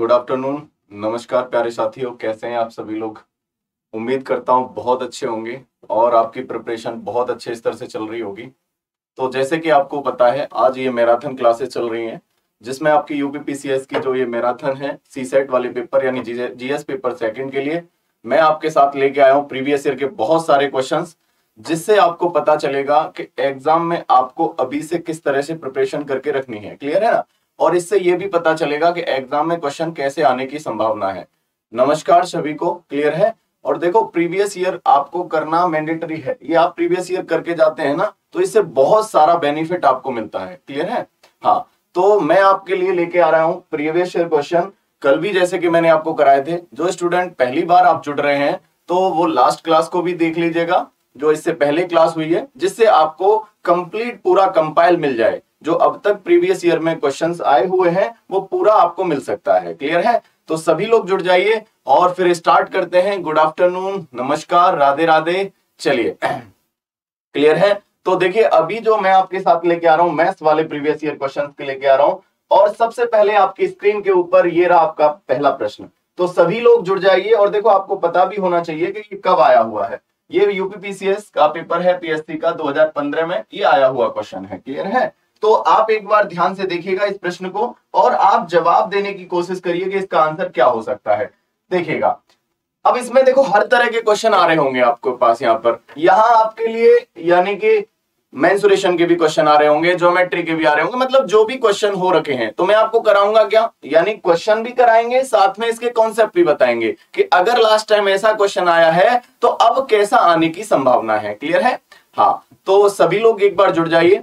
Good afternoon नमस्कार प्यारे साथियों, कैसे हैं आप सभी लोग? उम्मीद करता हूँ बहुत अच्छे होंगे और आपकी प्रिपरेशन बहुत अच्छे स्तर से चल रही होगी। तो जैसे कि आपको पता है, आज ये मैराथन क्लासेस चल रही हैं, जिसमें आपकी यूपीपीसीएस की जो ये मैराथन है सी सेट वाले पेपर यानी जीएस पेपर सेकंड के लिए, मैं आपके साथ लेके आया हूँ प्रीवियस ईयर के बहुत सारे क्वेश्चन जिससे आपको पता चलेगा कि एग्ज़ाम में आपको अभी से किस तरह से प्रिपरेशन करके रखनी है। क्लियर है ना? और इससे ये भी पता चलेगा कि एग्ज़ाम में क्वेश्चन कैसे आने की संभावना है। नमस्कार सभी को क्लियर है? और देखो प्रीवियस ईयर आपको करना मैंडेटरी है। ये आप प्रीवियस ईयर करके जाते हैं ना तो इससे बहुत सारा बेनिफिट आपको मिलता है। क्लियर है? हाँ तो मैं आपके लिए लेके आ रहा हूँ प्रीवियस ईयर क्वेश्चन कल भी जैसे कि मैंने आपको कराए थे, जो स्टूडेंट पहली बार आप जुड़ रहे हैं तो वो लास्ट क्लास को भी देख लीजिएगा, जो इससे पहले क्लास हुई है, जिससे आपको कंप्लीट पूरा कंपाइल मिल जाए। जो अब तक प्रीवियस ईयर में क्वेश्चंस आए हुए हैं, वो पूरा आपको मिल सकता है। क्लियर है? तो सभी लोग जुड़ जाइए और फिर स्टार्ट करते हैं। गुड आफ्टरनून नमस्कार, राधे राधे। चलिए क्लियर है? तो देखिए, अभी जो मैं आपके साथ लेके आ रहा हूँ मैथ्स वाले प्रीवियस ईयर क्वेश्चन के लेके आ रहा हूँ, और सबसे पहले आपकी स्क्रीन के ऊपर ये रहा आपका पहला प्रश्न। तो सभी लोग जुड़ जाइए, और देखो, आपको पता भी होना चाहिए कि ये कब आया हुआ है। ये यूपीपीसीएस का पेपर है पीएससी का 2015 में ये आया हुआ क्वेश्चन है। क्लियर है? तो आप एक बार ध्यान से देखिएगा इस प्रश्न को और आप जवाब देने की कोशिश करिए कि इसका आंसर क्या हो सकता है। देखिएगा। अब इसमें देखो हर तरह के क्वेश्चन आ रहे होंगे आपके पास यहाँ पर। यहाँ आपके लिए यानी कि मैंसुरेशन के भी क्वेश्चन आ रहे होंगे ज्योमेट्री के भी आ रहे होंगे मतलब जो भी क्वेश्चन हो रखे हैं। तो मैं आपको कराऊँगा क्या? यानी क्वेश्चन भी कराएँगे, साथ में इसके कॉन्सेप्ट भी बताएँगे कि अगर लास्ट टाइम ऐसा क्वेश्चन आया है तो अब कैसा आने की संभावना है। क्लियर है? हाँ तो सभी लोग एक बार जुड़ जाइए।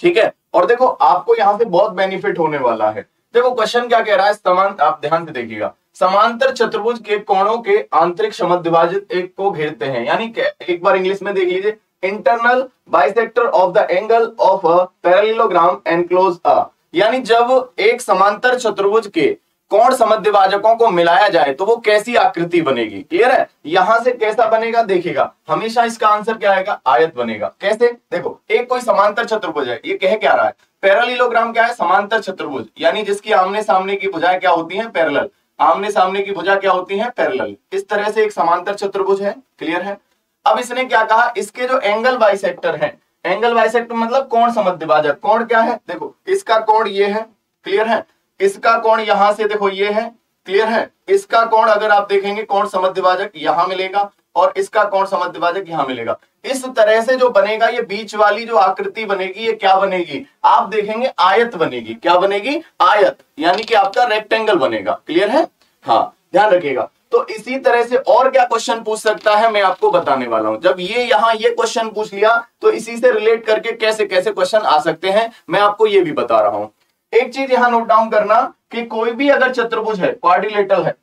ठीक है? और देखो, आपको यहाँ से बहुत बेनिफिट होने वाला है। देखो क्वेश्चन क्या कह रहा है? समान, आप ध्यान से देखिएगा। समांतर चतुर्भुज के कोणों के आंतरिक समद्विभाजित एक को घेरते हैं। यानी एक बार इंग्लिश में देख लीजिए। Internal bisector of the angle of parallelogram enclose a यानी जब एक समांतर चतुर्भुज के कोण समद्विभाजकों को मिलाया जाए तो वो कैसी आकृति बनेगी? क्लियर है? यहाँ से कैसा बनेगा देखिएगा हमेशा इसका आंसर क्या आएगा? आयत बनेगा। कैसे? देखो, एक कोई समांतर चतुर्भुज है, ये कह क्या रहा है? पैरालिलोग्राम क्या है? समांतर चतुर्भुज यानी जिसकी आमने सामने की भुजाएँ क्या होती है? पैरल आमने सामने की भुजा क्या होती है? पैरल इस तरह से एक समांतर चतुर्भुज है। क्लियर है? अब इसने क्या कहा? इसके जो एंगल बाइसेक्टर है एंगल बाइसेक्टर मतलब कोण समद्विभाजक? कोण क्या है? देखो, इसका कोण ये है। क्लियर है? इसका कोण यहाँ से देखो, ये है क्लियर है? इसका कोण अगर आप देखेंगे, कोण समद्विभाजक यहाँ मिलेगा और इसका कोण समद्विभाजक यहाँ मिलेगा। इस तरह से जो बनेगा, ये बीच वाली जो आकृति बनेगी, ये क्या बनेगी? आप देखेंगे, आयत बनेगी। क्या बनेगी? आयत, यानी कि आपका रेक्टेंगल बनेगा। क्लियर है? हाँ ध्यान रखिएगा। तो इसी तरह से और क्या क्वेश्चन पूछ सकता है, मैं आपको बताने वाला हूँ। जब ये यहाँ ये क्वेश्चन पूछ लिया तो इसी से रिलेट करके कैसे कैसे क्वेश्चन आ सकते हैं, मैं आपको ये भी बता रहा हूँ। एक चीज़ यहाँ नोट डाउन करना कि कोई भी अगर चतुर्भुज है क्वाड्रिलेटरल है,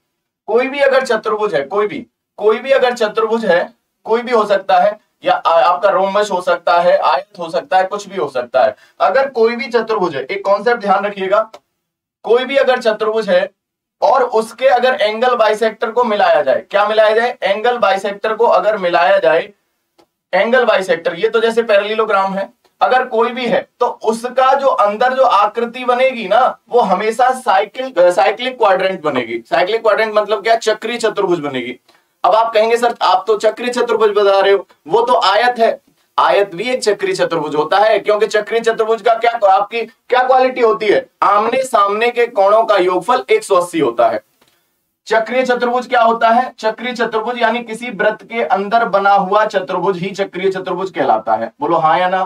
कोई भी अगर चतुर्भुज है, कोई भी कोई भी अगर चतुर्भुज है, कोई भी हो सकता है, या आपका रोमश हो सकता है, आयत हो सकता है, कुछ भी हो सकता है। अगर कोई भी चतुर्भुज है, एक कॉन्सेप्ट ध्यान रखिएगा, कोई भी अगर चतुर्भुज है, और उसके अगर एंगल बाइसेक्टर को मिलाया जाए, क्या मिलाया जाए? एंगल बाइसेक्टर को अगर मिलाया जाए एंगल बाइसेक्टर ये तो जैसे पैरेलिलोग्राम है अगर कोई भी है तो उसका जो अंदर जो आकृति बनेगी ना, वो हमेशा साइकिल साइक्लिक क्वाड्रेंट बनेगी। साइक्लिक क्वाड्रेंट मतलब क्या? चक्री चतुर्भुज बनेगी। अब आप कहेंगे, सर, आप तो चक्री चतुर्भुज बता रहे हो। वो तो आयत है। आयत भी एक चक्री चतुर्भुज होता है, क्योंकि चक्री चतुर्भुज का क्या, आपकी क्या क्वालिटी होती है? आमने सामने के कोणों का योगफल 180 होता है। चक्रीय चतुर्भुज क्या होता है? चक्रीय चतुर्भुज यानी किसी व्रत के अंदर बना हुआ चतुर्भुज ही चक्रीय चतुर्भुज कहलाता है। बोलो हाँ या ना?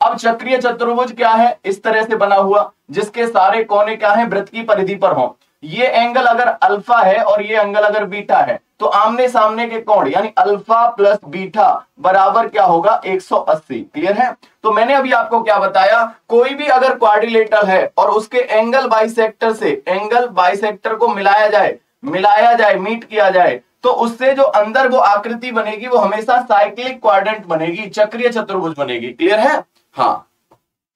अब चक्रीय चतुर्भुज क्या है? इस तरह से बना हुआ, जिसके सारे कोने क्या है? वृत्त की परिधि पर हो। ये एंगल अगर अल्फ़ा है और ये एंगल अगर बीटा है तो आमने सामने के कोण, यानी अल्फ़ा प्लस बीटा बराबर क्या होगा? 180 क्लियर है? तो मैंने अभी आपको क्या बताया, कोई भी अगर क्वाड्रिलेटरल है और उसके एंगल बाइसेक्टर से एंगल बाइसेक्टर को मिलाया जाए मिलाया जाए मीट किया जाए तो उससे जो अंदर वो आकृति बनेगी, वो हमेशा साइक्लिक क्वाड्रेंट बनेगी, चक्रीय चतुर्भुज बनेगी। क्लियर है? हाँ।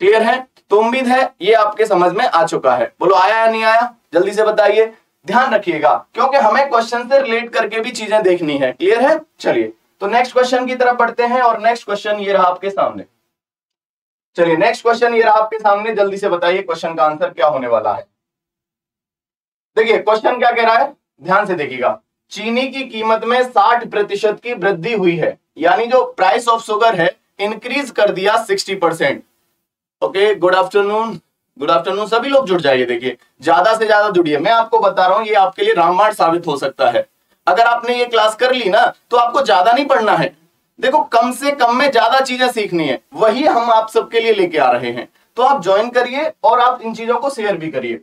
क्लियर है? तो उम्मीद है? ये आपके समझ में आ चुका है। बोलो, आया या नहीं आया? जल्दी से बताइए। ध्यान रखिएगा, क्योंकि हमें क्वेश्चन से रिलेट करके भी चीज़ें देखनी है। क्लियर है? चलिए तो नेक्स्ट क्वेश्चन की तरफ़ पढ़ते हैं और नेक्स्ट क्वेश्चन ये रहा आपके सामने। चलिए नेक्स्ट क्वेश्चन ये रहा आपके सामने। जल्दी से बताइए क्वेश्चन का आंसर क्या होने वाला है। देखिए क्वेश्चन क्या कह रहा है? ध्यान से देखिएगा। चीनी की कीमत में 60 प्रतिशत की वृद्धि हुई है। यानी जो प्राइस ऑफ़ शुगर है इंक्रीज कर दिया 60 percent okay good afternoon good afternoon सभी लोग जुड़ जाइए, देखिए। ज़्यादा से ज़्यादा जुड़िए। मैं आपको बता रहा हूँ, ये आपके लिए रामबाण साबित हो सकता है। अगर आपने ये क्लास कर ली ना तो आपको ज़्यादा नहीं पढ़ना है। देखो, कम से कम में ज़्यादा चीज़ें सीखनी है। वही हम आप सबके लिए लेके आ रहे हैं। तो आप ज्वाइन करिए और आप इन चीज़ों को शेयर भी करिए।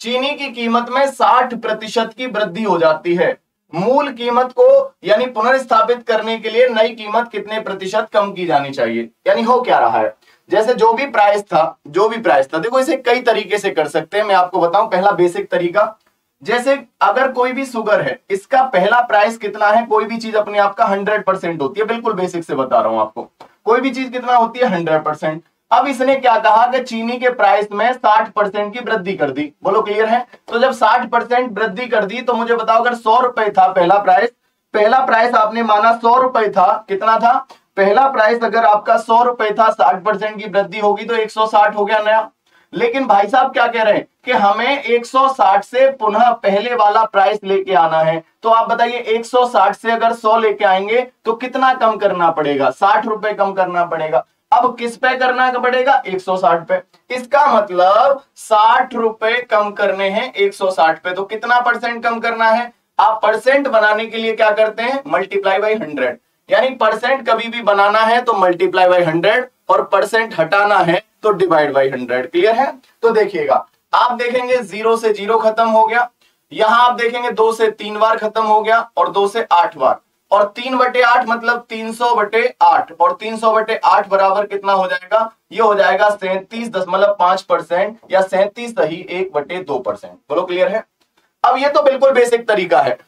चीनी की कीमत में 60 प्रतिशत की वृद्धि हो जाती है। मूल कीमत को, यानी पुनर्स्थापित करने के लिए नई कीमत कितने प्रतिशत कम की जानी चाहिए? यानी हो क्या रहा है? जैसे जो भी प्राइस था, जो भी प्राइस था, देखो इसे कई तरीके से कर सकते हैं, मैं आपको बताऊँ, पहला बेसिक तरीका, जैसे अगर कोई भी सुगर है, इसका पहला प्राइस कितना है, कोई भी चीज़ अपने आप का हंड्रेड परसेंट होती है, बिल्कुल बेसिक से बता रहा हूँ आपको। कोई भी चीज़ कितना होती है हंड्रेड परसेंट अब इसने क्या कहा कि चीनी के प्राइस में 60 परसेंट की वृद्धि कर दी? बोलो क्लियर है? तो जब 60 परसेंट वृद्धि कर दी तो मुझे बताओ अगर सौ रुपए था पहला प्राइस पहला प्राइस आपने माना सौ रुपए था, कितना था? पहला प्राइस अगर आपका सौ रुपए था, साठ परसेंट की वृद्धि होगी तो 160 हो गया नया। लेकिन भाई साहब क्या कह रहे हैं कि हमें 160 से पुनः पहले वाला प्राइस लेके आना है। तो आप बताइए 160 से अगर 100 लेके आएँगे तो कितना कम करना पड़ेगा? साठ रुपए कम करना पड़ेगा। अब किस पे करना पड़ेगा 160 पे। इसका मतलब साठ रुपए कम करने हैं 160 पे। तो कितना परसेंट कम करना है? आप परसेंट बनाने के लिए क्या करते हैं? मल्टीप्लाई बाई हंड्रेड यानी परसेंट कभी भी बनाना है तो मल्टीप्लाई बाई हंड्रेड और परसेंट हटाना है तो डिवाइड बाई हंड्रेड क्लियर है? तो देखिएगा, आप देखेंगे ज़ीरो से ज़ीरो खत्म हो गया। यहाँ आप देखेंगे दो से तीन बार खत्म हो गया और दो से आठ बार। और तीन बटे आठ मतलब तीन सौ बटे आठ, और तीन सौ बटे आठ बराबर कितना हो जाएगा? ये हो जाएगा सैंतीस दशमलव पाँच परसेंट या सैंतीस सही एक बटे दो परसेंट। बोलो क्लियर है? अब ये तो बिल्कुल बेसिक तरीका है।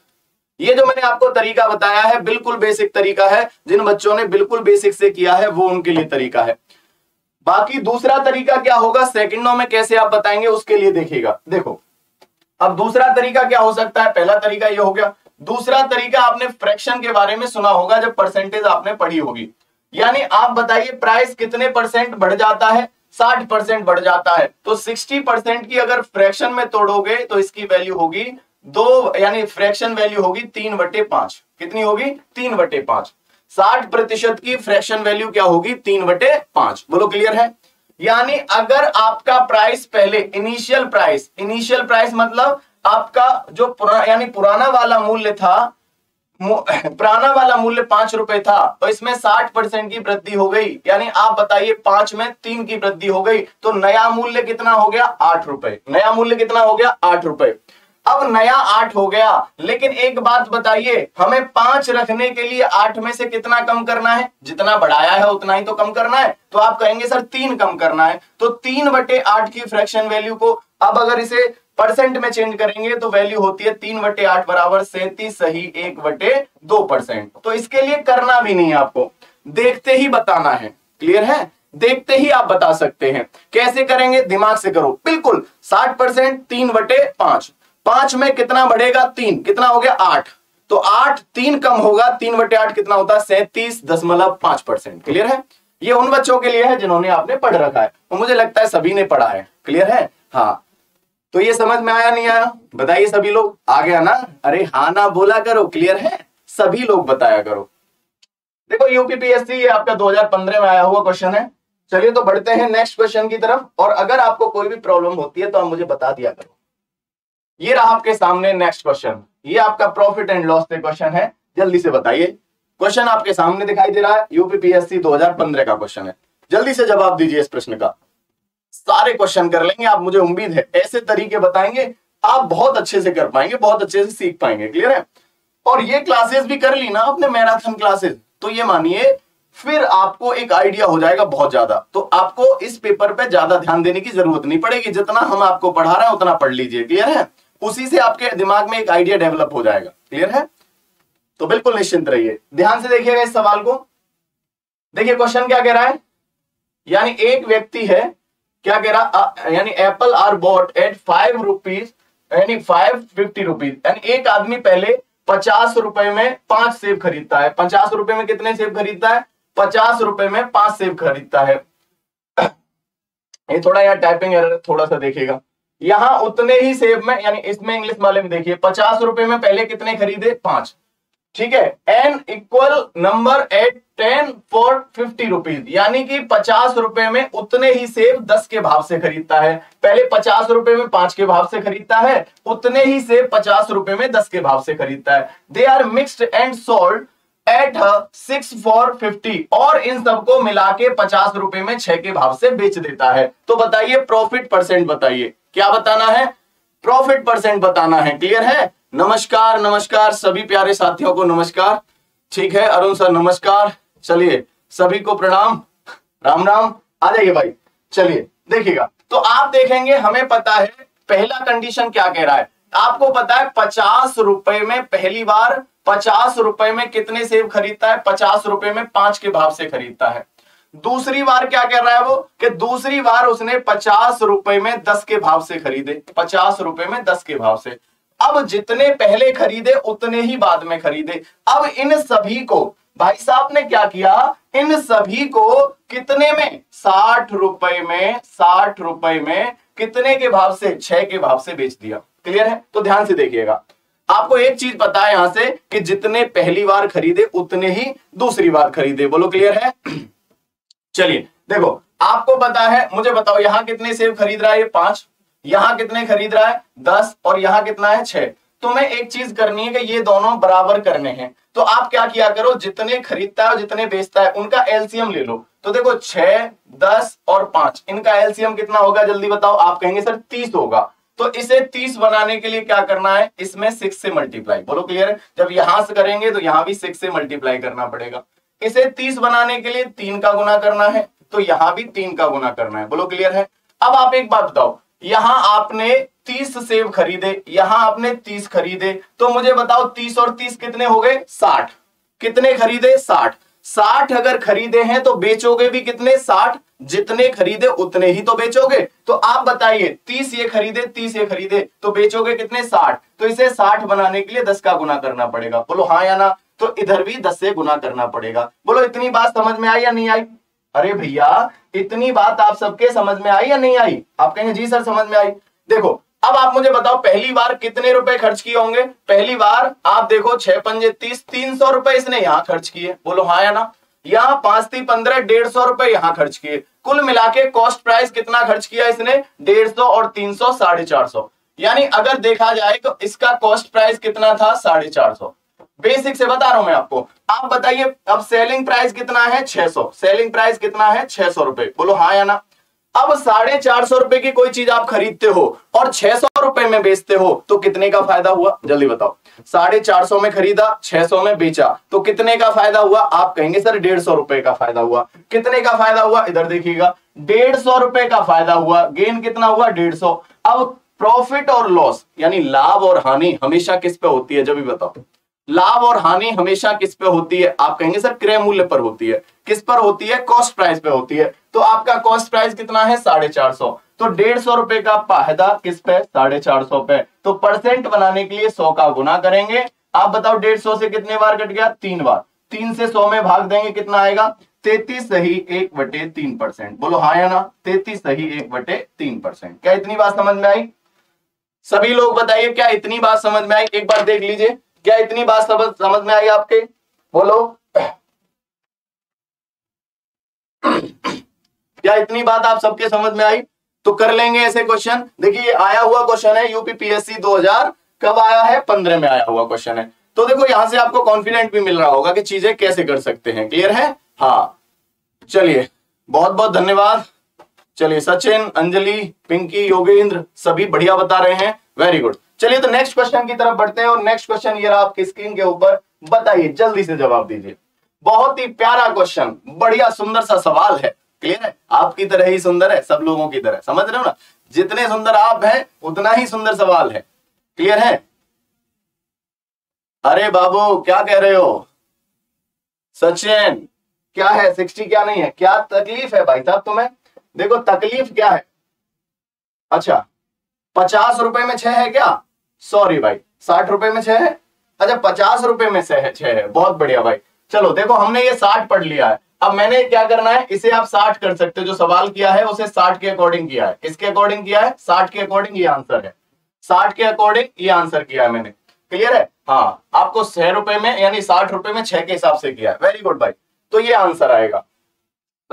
ये जो मैंने आपको तरीका बताया है, बिल्कुल बेसिक तरीका है। जिन बच्चों ने बिल्कुल बेसिक से किया है, वो उनके लिए तरीका है। बाकी दूसरा तरीका क्या होगा? सेकंडों में कैसे आप बताएँगे, उसके लिए देखिएगा। देखो, अब दूसरा तरीका क्या हो सकता है? पहला तरीका ये हो गया। दूसरा तरीका आपने फ्रैक्शन के बारे में सुना होगा, जब परसेंटेज आपने पढ़ी होगी। यानी आप बताइए प्राइस कितने परसेंट बढ़ जाता है? साठ परसेंट बढ़ जाता है। तो सिक्सटी परसेंट की अगर फ्रैक्शन में तोड़ोगे तो इसकी वैल्यू होगी दो, यानी फ्रैक्शन वैल्यू होगी तीन बटे पाँच। कितनी होगी? तीन बटे पाँच। साठ प्रतिशत की फ्रैक्शन वैल्यू क्या होगी? तीन बटे पाँच। बोलो क्लियर है? यानी अगर आपका प्राइस पहले इनिशियल प्राइस इनिशियल प्राइस मतलब आपका जो पुरा, यानी पुराना वाला मूल्य था पुराना वाला मूल्य पाँच रुपए था तो इसमें साठ परसेंट की वृद्धि हो गई। यानी आप बताइए पाँच में तीन की वृद्धि हो गई तो नया मूल्य कितना हो गया? आठ रुपए। नया मूल्य कितना हो गया? आठ रुपए। अब नया आठ हो गया लेकिन एक बात बताइए हमें पाँच रखने के लिए आठ में से कितना कम करना है? जितना बढ़ाया है उतना ही तो कम करना है। तो आप कहेंगे सर तीन कम करना है। तो तीन बटे आठ की फ्रैक्शन वैल्यू को अब अगर इसे परसेंट में चेंज करेंगे तो वैल्यू होती है तीन बटे आठ बराबर सैंतीस सही एक बटे दो परसेंट। तो इसके लिए करना भी नहीं आपको। देखते ही बताना है। क्लियर है? देखते ही आप बता सकते हैं। कैसे करेंगे? दिमाग से करो। बिल्कुल, साठ परसेंट, तीन बटे पाँच। पाँच में कितना बढ़ेगा? तीन। कितना हो गया? आठ। तो आठ तीन कम होगा, तीन बटे आठ कितना होता? है सैंतीस दशमलव पाँच परसेंट। क्लियर है? ये उन बच्चों के लिए है जिन्होंने आपने पढ़ रखा है। और मुझे लगता है सभी ने पढ़ा है। क्लियर है? हाँ। तो ये समझ में आया नहीं आया? बताइए सभी लोग। आ गया ना अरे हाँ ना, बोला करो। क्लियर है? सभी लोग बताया करो। देखो यूपीपीएससी ये आपका 2015 में आया हुआ क्वेश्चन है। चलिए तो बढ़ते हैं नेक्स्ट क्वेश्चन की तरफ़। और अगर आपको कोई भी प्रॉब्लम होती है तो आप मुझे बता दिया करो। ये रहा आपके सामने नेक्स्ट क्वेश्चन ये आपका प्रॉफिट एंड लॉस से क्वेश्चन है। जल्दी से बताइए। क्वेश्चन आपके सामने दिखाई दे रहा है। यूपीपीएससी 2015 का क्वेश्चन है। जल्दी से जवाब दीजिए इस प्रश्न का। सारे क्वेश्चन कर लेंगे, आप मुझे उम्मीद है। ऐसे तरीके बताएँगे, आप बहुत अच्छे से कर पाएँगे, बहुत अच्छे से सीख पाएँगे क्लियर है? और ये क्लासेस भी कर ली ना आपने मैराथन क्लासेस तो ये मानिए, फिर आपको एक आइडिया हो जाएगा बहुत ज़्यादा। तो आपको इस पेपर पे ज़्यादा ध्यान देने की ज़रूरत नहीं पड़ेगी, जितना हम आपको पढ़ा रहे हैं, उतना पढ़ लीजिए क्लियर है? उसी से आपके दिमाग में एक आइडिया डेवलप हो जाएगा क्लियर है? तो बिल्कुल निश्चिंत रहिए। ध्यान से देखिएगा इस सवाल को। देखिए क्वेश्चन क्या कह रहा है? यानी एक व्यक्ति है क्या कह रहा? यानी apple are bought at five rupees यानी फाइव फिफ्टी रुपीज़ यानी एक आदमी पहले पचास रुपए में पाँच सेब खरीदता है। पचास रुपए में कितने सेब खरीदता है? पचास रुपए में पाँच सेब खरीदता है। ये थोड़ा यार टाइपिंग एरर थोड़ा सा देखेगा यहाँ उतने ही सेब में, यानी इसमें इंग्लिश वाले में देखिए, पचास रुपए में पहले कितने खरीदे? पाँच। ठीक है? An equal number at ten for fifty rupees यानी कि पचास रुपए में उतने ही सेब दस के भाव से खरीदता है। पहले पचास रुपए में पाँच के भाव से खरीदता है, उतने ही सेब पचास रुपए में दस के भाव से खरीदता है। They are mixed and sold at six for fifty और इन सबको मिला के पचास रुपए में छह के भाव से बेच देता है। तो बताइए प्रॉफिट परसेंट बताइए। क्या बताना है? प्रॉफिट परसेंट बताना है। क्लियर है? नमस्कार नमस्कार, सभी प्यारे साथियों को नमस्कार। ठीक है, अरुण सर, नमस्कार। चलिए, सभी को प्रणाम। राम राम। आ जाइए भाई। चलिए, देखिएगा। तो आप देखेंगे, हमें पता है, पहला कंडीशन क्या कह रहा है? आपको पता है, पचास रुपए में पहली बार, पचास रुपए में कितने सेब खरीदता है? पचास रुपए में पाँच के भाव से खरीदता है। दूसरी बार क्या कर रहा है वो? कि दूसरी बार उसने पचास रुपए में दस के भाव से खरीदे। पचास रुपए में दस के भाव से। अब जितने पहले खरीदे, उतने ही बाद में खरीदे। अब इन सभी को, भाई साहब ने क्या किया? इन सभी को कितने में? साठ रुपए में, साठ रुपए में कितने के भाव से? छह के भाव से बेच दिया। क्लियर है? तो ध्यान से देखिएगा। आपको एक चीज़ पता है यहाँ से कि जितने पहली बार खरीदे, उतने ही दूसरी बार खरीदे। बोलो क्लियर है? चलिए, देखो, आपको पता है, मुझे बताओ, यहाँ कितने सेब खरीद रहा है ये? पाँच। यहाँ कितने खरीद रहा है? दस और यहाँ कितना है? छह। तुम्हें एक चीज़ करनी है कि ये दोनों बराबर करने हैं। तो आप क्या किया करो? जितने खरीदता है और जितने बेचता है, उनका एलसीएम ले लो। तो देखो, छह, दस और पाँच, इनका एलसीएम कितना होगा? जल्दी बताओ, आप कहेंगे, सर, तीस होगा। तो इसे तीस बनाने के लिए क्या करना है? इसमें सिक्स से मल्टीप्लाई बोलो क्लियर जब यहाँ से करेंगे तो यहाँ भी सिक्स से मल्टीप्लाई करना पड़ेगा। इसे तीस बनाने के लिए तीन का गुना करना है तो यहाँ भी तीन का गुना करना है। बोलो क्लियर है? अब आप एक बात बताओ यहाँ आपने तीस सेब खरीदे, यहाँ आपने तीस खरीदे। तो मुझे बताओ, तीस और तीस कितने हो गए? साठ। कितने खरीदे? साठ। साठ अगर खरीदे हैं तो बेचोगे भी कितने? साठ। जितने खरीदे, उतने ही तो बेचोगे। तो आप बताइए, तीस ये खरीदे, तीस ये खरीदे तो बेचोगे कितने? साठ। तो इसे साठ बनाने के लिए दस का गुना करना पड़ेगा। बोलो हाँ या ना? तो इधर भी दस से गुना करना पड़ेगा। बोलो, इतनी बात समझ में आई या नहीं आई? अरे भैया इतनी बात आप सबके समझ में आई या नहीं आई? आप कहेंगे, जी सर, समझ में आई। देखो, अब आप मुझे बताओ, पहली बार कितने रुपए खर्च किए होंगे? पहली बार आप देखो, छह पंजे तीस, तीन सौ रुपए इसने यहाँ खर्च किए। बोलो हाँ या ना? यहाँ पाँच थी पंद्रह, डेढ़ सौ रुपए यहाँ खर्च किए। कुल मिला के कॉस्ट प्राइस कितना खर्च किया इसने? डेढ़ सौ और तीन सौ, साढ़े चार सौ। यानी अगर देखा जाए तो इसका कॉस्ट प्राइस कितना था? साढ़े चार सौ। बेसिक से बता रहा हूँ मैं आपको। आप बताइए, अब सेलिंग प्राइस कितना है? 600 सेलिंग प्राइस कितना है? 600 रुपए। बोलो हाँ या ना? अब साढ़े चार सौ रुपए की कोई चीज़ आप खरीदते हो और छह सौ रुपए में बेचते हो तो कितने का फ़ायदा हुआ? जल्दी बताओ। साढ़े चार सौ में खरीदा, छह सौ में बेचा तो कितने का फ़ायदा हुआ? आप कहेंगे, सर, डेढ़ सौ रुपए का फ़ायदा हुआ। कितने का फ़ायदा हुआ? इधर देखिएगा। डेढ़ सौ रुपए का फ़ायदा हुआ। गेन कितना हुआ? डेढ़ सौ। अब प्रॉफिट और लॉस यानी लाभ और हानि हमेशा किस पे होती है? जब भी बताओ। लाभ और हानि हमेशा किस पे होती है? आप कहेंगे, सर, क्रय मूल्य पर होती है। किस पर होती है? कॉस्ट प्राइस पे होती है। तो आपका कॉस्ट प्राइस कितना है? साढ़े चार सौ। तो डेढ़ सौ रुपए का फ़ायदा किस पे? साढ़े चार सौ पे। तो परसेंट बनाने के लिए सौ का गुना करेंगे। आप बताओ, डेढ़ सौ से कितने बार कट गया? तीन बार। तीन से सौ में भाग देंगे, कितना आएगा? तैतीस सही एक बटे तीन परसेंट। बोलो हाँ या ना? तैतीस सही एक बटे तीन परसेंट। क्या इतनी बात समझ में आई? सभी लोग बताइए, क्या इतनी बात समझ में आई? एक बार देख लीजिए। क्या इतनी बात समझ समझ में आई आपके? बोलो। क्या इतनी बात आप सबके समझ में आई? तो कर लेंगे ऐसे क्वेश्चन देखिए, आया हुआ क्वेश्चन है यूपीपीएससी 2000 कब आया है? पंद्रह में आया हुआ क्वेश्चन है। तो देखो, यहाँ से आपको कॉन्फिडेंट भी मिल रहा होगा कि चीज़ें कैसे कर सकते हैं। क्लियर है? हाँ। चलिए बहुत बहुत धन्यवाद। चलिए, सचिन, अंजलि, पिंकी, योगेंद्र, सभी बढ़िया बता रहे हैं। वेरी गुड चलिए तो नेक्स्ट क्वेश्चन की तरफ़ बढ़ते हैं और नेक्स्ट क्वेश्चन ये आपकी स्क्रीन के ऊपर। बताइए, जल्दी से जवाब दीजिए। बहुत ही प्यारा क्वेश्चन बढ़िया सुंदर सा सवाल है। क्लियर है? आपकी तरह ही सुंदर है, सब लोगों की तरह। समझ रहे हो ना? जितने सुंदर आप हैं, उतना ही सुंदर सवाल है। क्लियर है? अरे बाबू, क्या कह रहे हो? सचिन, क्या है? सिक्सटी क्या नहीं है? क्या तकलीफ़ है भाई साहब तुम्हें? देखो, तकलीफ़ क्या है? अच्छा पचास रुपए में छह है क्या? सॉरी भाई, साठ रुपए में छह है? अच्छा पचास रुपए में छह है बहुत बढ़िया भाई। चलो, देखो, हमने ये साठ पढ़ लिया है। अब मैंने क्या करना है? इसे आप साठ कर सकते हो। जो सवाल किया है, उसे साठ के अकॉर्डिंग किया है। किसके अकॉर्डिंग किया है, साठ के अकॉर्डिंग ये आंसर है। साठ के अकॉर्डिंग ये आंसर किया है मैंने। क्लियर है? हाँ आपको छह रुपए में, यानी साठ रुपए में छह के हिसाब से किया है। वेरी गुड भाई। तो ये आंसर आएगा।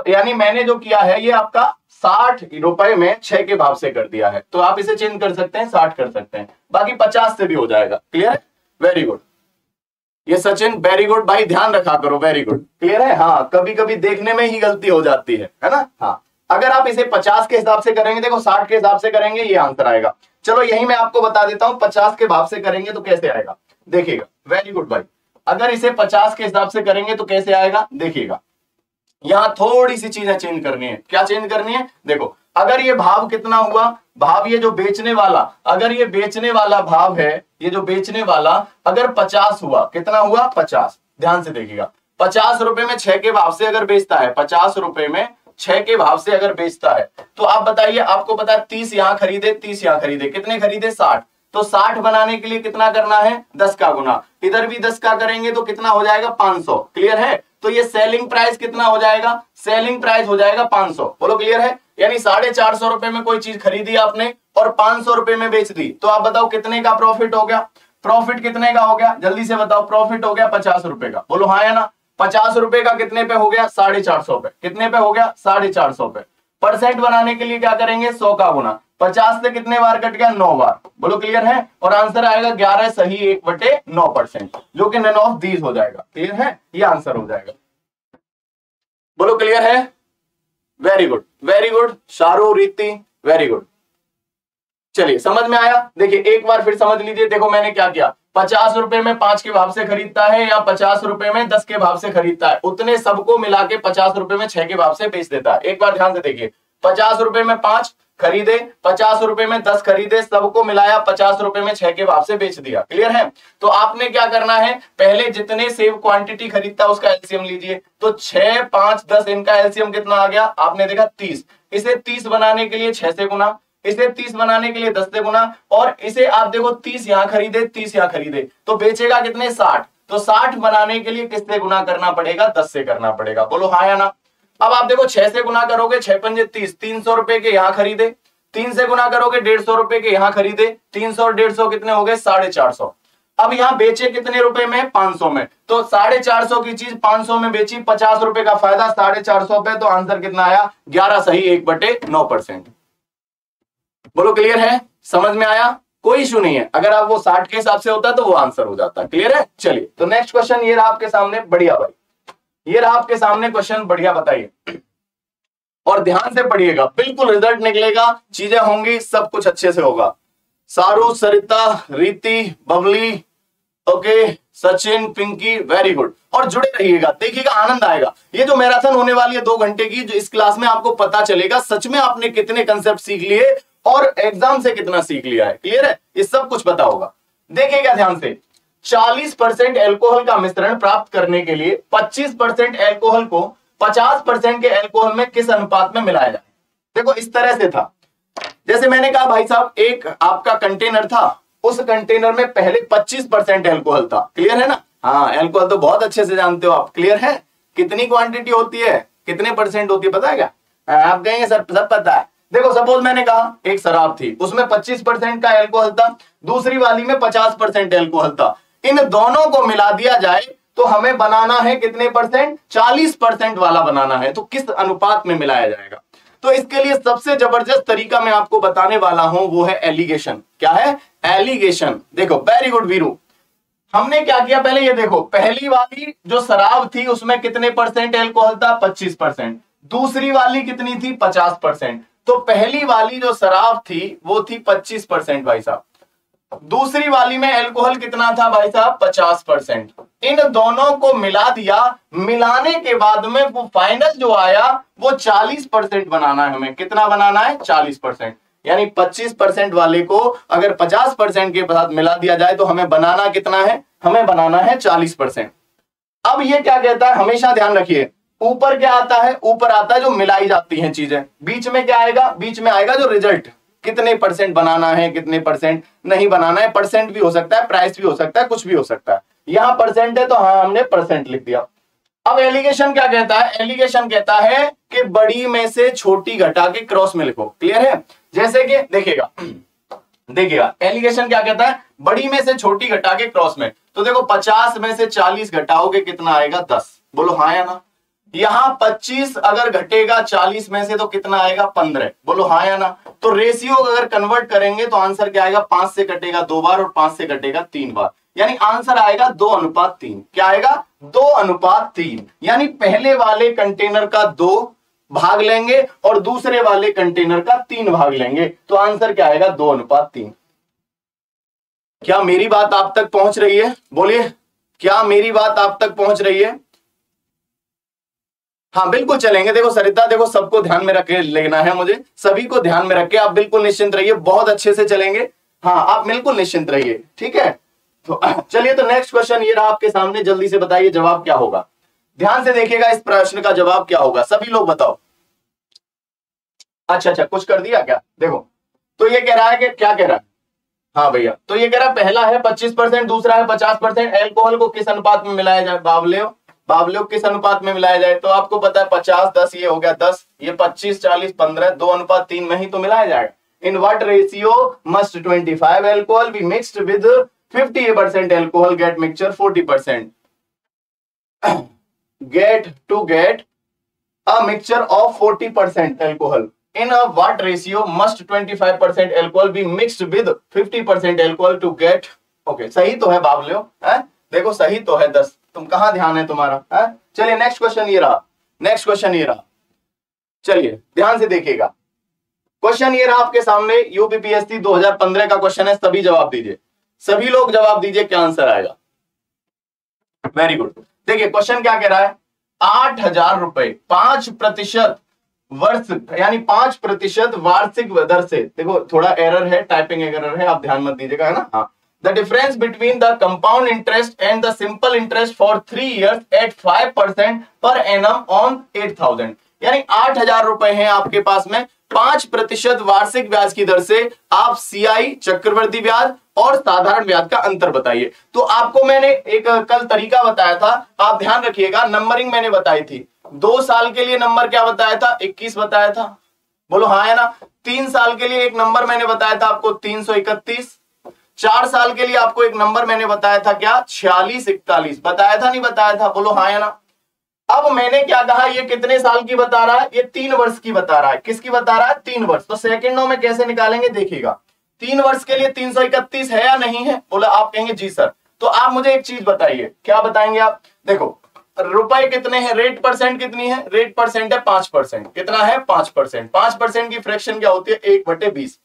यानी मैंने जो किया है, ये आपका साठ रुपए में छह के भाव से कर दिया है। तो आप इसे चेंज कर सकते हैं, साठ कर सकते हैं। बाकी पचास से भी हो जाएगा। क्लियर है? वेरी गुड ये सचिन वेरी गुड भाई, ध्यान रखा करो वेरी गुड क्लियर है? हाँ कभी कभी देखने में ही गलती हो जाती है है ना? हाँ। अगर आप इसे पचास के हिसाब से करेंगे, देखो, साठ के हिसाब से करेंगे, ये आंसर आएगा। चलो, यही मैं आपको बता देता हूँ, पचास के भाव से करेंगे तो कैसे आएगा? देखिएगा। वेरी गुड भाई। अगर इसे पचास के हिसाब से करेंगे तो कैसे आएगा? देखिएगा। यहाँ थोड़ी सी चीज़ें चेंज करनी है। क्या चेंज करनी है? देखो, अगर ये भाव कितना हुआ? भाव ये जो बेचने वाला, अगर ये बेचने वाला भाव है, ये जो बेचने वाला, अगर पचास हुआ, कितना हुआ? पचास। ध्यान से देखिएगा। पचास रुपए में छह के भाव से अगर बेचता है, पचास रुपए में छह के भाव से अगर बेचता है तो आप बताइए, आपको पता है तीस यहाँ खरीदे, तीस यहाँ खरीदे। कितने खरीदे? साठ। तो साठ बनाने के लिए कितना करना है? दस का गुना। इधर भी दस का करेंगे तो कितना हो जाएगा? पाँच सौ। क्लियर है? तो ये सेलिंग प्राइस कितना हो जाएगा? सेलिंग प्राइस हो जाएगा पाँच सौ। बोलो क्लियर है? यानी साढ़े चार सौ रुपए में कोई चीज़ खरीदी आपने और पाँच सौ रुपए में बेच दी। तो आप बताओ कितने का प्रॉफिट हो गया? प्रॉफिट कितने का हो गया? जल्दी से बताओ प्रॉफिट हो गया पचास रुपए का। बोलो हाँ या ना? पचास रुपए का कितने पे हो गया? साढ़े चार सौ पे। कितने पे हो गया? साढ़े चार सौ पे। परसेंट बनाने के लिए क्या करेंगे? सौ का गुना पचास से कितने बार कट गया? नौ बार। बोलो क्लियर है? और आंसर आएगा ग्यारह सही एक बटे नौ परसेंट, जो कि नन ऑफ़ दीज हो जाएगा। क्लियर है? ये आंसर हो जाएगा। बोलो क्लियर है? Very good very good Shahrukh Riti very good चलिए, समझ में आया? देखिए, एक बार फिर समझ लीजिए, देखो मैंने क्या किया? पचास रुपए में पाँच के भाव से खरीदता है या पचास रुपए में दस के भाव से खरीदता है? उतने सबको मिला के पचास रुपए में छह के भाव से बेच देता है। एक बार ध्यान से देखिए, पचास रुपए में पाँच खरीदे, पचास रुपए में दस खरीदे, सबको मिलाया, पचास रुपए में छह के भाव से बेच दिया। क्लियर है? तो आपने क्या करना है? पहले जितने सेव क्वांटिटी खरीदता, उसका एलसीएम लीजिए। तो छह, पाँच, दस, इनका एलसीएम कितना आ गया? आपने देखा तीस। इसे तीस बनाने के लिए छह से गुना इसे तीस बनाने के लिए दस से गुना और इसे आप देखो, तीस यहाँ खरीदे, तीस यहाँ खरीदे। तो बेचेगा कितने? साठ। तो साठ बनाने के लिए किससे गुना करना पड़ेगा? दस से करना पड़ेगा। बोलो हाँ या ना? अब आप देखो, छह से गुना करोगे, छह पंजे तीस, तीन सौ रुपए के यहाँ खरीदे। तीन से गुना करोगे, डेढ़ सौ रुपए के यहाँ खरीदे। तीन सौ डेढ़ सौ कितने हो गए? साढ़े चार सौ। अब यहाँ बेचे कितने रुपए में? पाँच सौ में। तो साढ़े चार सौ की चीज़ पाँच सौ में बेची, पचास रुपए का फ़ायदा, साढ़े चार सौ पे तो आंसर कितना आया? ग्यारह सही एक बटे नौ परसेंट। बोलो, क्लियर है? समझ में आया? कोई इशू नहीं है। अगर आप वो साठ के हिसाब से होता तो वो आंसर हो जाता। क्लियर है? चलिए तो नेक्स्ट क्वेश्चन ये रहा आपके सामने, बढ़िया भाई। ये रहा आपके सामने क्वेश्चन बढ़िया बताइए। और ध्यान से पढ़िएगा, बिल्कुल रिज़ल्ट निकलेगा, चीज़ें होंगी, सब कुछ अच्छे से होगा। Saru, Sarita, Riti, Babli, okay, Sachin, Pinki very good और जुड़े रहिएगा, देखिएगा, आनंद आएगा। ये जो मैराथन होने वाली है दो घंटे की, जो इस क्लास में आपको पता चलेगा, सच में आपने कितने कंसेप्ट सीख लिए और एग्ज़ाम से कितना सीख लिया है। क्लियर है? ये सब कुछ पता होगा। देखिएगा ध्यान से। 40 परसेंट एल्कोहल का मिश्रण प्राप्त करने के लिए 25 परसेंट एल्कोहल को 50 परसेंट के एल्कोहल में किस अनुपात में मिलाया जाए? देखो, इस तरह से था। जैसे मैंने कहा, भाई साहब, एक आपका कंटेनर था, उस कंटेनर में पहले 25 परसेंट एल्कोहल था। क्लियर है ना? हाँ एल्कोहल तो बहुत अच्छे से जानते हो आप। क्लियर है? कितनी क्वांटिटी होती है? कितने परसेंट होती है, पता है क्या? आप कहेंगे, सर, सब पता है। देखो सपोज़ मैंने कहा, एक शराब थी, उसमें 25 परसेंट का एल्कोहल था, दूसरी वाली में 50 परसेंट एल्कोहल था। इन दोनों को मिला दिया जाए तो हमें बनाना है कितने परसेंट? 40 परसेंट वाला बनाना है। तो किस अनुपात में मिलाया जाएगा? तो इसके लिए सबसे ज़बरदस्त तरीका मैं आपको बताने वाला हूँ, वो है एलिगेशन। क्या है? एलिगेशन। देखो वेरी गुड वीरू हमने क्या किया पहले? ये देखो, पहली वाली जो शराब थी, उसमें कितने परसेंट एल्कोहल था? 25 परसेंट। दूसरी वाली कितनी थी? 50 परसेंट। तो पहली वाली जो शराब थी, वो थी 25 परसेंट, भाई साहब। दूसरी वाली में एल्कोहल कितना था भाई साहब? 50 परसेंट। इन दोनों को मिला दिया। मिलाने के बाद में वो फाइनल जो आया, वो 40 परसेंट बनाना है हमें। कितना बनाना है? 40 परसेंट। यानी 25 परसेंट वाले को अगर 50 परसेंट के साथ मिला दिया जाए तो हमें बनाना कितना है? हमें बनाना है 40 परसेंट। अब ये क्या कहता है? हमेशा ध्यान रखिए। ऊपर क्या आता है? ऊपर आता है जो मिलाई जाती है चीज़ें। बीच में क्या आएगा? बीच में आएगा जो रिज़ल्ट कितने परसेंट बनाना है, कितने परसेंट नहीं बनाना है परसेंट भी हो सकता है प्राइस भी हो सकता है, कुछ भी हो सकता है। यहाँ परसेंट है तो हाँ हमने परसेंट लिख दिया। अब एलिगेशन क्या कहता है? एलिगेशन कहता है कि बड़ी में से छोटी घटा के क्रॉस में लिखो। क्लियर है? जैसे कि, देखिएगा देखिएगा एलिगेशन क्या कहता है? बड़ी में से छोटी घटा के क्रॉस में। तो देखो 50 में से 40 घटाओगे, कितना आएगा? 10 बोलो हाँ या ना? यहाँ 25 अगर घटेगा 40 में से तो कितना आएगा 15 बोलो हाँ या ना? तो रेशियो अगर कन्वर्ट करेंगे तो आंसर क्या आएगा? पाँच से कटेगा दो बार और पाँच से कटेगा तीन बार। यानी आंसर आएगा दो अनुपात तीन। क्या आएगा? दो अनुपात तीन। यानी पहले वाले कंटेनर का दो भाग लेंगे और दूसरे वाले कंटेनर का तीन भाग लेंगे। तो आंसर क्या आएगा? दो अनुपात तीन। क्या मेरी बात आप तक पहुँच रही है? बोलिए। क्या मेरी बात आप तक पहुँच रही है? हाँ बिल्कुल चलेंगे। देखो, सरिता, देखो, सबको ध्यान में रख लेना है मुझे। सभी को ध्यान में रख के आप बिल्कुल निश्चिंत रहिए, बहुत अच्छे से चलेंगे। हाँ आप बिल्कुल निश्चिंत रहिए, ठीक है? तो चलिए तो नेक्स्ट क्वेश्चन ये रहा आपके सामने। जल्दी से बताइए, जवाब क्या होगा? ध्यान से देखिएगा, इस प्रश्न का जवाब क्या होगा? सभी लोग बताओ। अच्छा अच्छा कुछ कर दिया क्या? देखो तो ये कह रहा है कि क्या कह रहा है? हाँ भैया तो ये कह रहा है, पहला है पच्चीस परसेंट, दूसरा है पचास परसेंट। एल्कोहल को किस अनुपात में मिलाया जाए? बावले बावले किस अनुपात में मिलाया जाए? तो आपको पता है पचास, दस, ये हो गया दस, ये पच्चीस, चालीस, पंद्रह, दो अनुपात तीन में ही तो मिलाया जाएगा in what ratio must twenty five alcohol be mixed with fifty percent alcohol get mixture forty percent get to get a mixture of 40% alcohol. In a what ratio must 25% alcohol be mixed with 50% alcohol to get okay, सही तो है बाबलियो है? देखो सही तो है दस। तुम कहाँ ध्यान है तुम्हारा, है? चलिए नेक्स्ट क्वेश्चन ये रहा नेक्स्ट क्वेश्चन ये रहा। चलिए, ध्यान से देखिएगा। क्वेश्चन ये रहा आपके सामने यूपीपीएससी 2015 का क्वेश्चन है, सभी जवाब दीजिए। सभी लोग जवाब दीजिए, क्या आंसर आएगा। वेरी गुड देखिए क्वेश्चन क्या कह रहा है? आठ हज़ार रुपए, पाँच प्रतिशत वर्ष, यानी पाँच प्रतिशत वार्षिक दर से। देखो, थोड़ा एरर है टाइपिंग एरर है, आप ध्यान मत दीजिएगा, है ना? हाँ। The difference between the compound interest and the simple interest for three years at five percent per annum on eight thousand यानी आठ हज़ार रुपए हैं आपके पास में। पाँच प्रतिशत वार्षिक ब्याज की दर से आप सीआई चक्रवर्ती ब्याज और साधारण ब्याज का अंतर बताइए। तो आपको मैंने एक, कल तरीका बताया था। आप ध्यान रखिएगा नंबरिंग मैंने बताई थी। दो साल के लिए नंबर क्या बताया था? 21 बताया था। बोलो हाँ है ना? तीन साल के लिए एक नंबर मैंने बताया था आपको, तीन सौ इकतीस। चार साल के लिए आपको एक नंबर मैंने बताया था क्या? छियालीस, इकतालीस। बताया था, नहीं बताया था? बोलो हाँ है ना? अब मैंने क्या कहा? ये कितने साल की बता रहा है? ये तीन वर्ष की बता रहा है। किसकी बता रहा है? तीन वर्ष। तो सेकेंडों में कैसे निकालेंगे? देखिएगा। तीन वर्ष के लिए तीन सौ इकतीस है या नहीं है? बोला, आप कहेंगे, जी सर। तो आप मुझे एक चीज़ बताइए। क्या बताएँगे आप? देखो, रुपए कितने हैं? रेट परसेंट कितनी है? रेट परसेंट है पाँच परसेंट कितना है? पाँच परसेंट पाँच परसेंट की फ्रैक्शन क्या होती है? एक बटे बीस।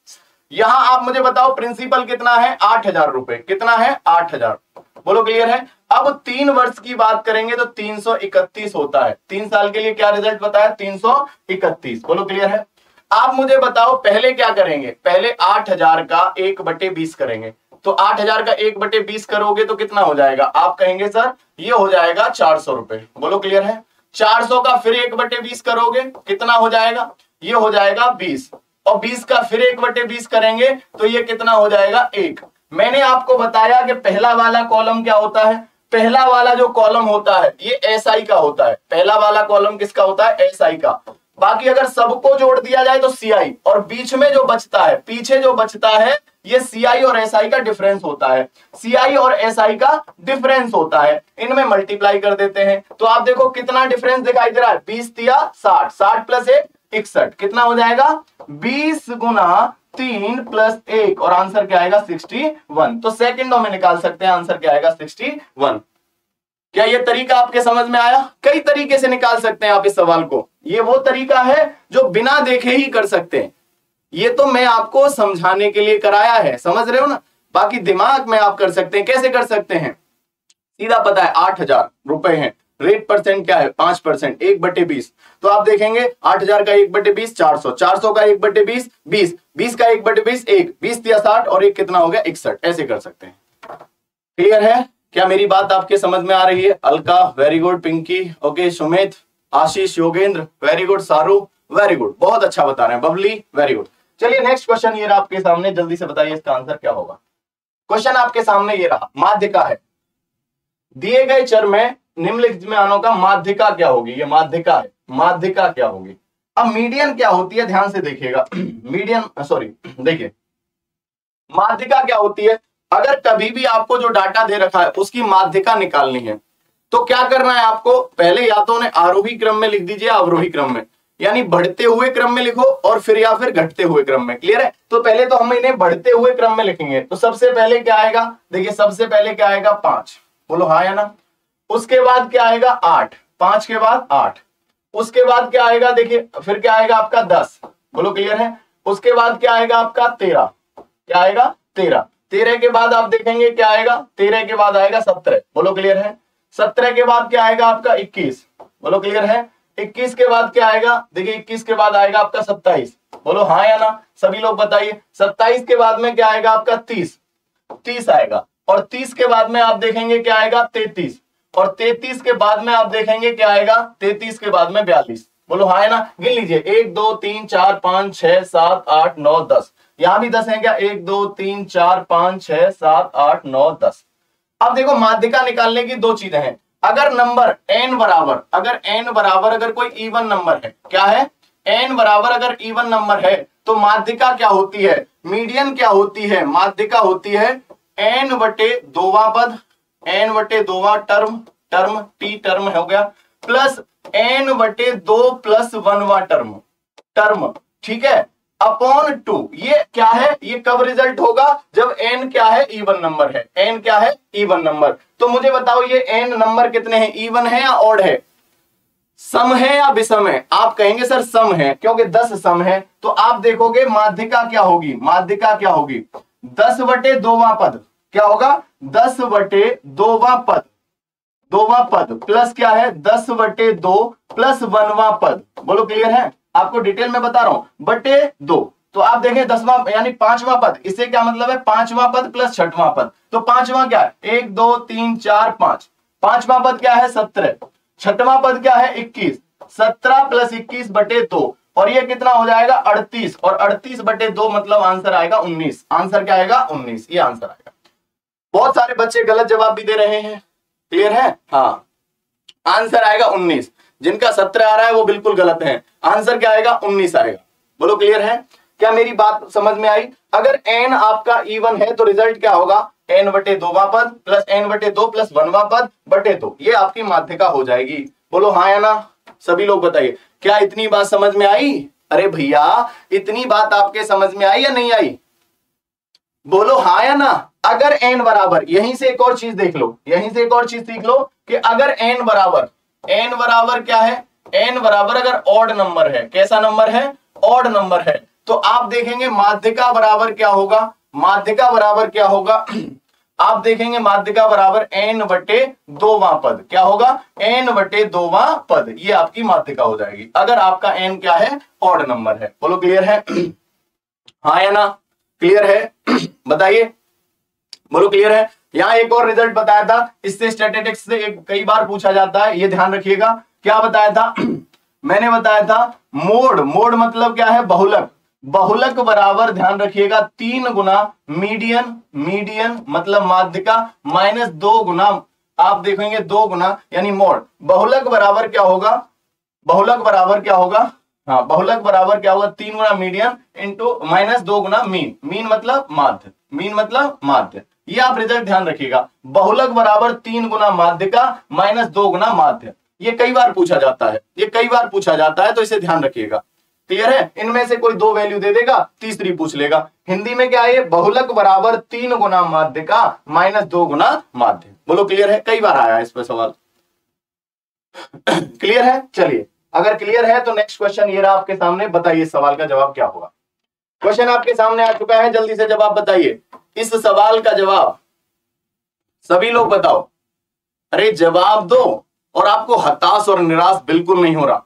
यहाँ आप मुझे बताओ प्रिंसिपल कितना है? आठ हज़ार रुपए। कितना है? आठ हज़ार। बोलो क्लियर है? अब तीन वर्ष की बात करेंगे तो तीन सौ इकतीस होता है। तीन साल के लिए क्या रिज़ल्ट बताया? तीन सौ इकतीस। बोलो क्लियर है? आप मुझे बताओ पहले क्या करेंगे? पहले आठ हज़ार का एक बटे बीस करेंगे। तो आठ हज़ार का एक बटे बीस करोगे तो कितना हो जाएगा? आप कहेंगे, सर, ये हो जाएगा चार सौ रुपए। बोलो क्लियर है? चार सौ का फिर एक बटे बीस करोगे, कितना हो जाएगा? ये हो जाएगा बीस। और बीस का फिर एक बटे बीस करेंगे तो ये कितना हो जाएगा एक। मैंने आपको बताया कि पहला वाला कॉलम क्या होता है? पहला वाला जो कॉलम होता है, ये एस आई का होता है। पहला वाला कॉलम किसका होता है? एस आई का। बाकी अगर सबको जोड़ दिया जाए तो सी आई और बीच में जो बचता है, पीछे जो बचता है, ये सी आई और एस आई का डिफरेंस होता है। सी आई और एस आई का डिफरेंस होता है। इनमें मल्टीप्लाई कर देते हैं। तो आप देखो कितना डिफरेंस दिखाई दे रहा है। बीस दिया साठ। साठ प्लस एक इकसठ। कितना हो जाएगा? बीस गुना तीन प्लस एक, और आंसर क्या आएगा? Sixty one. तो सेकेंडों में निकाल सकते हैं, आंसर क्या आएगा? Sixty one. क्या ये तरीका आपके समझ में आया? कई तरीके से निकाल सकते हैं आप इस सवाल को। ये वो तरीका है जो बिना देखे ही कर सकते हैं। ये तो मैं आपको समझाने के लिए कराया है। समझ रहे हो ना? बाकी दिमाग में आप कर सकते हैं। कैसे कर सकते हैं? सीधा पता है, आठ हज़ार रुपए हैं। रेट परसेंट क्या है? पाँच परसेंट, एक बटे बीस। तो आप देखेंगे, आठ हज़ार का एक बटे बीस, चार सौ। चार सौ का एक बटे बीस बीस। बीस का एक बटे बीस, एक। बीस दिया साठ और एक कितना हो गया? इकसठ। ऐसे कर सकते हैं। क्लियर है? क्या मेरी बात आपके समझ में आ रही है? Alka very good Pinki okay Sumit, Ashish, Yogendra very good Saru very good बहुत अच्छा बता रहे हैं। बबली वेरी गुड चलिए नेक्स्ट क्वेश्चन ये रहा आपके सामने। जल्दी से बताइए इसका आंसर क्या होगा। क्वेश्चन आपके सामने ये रहा। माध्य का है। दिए गए चर में निम्नलिखित में आनों का माध्यिका क्या होगी? ये माध्यिका है। माध्यिका क्या होगी? अब मीडियन क्या होती है? ध्यान से देखिएगा। मीडियन सॉरी देखिए। माध्यिका क्या होती है? अगर कभी भी आपको जो डाटा दे रखा है, उसकी माध्यिका निकालनी है तो क्या करना है आपको? पहले या तो उन्हें आरोही क्रम में लिख दीजिए, अवरोही क्रम में। यानी बढ़ते हुए क्रम में लिखो और फिर या फिर घटते हुए क्रम में। क्लियर है? तो पहले तो हम इन्हें बढ़ते हुए क्रम में लिखेंगे। तो सबसे पहले क्या आएगा? देखिए, सबसे पहले क्या आएगा? पाँच। बोलो हाँ या ना? उसके बाद क्या आएगा? आठ। पाँच के बाद आठ। उसके बाद क्या आएगा? देखिए, फिर क्या आएगा आपका दस। बोलो क्लियर है? उसके बाद क्या आएगा आपका तेरह। क्या आएगा? तेरह। तेरह के बाद आप देखेंगे क्या आएगा? तेरह के बाद आएगा सत्रह। बोलो क्लियर है? सत्रह के बाद क्या आएगा आपका इक्कीस। बोलो क्लियर है? इक्कीस के बाद क्या आएगा? देखिए, इक्कीस के बाद आएगा आपका सत्ताईस। बोलो हाँ या ना? सभी लोग बताइए। सत्ताईस के बाद में क्या आएगा आपका तीस? तीस आएगा। और तीस के बाद में आप देखेंगे क्या आएगा? तैतीस। और तैतीस के बाद में आप देखेंगे क्या आएगा? तैतीस के बाद में बयालीस। बोलो हाँ है ना? गिन लीजिए। एक, दो, तीन, चार, पाँच, छह, सात, आठ, नौ, दस। यहाँ भी दस है क्या? एक, दो, तीन, चार, पाँच, छह, सात, आठ, नौ, दस। अब देखो, माध्यिका निकालने की दो चीज़ें हैं। अगर नंबर एन बराबर, अगर एन बराबर अगर कोई इवन नंबर है, क्या है? एन बराबर अगर इवन नंबर है तो माध्यिका क्या होती है? मीडियन क्या होती है? माध्यिका होती है एन बटे दोवा पद। एन बटे दोवा टर्म टर्म, टी टर्म हो गया, प्लस एन बटे दो प्लस वनवा टर्म टर्म, ठीक है? अपॉन टू, ये क्या है? ये कब रिज़ल्ट होगा? जब एन क्या है? इवन नंबर है। एन क्या है? Even number. तो मुझे बताओ, ये एन नंबर कितने हैं? इवन है या ऑड है? सम है या विषम है? आप कहेंगे, सर, सम है, क्योंकि दस सम है। तो आप देखोगे, माध्यिका क्या होगी? माध्यिका क्या होगी? दस बटे दोवा पद। क्या होगा? दस बटे दोवा पद। दोवा पद प्लस क्या है? दस बटे दो प्लस वनवा पद। बोलो क्लियर है? आपको डिटेल में बता रहा हूँ। बटे दो। तो आप देखें दसवां यानी पांचवा पद। इससे क्या मतलब है? पांचवा पद प्लस छठवां पद। तो पांचवा क्या है? एक, दो, तीन, चार, पाँच। पांचवा पद क्या है? सत्रह। छठवां पद क्या है? इक्कीस। सत्रह प्लस इक्कीस बटे दो। और ये कितना हो जाएगा? अड़तीस। और अड़तीस बटे दो मतलब आंसर आएगा उन्नीस। आंसर क्या आएगा? उन्नीस। ये आंसर आएगा। बहुत सारे बच्चे गलत जवाब भी दे रहे हैं। क्लियर है? हाँ। आंसर आएगा उन्नीस। जिनका सत्रह आ रहा है, वो बिल्कुल गलत है। आंसर क्या आएगा? उन्नीस आएगा। बोलो क्लियर है? क्या मेरी बात समझ में आई? अगर एन आपका इवन है तो रिज़ल्ट क्या होगा? एन बटे दो पद प्लस एन बटे दो प्लस वनवा पद बटे दो। ये आपकी माध्यिका हो जाएगी। बोलो हाँ या ना? सभी लोग बताइए। क्या इतनी बात समझ में आई? अरे भैया, इतनी बात आपके समझ में आई या नहीं आई? बोलो हाँ या ना? अगर एन बराबर, यहीं से एक और चीज़ देख लो, यहीं से एक और चीज़ सीख लो कि अगर एन बराबर एन बराबर क्या है? एन बराबर अगर ऑड नंबर है, कैसा नंबर है? ऑड नंबर है। तो आप देखेंगे माध्यिका बराबर क्या होगा? माध्यिका बराबर क्या होगा? आप देखेंगे माध्यिका बराबर एन बटे दोवा पद। क्या होगा? एन बटे दोवा पद। ये आपकी माध्यिका हो जाएगी। अगर आपका एन क्या है? ऑड नंबर है। बोलो क्लियर है? हाँ या ना? क्लियर है? बताइए। बोलो क्लियर है? यहाँ एक और रिज़ल्ट बताया था, इससे स्टेटिस्टिक्स से एक कई बार पूछा जाता है, ये ध्यान रखिएगा। क्या बताया था? मैंने बताया था, मोड मोड मतलब क्या है? बहुलक। बहुलक बराबर, ध्यान रखिएगा, तीन गुना मीडियन मीडियन मतलब माध्यिका माइनस दो गुना, आप देखेंगे दो गुना, यानी मोड। बहुलक बराबर क्या होगा? बहुलक बराबर क्या होगा? हाँ बहुलक बराबर क्या होगा? तीन गुना मीडियन इंटू माइनस दो गुना मीन मीन मतलब माध्य। मीन मतलब माध्य। ये आप रिज़ल्ट ध्यान रखिएगा। बहुलक बराबर तीन गुना माध्य का माइनस दो गुना माध्य। ये कई बार पूछा जाता है। ये कई बार पूछा जाता है तो इसे ध्यान रखिएगा। क्लियर है? इनमें से कोई दो वैल्यू दे देगा, तीसरी पूछ लेगा। हिंदी में क्या है बहुलक बराबर तीन गुना माध्य का माइनस दो गुना माध्य। बोलो क्लियर है? कई बार आया इस पर सवाल। क्लियर है? चलिए। अगर क्लियर है तो नेक्स्ट क्वेश्चन ये रहा आपके सामने। बताइए, सवाल का जवाब क्या होगा? क्वेश्चन आपके सामने आ चुका है, जल्दी से जवाब बताइए। इस सवाल का जवाब सभी लोग बताओ। अरे जवाब दो, और आपको हताश और निराश बिल्कुल नहीं हो रहा।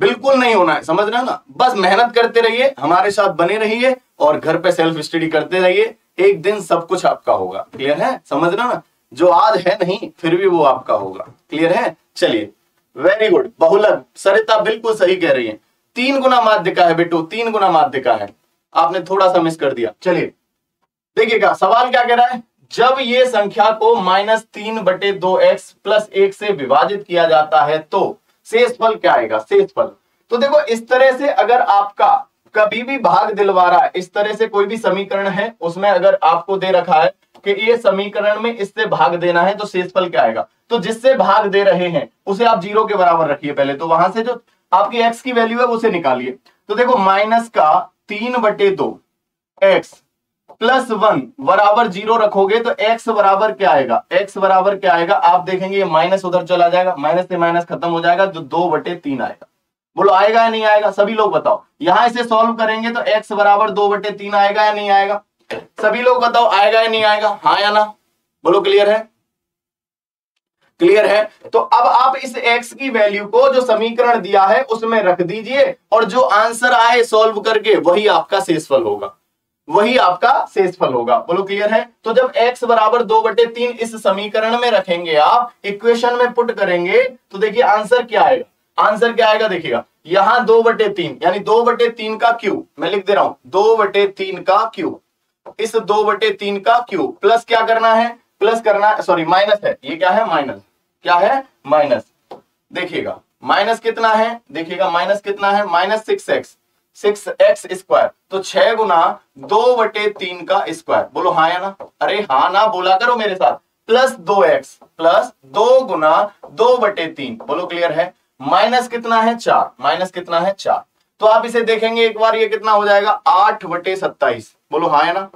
बिल्कुल नहीं होना है, समझ रहे ना? बस मेहनत करते रहिए, हमारे साथ बने रहिए, और घर पे सेल्फ स्टडी करते रहिए। एक दिन सब कुछ आपका होगा। क्लियर है? समझ रहे ना? जो आज है नहीं, फिर भी वो आपका होगा। क्लियर है? चलिए वेरी गुड बहुलक, सरिता बिल्कुल सही कह रही है। तीन गुना माध्य का है बेटो, तीन गुना माध्य का है। आपने थोड़ा सा मिस कर दिया। चलिए, देखिएगा, सवाल क्या कह रहा है? जब ये संख्या को माइनस तीन बटे दो एक्स प्लस एक से विभाजित किया जाता है तो शेषफल क्या आएगा? शेषफल। तो देखो, इस तरह से अगर आपका कभी भी भाग दिलवा रहा है, इस तरह से कोई भी समीकरण है, उसमें अगर आपको दे रखा है कि ये समीकरण में इससे भाग देना है तो शेषफल क्या आएगा? तो जिससे भाग दे रहे हैं, उसे आप ज़ीरो के बराबर रखिए पहले। तो वहाँ से जो आपकी एक्स की वैल्यू है, उसे निकालिए। तो देखो माइनस का तीन बटे दो एक्स प्लस वन बराबर ज़ीरो रखोगे तो एक्स बराबर क्या आएगा? एक्स बराबर क्या आएगा? आप देखेंगे ये माइनस उधर चला जाएगा माइनस से माइनस खत्म हो जाएगा, जो दो बटे तीन आएगा। बोलो, आएगा या नहीं आएगा? सभी लोग बताओ। यहाँ इसे सॉल्व करेंगे तो एक्स बराबर दो बटे तीन आएगा या नहीं आएगा? सभी लोग बताओ, आएगा या नहीं आएगा? हाँ या ना? बोलो क्लियर है? क्लियर है? तो अब आप इस x की वैल्यू को जो समीकरण दिया है, उसमें रख दीजिए और जो आंसर आए सॉल्व करके, वही आपका शेषफल होगा। वही आपका शेषफल होगा। बोलो क्लियर है? तो जब x बराबर दो बटे तीन इस समीकरण में रखेंगे आप इक्वेशन में पुट करेंगे तो देखिए आंसर क्या आएगा? आंसर क्या आएगा देखिएगा। यहाँ दो बटे तीन, यानी दो बटे तीन का क्यू मैं लिख दे रहा हूँ, दो बटे तीन का क्यू इस दो बटे तीन का क्यू प्लस क्या करना है? प्लस करना सॉरी माइनस है। ये क्या है? माइनस क्या है? माइनस देखिएगा। माइनस कितना है? देखिएगा माइनस कितना है? Minus six x six x square तो छह गुना दो बटे तीन का स्क्वायर बोलो हाँ या ना? अरे हाँ ना, बोला करो मेरे साथ। प्लस दो एक्स प्लस दो गुना दो बटे तीन। बोलो क्लियर है? माइनस कितना है? चार। माइनस कितना है? चार। तो आप इसे देखेंगे एक बार, ये कितना हो जाएगा? आठ बटे सत्ताईस। बोलो हाँ है ना?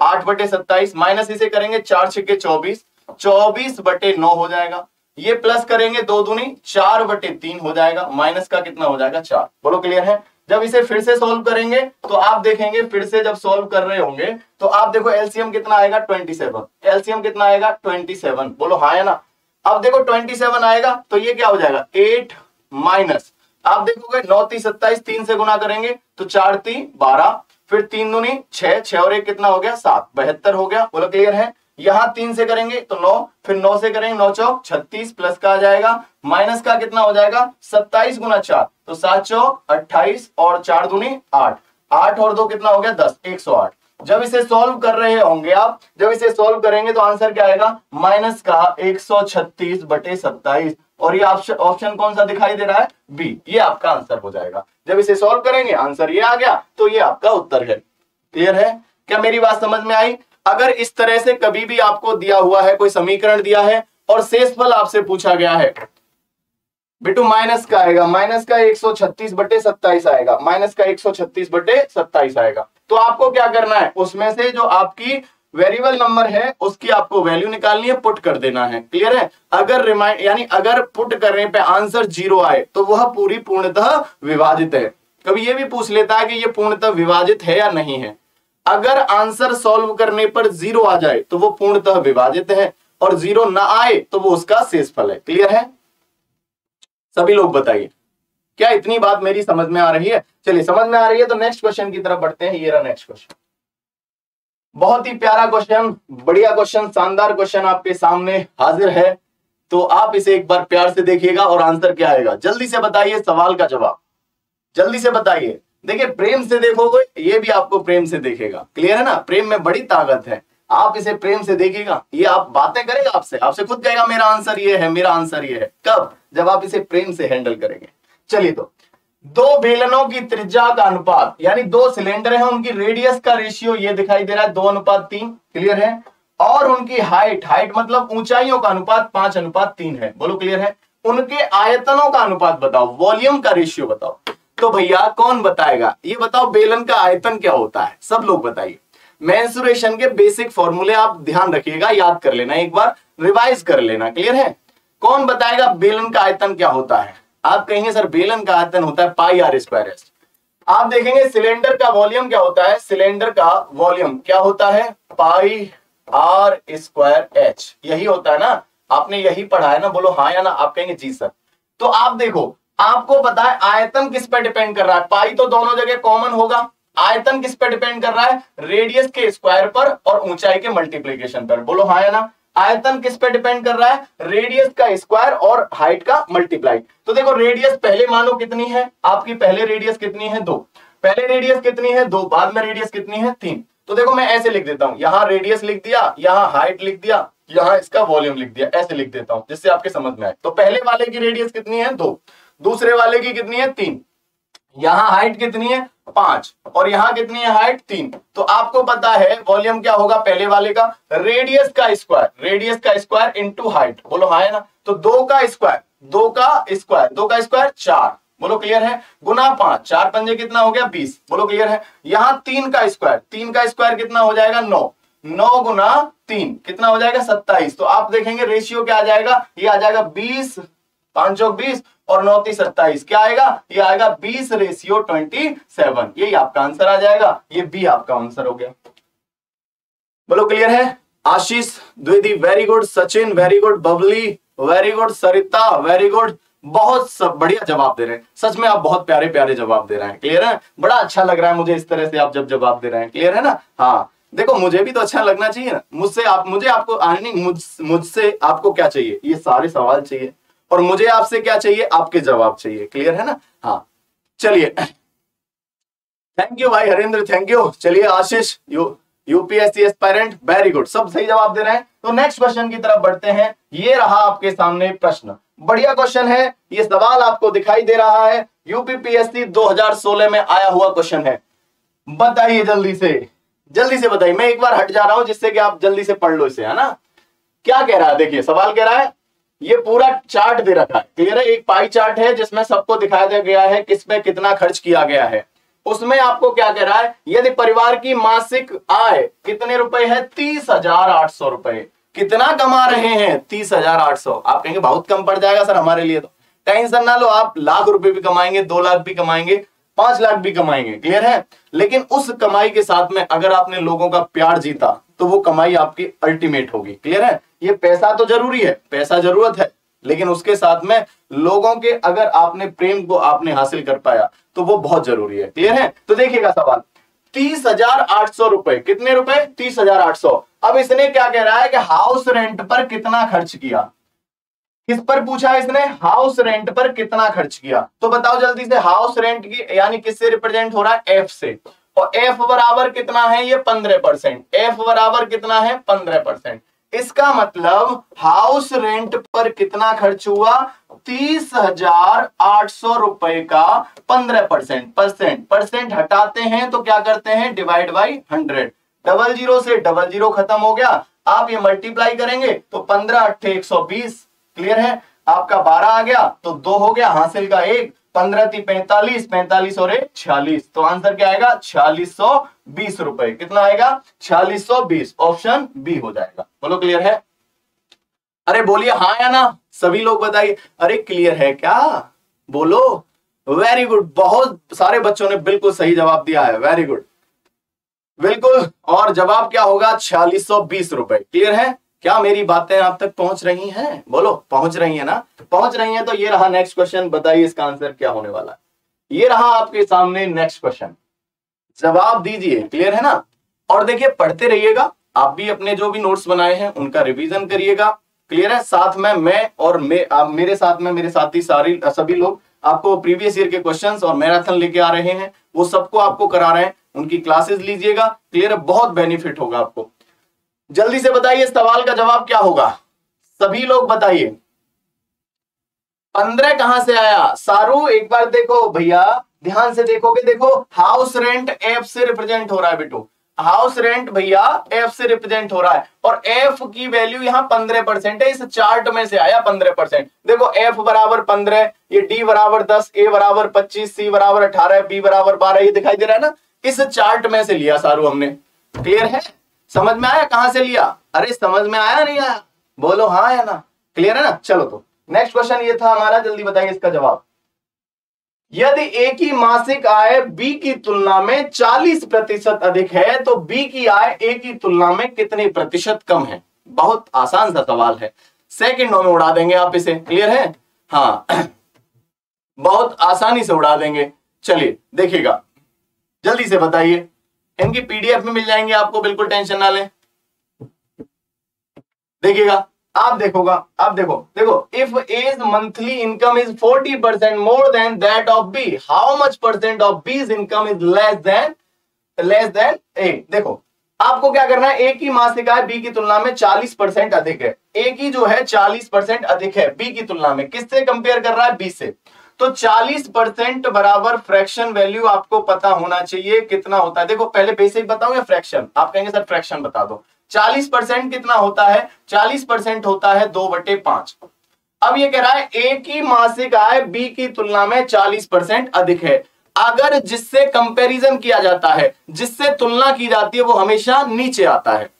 आठ बटे सत्ताईस माइनस इसे करेंगे चार छिके चौबीस। चौबीस बटे नौ हो जाएगा। ये प्लस करेंगे दो दूनी, चार बटे तीन हो जाएगा। माइनस का कितना हो जाएगा चार। बोलो क्लियर है? जब इसे फिर से सोल्व करेंगे तो आप देखेंगे फिर से जब सोल्व कर रहे होंगे तो आप देखो एलसीएम कितना आएगा? ट्वेंटी सेवन एलसीएम कितना आएगा? ट्वेंटी सेवन बोलो हाँ है ना? अब देखो ट्वेंटी सेवन आएगा तो ये क्या हो जाएगा? एट माइनस आप देखोगे नौ तीस सत्ताईस, तीन से गुना करेंगे तो चार, तीन, बारह। फिर तीन दूनी, छह छह और एक कितना हो गया? सात। बहत्तर हो गया। बोलो क्लियर है? यहाँ तीन से करेंगे तो नौ, फिर नौ से करेंगे नौ चौक, छत्तीस प्लस का आ जाएगा। माइनस का कितना हो जाएगा? सत्ताईस गुना चार। तो सात चौक, अट्ठाईस और चार दूनी, आठ। आठ और दो कितना हो गया? दस, एक सौ आठ। जब इसे सॉल्व कर रहे होंगे आप, जब इसे सॉल्व करेंगे तो आंसर क्या आएगा? माइनस का एक सौ छत्तीस बटे सत्ताईस। और ये ऑप्शन कौन सा दिखाई दे रहा है? बी ये आपका आंसर हो जाएगा। जब इसे सॉल्व करेंगे आंसर ये आ गया तो ये आपका उत्तर है। क्लियर है? क्या मेरी बात समझ में आई? अगर इस तरह से कभी भी आपको दिया हुआ है, कोई समीकरण दिया है, और शेषफल आपसे पूछा गया है, बिटू माइनस का आएगा, माइनस का 136 बटे सत्ताईस आएगा, माइनस का 136 बटे सत्ताईस आएगा। तो आपको क्या करना है? उसमें से जो आपकी वेरिएबल नंबर है, उसकी आपको वैल्यू निकालनी है पुट कर देना है। क्लियर है? अगर रिमाइंड यानी अगर पुट करने पे आंसर ज़ीरो आए तो वह पूरी पूर्णतः विभाजित है। कभी ये भी पूछ लेता है कि ये पूर्णतः विभाजित है या नहीं है। अगर आंसर सॉल्व करने पर ज़ीरो आ जाए तो वो पूर्णतः विभाजित है, और ज़ीरो ना आए तो वो उसका शेषफल है। क्लियर है? सभी लोग बताइए। क्या इतनी बात मेरी समझ में आ रही है? चलिए, समझ में आ रही है तो नेक्स्ट क्वेश्चन की तरफ़ बढ़ते हैं। ये रहा नेक्स्ट क्वेश्चन बहुत ही प्यारा क्वेश्चन बढ़िया क्वेश्चन शानदार क्वेश्चन आपके सामने हाजिर है। तो आप इसे एक बार प्यार से देखिएगा और आंसर क्या आएगा। जल्दी से बताइए सवाल का जवाब। जल्दी से बताइए। देखिए, प्रेम से देखोगे, ये भी आपको प्रेम से देखेगा। क्लियर है ना? प्रेम में बड़ी ताकत है। आप इसे प्रेम से देखिएगा। ये आप बातें करेगा आपसे। आपसे खुद कहेगा, मेरा आंसर ये है, मेरा आंसर ये है। कब? जब आप इसे प्रेम से हैंडल करेंगे। चलिए तो दो बेलनों की त्रिज्या का अनुपात, यानी दो सिलेंडर हैं, उनकी रेडियस का रेशियो ये दिखाई दे रहा है, दो अनुपात तीन क्लियर है? और उनकी हाइट हाइट मतलब ऊंचाइयों का अनुपात पाँच, अनुपात तीन है। बोलो क्लियर है? उनके आयतनों का अनुपात बताओ वॉल्यूम का रेशियो बताओ। तो भैया, कौन बताएगा? ये बताओ, बेलन का आयतन क्या होता है? सब लोग बताइए। मेंसुरेशन के बेसिक फॉर्मूले आप ध्यान रखिएगा, याद कर लेना एक बार रिवाइज कर लेना क्लियर है? कौन बताएगा बेलन का आयतन क्या होता है? आप कहेंगे, सर, बेलन का आयतन होता है पाई आर स्क्वायर एस। आप देखेंगे, सिलेंडर का वॉल्यूम क्या होता है? सिलेंडर का वॉल्यूम क्या होता है? Pi r square h. यही होता है ना? आपने यही पढ़ा है ना? बोलो हाँ या ना? आप कहेंगे, जी, सर। तो आप देखो, आपको पता है आयतन किस पर डिपेंड कर रहा है? पाई तो दोनों जगह कॉमन होगा। आयतन किस पर डिपेंड कर रहा है? रेडियस के स्क्वायर पर और ऊंचाई के मल्टीप्लीकेशन पर। बोलो हाँ या ना? आयतन किस पे डिपेंड कर रहा है? रेडियस का स्क्वायर और हाइट का मल्टीप्लाई। तो देखो, रेडियस पहले मानो कितनी है? आपकी पहले रेडियस कितनी है? दो। पहले रेडियस कितनी है? दो। बाद में रेडियस कितनी है? तीन। तो देखो, मैं ऐसे लिख देता हूँ। यहाँ रेडियस लिख दिया, यहाँ हाइट लिख दिया, यहाँ इसका वॉल्यूम लिख दिया। ऐसे लिख देता हूँ, जिससे आपके समझ में आए। तो पहले वाले की रेडियस कितनी है? दो। दूसरे वाले की कितनी है? तीन। यहाँ हाइट कितनी है? पाँच। और यहाँ कितनी है हाइट तीन। तो आपको पता है वॉल्यूम क्या होगा पहले वाले का? रेडियस का स्क्वायर रेडियस का स्क्वायर इंटू हाइट बोलो हाँ है ना? तो दो का स्क्वायर दो का स्क्वायर दो का स्क्वायर चार। बोलो क्लियर है? गुना पाँच। चार पंजे कितना हो गया? बीस। बोलो क्लियर है? यहाँ तीन का स्क्वायर तीन का स्क्वायर कितना हो जाएगा? नौ। नौ गुना तीन। कितना हो जाएगा? सत्ताईस। तो आप देखेंगे रेशियो क्या आ जाएगा? ये आ जाएगा बीस। पाँच सौ बीस। और नौ तीस सत्ताईस, क्या आएगा? ये आएगा बीस रेशियो ट्वेंटी सेवन यही आपका आंसर आ जाएगा। ये बी आपका आंसर हो गया। बोलो क्लियर है? Ashish Dwivedi very good Sachin very good Babli very good Sarita very good बहुत सब बढ़िया जवाब दे रहे हैं। सच में आप बहुत प्यारे प्यारे जवाब दे रहे हैं। क्लियर है? बड़ा अच्छा लग रहा है मुझे इस तरह से आप जब जवाब दे रहे हैं। क्लियर है ना? हाँ। देखो, मुझे भी तो अच्छा लगना चाहिए ना। मुझसे आप, मुझे आपको मुझ, मुझसे आपको क्या चाहिए? ये सारे सवाल चाहिए। और मुझे आपसे क्या चाहिए? आपके जवाब चाहिए। क्लियर है ना? हाँ। चलिए। थैंक यू भाई हरेंद्र थैंक यू चलिए Ashish, you UPSC aspirant very good सब सही जवाब दे रहे हैं। तो नेक्स्ट क्वेश्चन की तरफ़ बढ़ते हैं। ये रहा आपके सामने प्रश्न। बढ़िया क्वेश्चन है। ये सवाल आपको दिखाई दे रहा है। यूपीपीएससी 2016 में आया हुआ क्वेश्चन है। बताइए जल्दी से। जल्दी से बताइए। मैं एक बार हट जा रहा हूँ जिससे कि आप जल्दी से पढ़ लो इसे, है ना? क्या कह रहा है? देखिए, सवाल कह रहा है ये पूरा चार्ट दे रखा है। क्लियर है एक पाई चार्ट है जिसमें सबको दिखाया गया है किसमें कितना खर्च किया गया है। उसमें आपको क्या कह रहा है, यदि परिवार की मासिक आय कितने रुपए है? तीस हज़ार आठ सौ रुपए। कितना कमा रहे हैं? तीस हज़ार आठ सौ। आप कहेंगे, बहुत कम पड़ जाएगा सर हमारे लिए तो। टेंशन ना लो, आप लाख रुपए भी कमाएँगे, दो लाख भी कमाएँगे, पाँच लाख भी कमाएँगे। क्लियर है? लेकिन उस कमाई के साथ में अगर आपने लोगों का प्यार जीता तो वो कमाई आपकी अल्टीमेट होगी। क्लियर है? ये पैसा तो ज़रूरी है, पैसा ज़रूरत है, लेकिन उसके साथ में लोगों के अगर आपने प्रेम को आपने हासिल कर पाया तो वो बहुत ज़रूरी है। क्लियर है? तो देखिएगा सवाल। तीस हज़ार आठ सौ रुपए। कितने रुपए? तीस हज़ार आठ सौ। अब इसने क्या कह रहा है कि हाउस रेंट पर कितना खर्च किया? किस पर पूछा इसने? हाउस रेंट पर कितना खर्च किया? तो बताओ जल्दी से हाउस रेंट की, यानी किससे रिप्रेजेंट हो रहा है? एफ़ से। और एफ़ बराबर कितना है? ये पंद्रह परसेंट। एफ़ बराबर कितना है? पंद्रह परसेंट। इसका मतलब हाउस रेंट पर कितना खर्च हुआ? तीस हज़ार आठ सौ रुपए का पंद्रह परसेंट परसेंट परसेंट हटाते हैं तो क्या करते हैं? Divide by hundred double zero से डबल ज़ीरो खत्म हो गया। आप ये मल्टीप्लाई करेंगे तो पंद्रह अट्ठे एक सौ बीस. क्लियर है? आपका बारह आ गया तो दो हो गया। हासिल का एक पंद्रह थी पैंतालीस पैंतालीस और छियालीस। तो आंसर क्या आएगा? छियालीस सौ बीस रुपए। कितना आएगा? छियालीस सौ बीस। ऑप्शन बी हो जाएगा। बोलो, क्लियर है? अरे, बोलिए हाँ या ना? सभी लोग बताइए। अरे, क्लियर है क्या? बोलो। वेरी गुड बहुत सारे बच्चों ने बिल्कुल सही जवाब दिया है। वेरी गुड बिल्कुल। और जवाब क्या होगा? छियालीस सौ बीस रुपए। क्लियर है? क्या मेरी बातें आप तक पहुँच रही हैं? बोलो पहुँच रही है ना? पहुँच रही है तो ये रहा नेक्स्ट क्वेश्चन बताइए इसका आंसर क्या होने वाला है। ये रहा आपके सामने नेक्स्ट क्वेश्चन जवाब दीजिए क्लियर है ना? और देखिए पढ़ते रहिएगा आप भी अपने जो भी नोट्स बनाए हैं उनका रिवीजन करिएगा। क्लियर है? साथ में मैं और मे, आप मेरे साथ में मेरे साथी सारी सभी लोग आपको प्रीवियस ईयर के क्वेश्चंस और मैराथन लेके आ रहे हैं वो सबको आपको करा रहे हैं उनकी क्लासेस लीजिएगा। क्लियर है? बहुत बेनिफिट होगा आपको। जल्दी से बताइए सवाल का जवाब क्या होगा? सभी लोग बताइए। पंद्रह कहाँ से आया? सारू, एक बार देखो भैया, ध्यान से देखोगे, देखो हाउस रेंट एफ़ से रिप्रेजेंट हो रहा है बेटो। हाउस रेंट भैया एफ़ से रिप्रेजेंट हो रहा है। और एफ़ की वैल्यू यहाँ पंद्रह परसेंट है, इस चार्ट में से आया पंद्रह परसेंट। देखो एफ़ बराबर पंद्रह, ये डी बराबर दस ए बराबर पच्चीस सी बराबर अठारह बी बराबर बारह, ये दिखाई दे रहा है ना? इस चार्ट में से लिया सारू हमने। क्लियर है? समझ में आया कहाँ से लिया? अरे, समझ में आया नहीं आया। बोलो हाँ या ना? क्लियर है ना? चलो तो। नेक्स्ट क्वेश्चन ये था हमारा, जल्दी बताइए इसका जवाब। यदि ए की मासिक आय बी की तुलना में 40 प्रतिशत अधिक है तो बी की आय ए की तुलना में कितने प्रतिशत कम है? बहुत आसान सा सवाल है। सेकंडों में उड़ा देंगे आप इसे। क्लियर है? हाँ। बहुत आसानी से उड़ा देंगे। चलिए, देखिएगा। जल्दी से बताइए। इनकी पीडीएफ में मिल जाएँगे, आपको बिल्कुल टेंशन ना लें। देखिएगा, आप देखोगा, आप देखो देखो if A's monthly income is 40 percent more than that of B how much percent of B's income is less than less than A देखो, आपको क्या करना है? ए की मासिक आय बी की तुलना में 40 परसेंट अधिक है। ए की जो है 40 परसेंट अधिक है बी की तुलना में। किससे कंपेयर कर रहा है? बी से। तो 40 परसेंट बराबर फ्रैक्शन वैल्यू आपको पता होना चाहिए कितना होता है। देखो, पहले बेसिक बताऊँ या फ्रैक्शन? आप कहेंगे, सर, फ्रैक्शन बता दो। 40 परसेंट कितना होता है? 40 परसेंट होता है दो बटे पाँच। अब ये कह रहा है, ए की मासिक आय बी की तुलना में 40 परसेंट अधिक है। अगर जिससे कंपैरिजन किया जाता है, जिससे तुलना की जाती है, वो हमेशा नीचे आता है।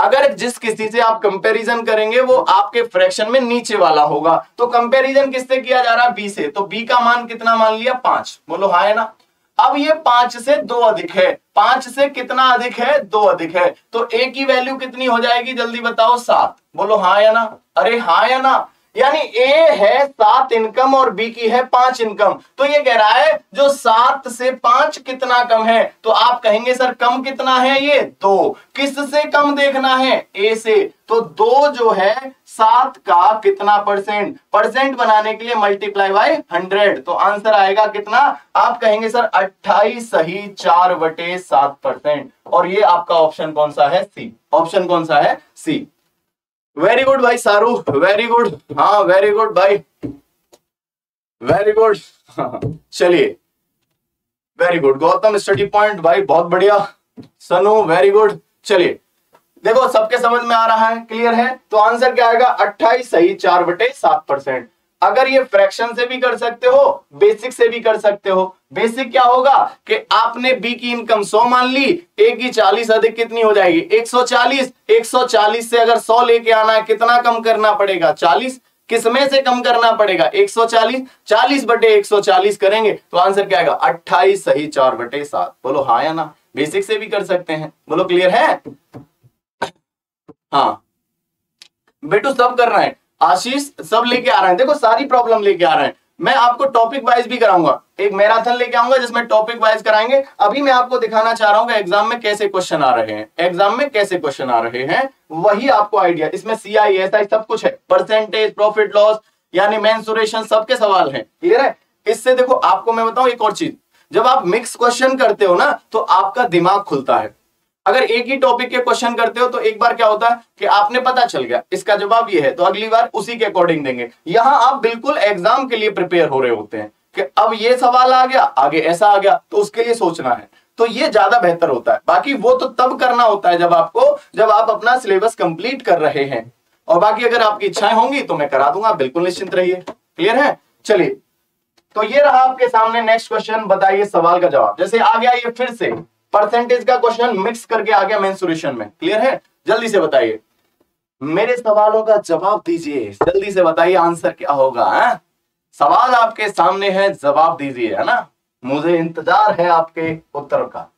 अगर जिस किसी से आप कंपैरिजन करेंगे, वो आपके फ्रैक्शन में नीचे वाला होगा। तो कंपैरिजन किससे किया जा रहा है? बी से। तो बी का मान कितना मान लिया? पाँच। बोलो, हा है ना? अब ये पाँच से दो अधिक है। पाँच से कितना अधिक है? दो अधिक है। तो ए की वैल्यू कितनी हो जाएगी? जल्दी बताओ, सात। बोलो हाँ या ना? अरे हाँ या ना? यानी ए है सात इनकम और बी की है पाँच इनकम। तो ये कह रहा है, जो सात से पाँच कितना कम है? तो आप कहेंगे, सर, कम कितना है ये? दो। किस से कम देखना है? ए से। तो दो जो है, सात का कितना परसेंट परसेंट बनाने के लिए मल्टीप्लाई बाय हंड्रेड तो आंसर आएगा कितना? आप कहेंगे, सर, अट्ठाईस सही चार बटे सात परसेंट और ये आपका ऑप्शन कौन सा है? सी ऑप्शन कौन सा है? सी वेरी गुड भाई सारू वेरी गुड हाँ वेरी गुड भाई वेरी गुड चलिए. Very good Gautam study point भाई बहुत बढ़िया. सनू वेरी गुड चलिए. देखो, सबके समझ में आ रहा है. क्लियर है? तो आंसर क्या आएगा? अट्ठाईस सही, चार बटे सात परसेंट. अगर ये फ्रैक्शन से भी कर सकते हो बेसिक से भी कर सकते हो। बेसिक क्या होगा कि आपने बी की इनकम 100 मान ली ए की 40 अधिक कितनी हो जाएगी? 140 140 से अगर 100 लेके आना है, कितना कम करना पड़ेगा? 40 किसमें से कम करना पड़ेगा? 140 40 बटे 140 करेंगे तो आंसर क्या आएगा? 28 सही चार बटे सात। बोलो हाँ या ना? बेसिक से भी कर सकते हैं। बोलो क्लियर है? हाँ। बेटू, सब कर रहे हैं। आशीष सब लेके आ रहे हैं। देखो, सारी प्रॉब्लम लेके आ रहे हैं। मैं आपको टॉपिक वाइज भी कराऊँगा। एक मैराथन लेके आऊँगा, जिसमें टॉपिक वाइज कराएँगे। अभी मैं आपको दिखाना चाह रहा हूँ एग्ज़ाम में कैसे क्वेश्चन आ रहे हैं। एग्ज़ाम में कैसे क्वेश्चन आ रहे हैं, वही आपको आइडिया इसमें सी आई एस आई सब कुछ है। परसेंटेज प्रॉफिट लॉस यानी मैंसुरेशन सबके सवाल है। क्लियर है? इससे देखो, आपको मैं बताऊँ एक और चीज़। जब आप मिक्स क्वेश्चन करते हो ना तो आपका दिमाग खुलता है। अगर एक ही टॉपिक के क्वेश्चन करते हो तो एक बार क्या होता है कि आपने पता चल गया। इसका जवाब ये है। तो अगली बार उसी के अकॉर्डिंग देंगे। यहाँ आप बिल्कुल एग्ज़ाम के लिए प्रिपेयर हो रहे होते हैं कि अब ये सवाल आ गया, आगे ऐसा आ गया तो उसके लिए सोचना है। तो ये ज़्यादा बेहतर होता है। बाकी वो तो तब करना होता है जब आपको, जब आप अपना सिलेबस कंप्लीट कर रहे हैं। और बाकी अगर आपकी इच्छाएँ होंगी तो मैं करा दूँगा। बिल्कुल निश्चिंत रहिए। क्लियर है? चलिए। तो ये रहा आपके सामने नेक्स्ट क्वेश्चन बताइए सवाल का जवाब। जैसे आ गया ये फिर से। परसेंटेज का क्वेश्चन मिक्स करके आ गया मेंसुरेशन में। क्लियर है? जल्दी से बताइए। मेरे सवालों का जवाब दीजिए। जल्दी से बताइए आंसर क्या होगा, है? सवाल आपके सामने है, जवाब दीजिए, है ना? मुझे इंतज़ार है आपके उत्तर का।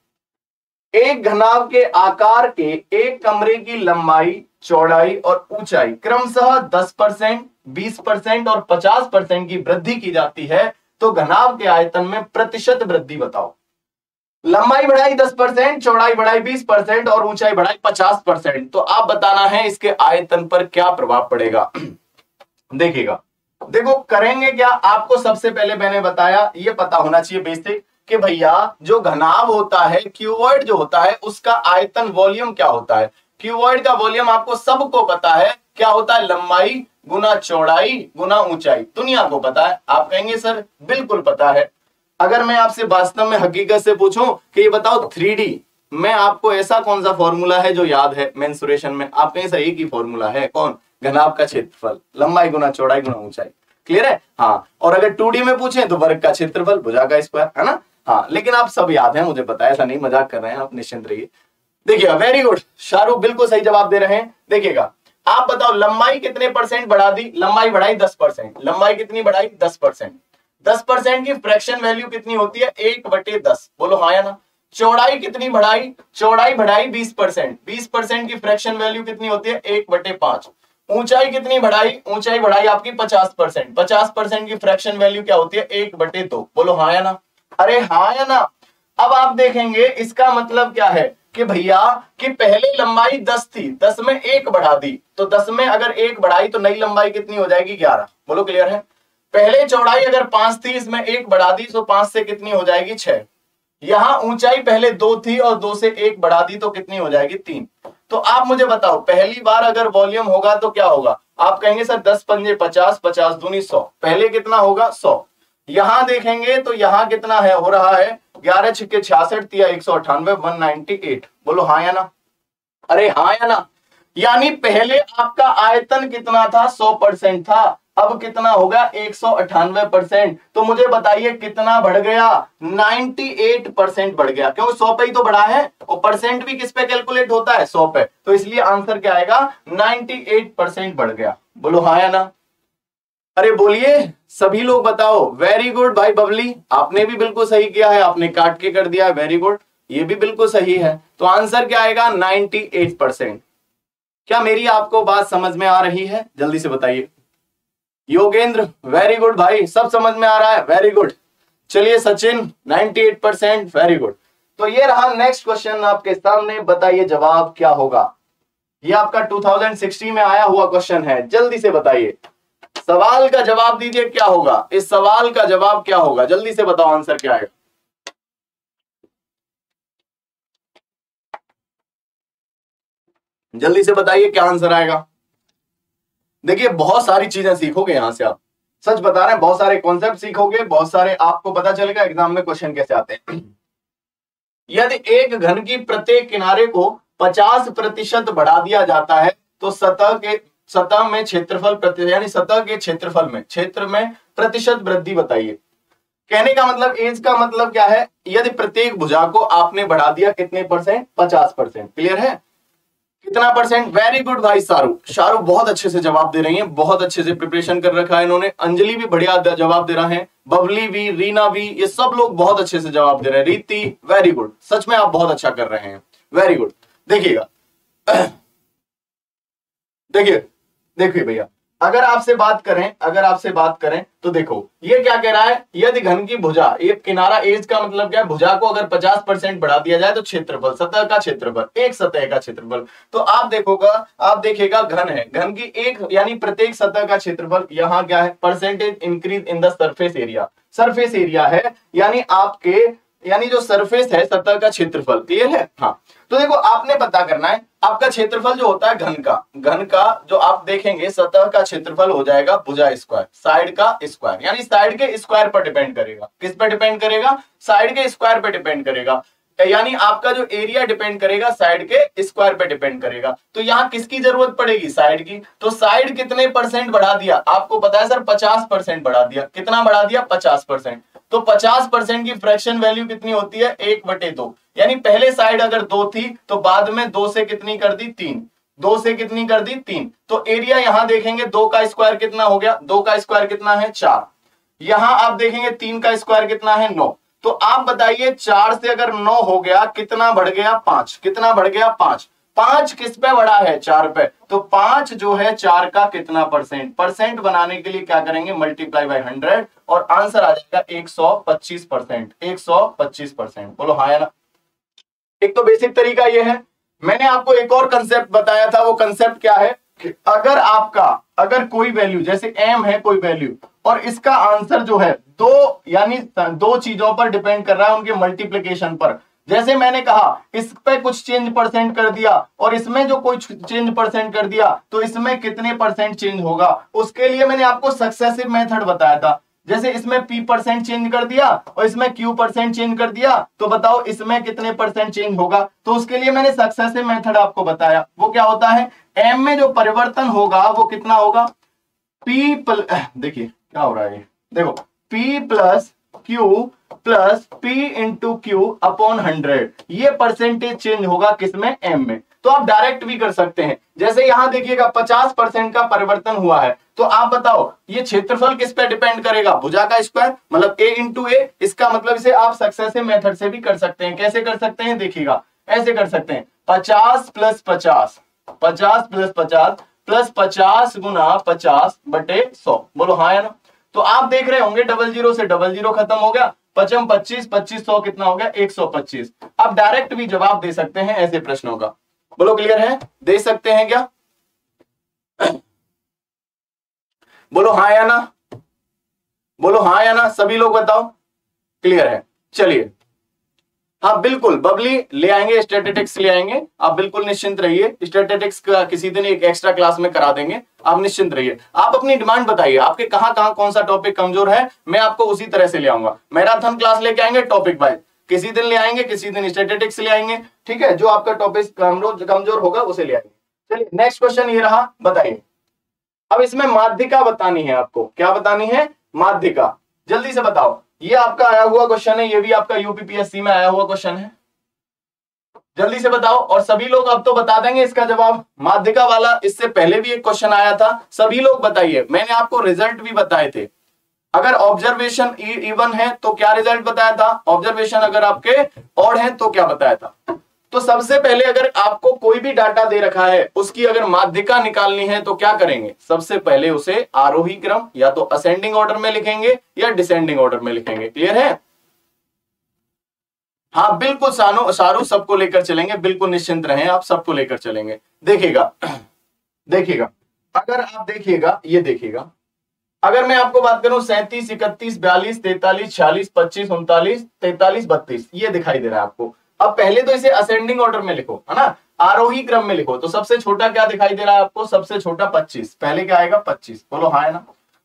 एक घनाव के आकार के एक कमरे की लंबाई, चौड़ाई और ऊंचाई क्रमशः 10 परसेंट, बीस परसेंट और 50 परसेंट की वृद्धि की जाती है तो घनाव के आयतन में प्रतिशत वृद्धि बताओ। लंबाई बढ़ाई 10 परसेंट, चौड़ाई बढ़ाई 20 परसेंट और ऊंचाई बढ़ाई 50 परसेंट। तो आप बताना है इसके आयतन पर क्या प्रभाव पड़ेगा। देखिएगा। देखो, करेंगे क्या? आपको सबसे पहले मैंने बताया, ये पता होना चाहिए बेसिक, कि भैया, जो घनाव होता है क्यूवर्ड जो होता है, उसका आयतन वॉल्यूम क्या होता है? क्यूवर्ड का वॉल्यूम आपको सबको पता है, क्या होता है? लंबाई गुना चौड़ाई गुना ऊंचाई। दुनिया को पता है। आप कहेंगे, सर, बिल्कुल पता है। अगर मैं आपसे वास्तव में हकीकत से पूछूँ कि ये बताओ थ्री मैं आपको ऐसा कौन सा फॉर्मूला है जो याद है मेंसुरेशन में? आप कहीं सही की फॉर्मूला है। कौन? घनाव का क्षेत्रफल। लंबाई गुना चौड़ाई गुना ऊंचाई। क्लियर है? हाँ। और अगर टू में पूछे तो वर्ग का क्षेत्रफल भुजा का स्क्वायर है ना? हाँ। लेकिन आप सब याद है, मुझे पता है, ऐसा नहीं, मज़ाक कर रहे हैं, आप निश्चिंत रहिए। देखिएगा वेरी गुड शाहरुख बिल्कुल सही जवाब दे रहे हैं। देखिएगा। आप बताओ, लंबाई कितने परसेंट बढ़ा दी? लंबाई बढ़ाई दस परसेंट लंबाई कितनी बढ़ाई? दस परसेंट दस परसेंट की फ्रैक्शन वैल्यू कितनी होती है? एक बटे दस। बोलो हाँ या ना? चौड़ाई कितनी बढ़ाई? चौड़ाई बढ़ाई बीस परसेंट। बीस परसेंट की फ्रैक्शन वैल्यू कितनी होती है? एक बटे पाँच। ऊंचाई कितनी बढ़ाई? ऊंचाई बढ़ाई आपकी पचास परसेंट। पचास परसेंट की फ्रैक्शन वैल्यू क्या होती है? एक बटे दो। बोलो हाँ या ना? अरे हाँ या ना? अब आप देखेंगे, इसका मतलब क्या है? कि भैया, कि पहले लंबाई दस थी, दस में एक बढ़ा दी। तो दस में अगर एक बढ़ाई तो नई लंबाई कितनी हो जाएगी? ग्यारह। बोलो क्लियर है? पहले चौड़ाई अगर पाँच थी इसमें एक बढ़ा दी तो पाँच से कितनी हो जाएगी? छह। यहाँ ऊंचाई पहले दो थी और दो से एक बढ़ा दी तो कितनी हो जाएगी? तीन। तो आप मुझे बताओ, पहली बार अगर वॉल्यूम होगा तो क्या होगा? आप कहेंगे, सर, दस पंजे पचास पचास दूनी सौ। पहले कितना होगा? सौ। यहाँ देखेंगे तो यहाँ कितना है, हो रहा है, ग्यारह छिक्के छियासठ दिया एक सौ अठानवे, वन नाइनटी एट। बोलो हाँ या ना? अरे हाँ या ना? यानी पहले आपका आयतन कितना था? सौ परसेंट था। अब कितना होगा? एक सौ अठानवे परसेंट। तो मुझे बताइए कितना बढ़ गया? 98 परसेंट बढ़ गया। क्यों? सौ पे ही तो बढ़ा है। और परसेंट भी किस पे कैलकुलेट होता है? सौ पे। तो इसलिए आंसर क्या आएगा? 98 परसेंट बढ़ गया। बोलो हाँ या ना? अरे बोलिए, सभी लोग बताओ। वेरी गुड भाई बबली। आपने भी बिल्कुल सही किया है। आपने काट के कर दिया है। वेरी गुड ये भी बिल्कुल सही है। तो आंसर क्या आएगा? 98 परसेंट। क्या मेरी आपको बात समझ में आ रही है? जल्दी से बताइए। योगेंद्र वेरी गुड भाई, सब समझ में आ रहा है वेरी गुड चलिए सचिन 98 परसेंट वेरी गुड तो ये रहा नेक्स्ट क्वेश्चन आपके सामने, बताइए जवाब क्या होगा? ये आपका 2016 में आया हुआ क्वेश्चन है, जल्दी से बताइए। सवाल का जवाब दीजिए, क्या होगा? इस सवाल का जवाब क्या होगा? जल्दी से बताओ आंसर क्या आएगा जल्दी से बताइए, क्या आंसर आएगा? देखिए, बहुत सारी चीज़ें सीखोगे यहाँ से आप। सच बता रहे हैं, बहुत सारे कॉन्सेप्ट सीखोगे, बहुत सारे आपको पता चलेगा एग्ज़ाम में क्वेश्चन कैसे आते हैं। यदि एक घन की प्रत्येक किनारे को 50 प्रतिशत बढ़ा दिया जाता है तो सतह के, सतह में क्षेत्रफल यानी सतह के क्षेत्रफल में, क्षेत्र में प्रतिशत वृद्धि बताइए। कहने का मतलब एज का मतलब क्या है? यदि प्रत्येक भुजा को आपने बढ़ा दिया कितने परसेंट? पचास परसेंट। क्लियर है? कितना परसेंट वेरी गुड भाई शाहरुख शाहरुख बहुत अच्छे से जवाब दे रही हैं, बहुत अच्छे से प्रिपरेशन कर रखा है इन्होंने। अंजलि भी बढ़िया जवाब दे रहा है, बबली भी, रीना भी, ये सब लोग बहुत अच्छे से जवाब दे रहे हैं। रीति वेरी गुड सच में आप बहुत अच्छा कर रहे हैं। वेरी गुड देखिएगा। देखिए देखिए भैया। अगर आपसे बात करें, अगर आपसे बात करें तो देखो, ये क्या कह रहा है? यदि घन की भुजा एक किनारा एज का मतलब क्या है? भुजा को अगर 50 परसेंट बढ़ा दिया जाए तो क्षेत्रफल, सतह का क्षेत्रफल, एक सतह का क्षेत्रफल। तो आप देखोगा, आप देखेगा घन है। घन की एक, यानी प्रत्येक सतह का क्षेत्रफल यहाँ क्या है? Percentage increase in the surface area surface area है, यानी आपके यानी जो सरफेस है सतह का क्षेत्रफल क्लियर है? हाँ। तो देखो, आपने पता करना है, आपका क्षेत्रफल जो होता है घन का घन का जो आप देखेंगे, सतह का क्षेत्रफल हो जाएगा भुजा स्क्वायर साइड का स्क्वायर यानी साइड के स्क्वायर पर डिपेंड करेगा। किस पर डिपेंड करेगा? साइड के स्क्वायर पर डिपेंड करेगा। यानी आपका जो एरिया डिपेंड करेगा साइड के स्क्वायर पे डिपेंड करेगा। तो यहाँ किसकी ज़रूरत पड़ेगी? साइड की। तो साइड कितने परसेंट बढ़ा दिया? आपको पता है सर पचास परसेंट बढ़ा दिया। कितना बढ़ा दिया? पचास परसेंट तो 50 परसेंट की फ्रैक्शन वैल्यू कितनी होती है? एक बटे दो। यानी पहले साइड अगर दो थी तो बाद में दो से कितनी कर दी? तीन। दो से कितनी कर दी? तीन। तो एरिया यहाँ देखेंगे, दो का स्क्वायर कितना हो गया? दो का स्क्वायर कितना है? चार। यहाँ आप देखेंगे, तीन का स्क्वायर कितना है? नौ। तो आप बताइए, चार से अगर नौ हो गया, कितना बढ़ गया? पाँच। कितना बढ़ गया? पाँच। पाँच किस पे बड़ा है चार पे। तो पाँच जो है, चार का कितना परसेंट परसेंट बनाने के लिए क्या करेंगे? मल्टीप्लाई बाय हंड्रेड और आंसर आ जाएगा एक सौ पच्चीस परसेंट एक सौ पच्चीस परसेंट बोलो हाँ ना? एक तो बेसिक तरीका ये है। मैंने आपको एक और कंसेप्ट बताया था, वो कंसेप्ट क्या है? कि अगर आपका, अगर कोई वैल्यू जैसे एम है कोई वैल्यू और इसका आंसर जो है, दो, यानी दो चीज़ों पर डिपेंड कर रहा है उनके मल्टीप्लीकेशन पर। जैसे मैंने कहा, इस पे कुछ चेंज परसेंट कर दिया और इसमें जो कोई चेंज परसेंट कर दिया तो इसमें कितने परसेंट चेंज होगा? उसके लिए मैंने आपको सक्सेसिव मेथड बताया था। जैसे इसमें पी परसेंट चेंज कर दिया और इसमें क्यू परसेंट चेंज कर दिया तो बताओ इसमें कितने परसेंट चेंज होगा? तो उसके लिए मैंने सक्सेसिव मेथड आपको बताया। वो क्या होता है? एम में जो परिवर्तन होगा, वो कितना होगा? पी प्ल देखिए, क्या हो रहा है देखो p plus q plus p into q upon hundred ये परसेंटेज चेंज होगा किसमें? एम में। तो आप डायरेक्ट भी कर सकते हैं। जैसे यहाँ देखिएगा, पचास परसेंट का परिवर्तन हुआ है। तो आप बताओ, ये क्षेत्रफल किस पे डिपेंड करेगा? भुजा का स्क्वायर मतलब ए इंटू ए इसका मतलब इसे आप सक्सेसिव मेथड से भी कर सकते हैं। कैसे कर सकते हैं? देखिएगा, ऐसे कर सकते हैं। पचास प्लस पचास पचास प्लस पचास प्लस पचास गुना पचास बटे सौ। बोलो हाँ या ना? तो आप देख रहे होंगे डबल ज़ीरो से डबल ज़ीरो खत्म हो गया, पचम पच्चीस पच्चीस सौ कितना हो गया, एक सौ पच्चीस। आप डायरेक्ट भी जवाब दे सकते हैं ऐसे प्रश्नों का। बोलो क्लियर है? दे सकते हैं क्या? बोलो, हा या ना? बोलो, हा या ना? सभी लोग बताओ क्लियर है। चलिए हाँ बिल्कुल, बबली ले आएँगे स्टेटिटिक्स ले आएँगे। आप बिल्कुल निश्चिंत रहिए स्टेटिटिक्स का किसी दिन एक एक्स्ट्रा क्लास में करा देंगे, आप निश्चिंत रहिए। आप अपनी डिमांड बताइए, आपके कहाँ कहाँ, कौन सा टॉपिक कमज़ोर है, मैं आपको उसी तरह से ले आऊँगा। मैराथन क्लास लेके आएँगे टॉपिक वाइज किसी दिन ले आएँगे, किसी दिन स्टेटिटिक्स ले आएँगे, ठीक है? जो आपका टॉपिक कमज़ोर होगा, उसे ले आएँगे। चलिए नेक्स्ट क्वेश्चन ये रहा, बताइए। अब इसमें माध्यिका बतानी है आपको। क्या बतानी है? माध्यिका। जल्दी से बताओ। ये आपका आया हुआ क्वेश्चन है, ये भी आपका यूपीपीएससी में आया हुआ क्वेश्चन है। जल्दी से बताओ, और सभी लोग अब तो बता देंगे इसका जवाब। माध्यिका वाला, इससे पहले भी एक क्वेश्चन आया था, सभी लोग बताइए। मैंने आपको रिज़ल्ट भी बताए थे। अगर ऑब्जर्वेशन इवन है तो क्या रिज़ल्ट बताया था? ऑब्जर्वेशन अगर आपके और है तो क्या बताया था? तो सबसे पहले अगर आपको कोई भी डाटा दे रखा है, उसकी अगर माध्यिका निकालनी है तो क्या करेंगे? सबसे पहले उसे आरोही क्रम, या तो असेंडिंग ऑर्डर में लिखेंगे, या डिसेंडिंग ऑर्डर में लिखेंगे। क्लियर है? हाँ बिल्कुल सानो, सारू सबको लेकर चलेंगे, बिल्कुल निश्चिंत रहें आप, सबको लेकर चलेंगे। देखिएगा देखिएगा, अगर आप देखिएगा, ये देखिएगा, अगर मैं आपको बात करूँ, सैंतीस, इकतीस, बयालीस, तैतालीस, छियालीस, पच्चीस, उनतालीस, तैतालीस, बत्तीस, ये दिखाई दे रहा है आपको। अब पहले तो इसे असेंडिंग ऑर्डर में लिखो, है ना? आरोही क्रम में लिखो। तो सबसे छोटा क्या दिखाई दे रहा है आपको? सबसे छोटा 25 पहले क्या आएगा? 25 बोलो हाँ है ना?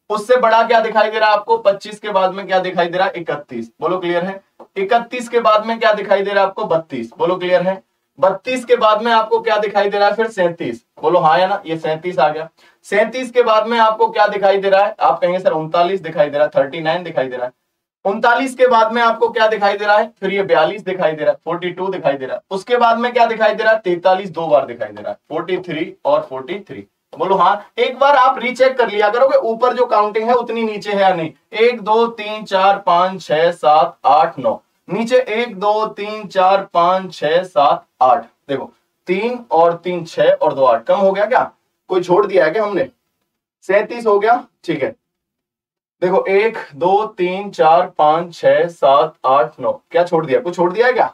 उससे बड़ा क्या दिखाई दे रहा है आपको? 25 के बाद में क्या दिखाई दे रहा है? 31 बोलो क्लियर है? 31 के बाद में क्या दिखाई दे रहा है आपको? 32 बोलो क्लियर है? 32 के बाद में आपको क्या दिखाई दे रहा है? फिर सैंतीस। बोलो हाँ है ना? ये सैंतीस आ गया। सैंतीस के बाद में आपको क्या दिखाई दे रहा है? आप कहेंगे, सर, उनतालीस दिखाई दे रहा है, थर्टी दिखाई दे रहा है। उनतालीस के बाद में आपको क्या दिखाई दे रहा है? फिर ये बयालीस दिखाई दे रहा है फोर्टी टू दिखाई दे रहा है। उसके बाद में क्या दिखाई दे रहा है? तैतालीस दो बार दिखाई दे रहा है फोर्टी थ्री और फोर्टी थ्री बोलो हाँ एक बार आप रीचेक कर लिया करोगे, ऊपर जो काउंटिंग है, उतनी नीचे है या नहीं? एक, दो, तीन, चार, पाँच, छह, सात, आठ, नौ। नीचे एक, दो, तीन, चार, पाँच, छह, सात, आठ। देखो, तीन और तीन, छह और दो, आठ। कम हो गया क्या? कोई छोड़ दिया है क्या हमने? सैतीस हो गया? ठीक है। देखो, एक, दो, तीन, चार, पाँच, छह, सात, आठ, नौ। क्या छोड़ दिया? कुछ छोड़ दिया है क्या?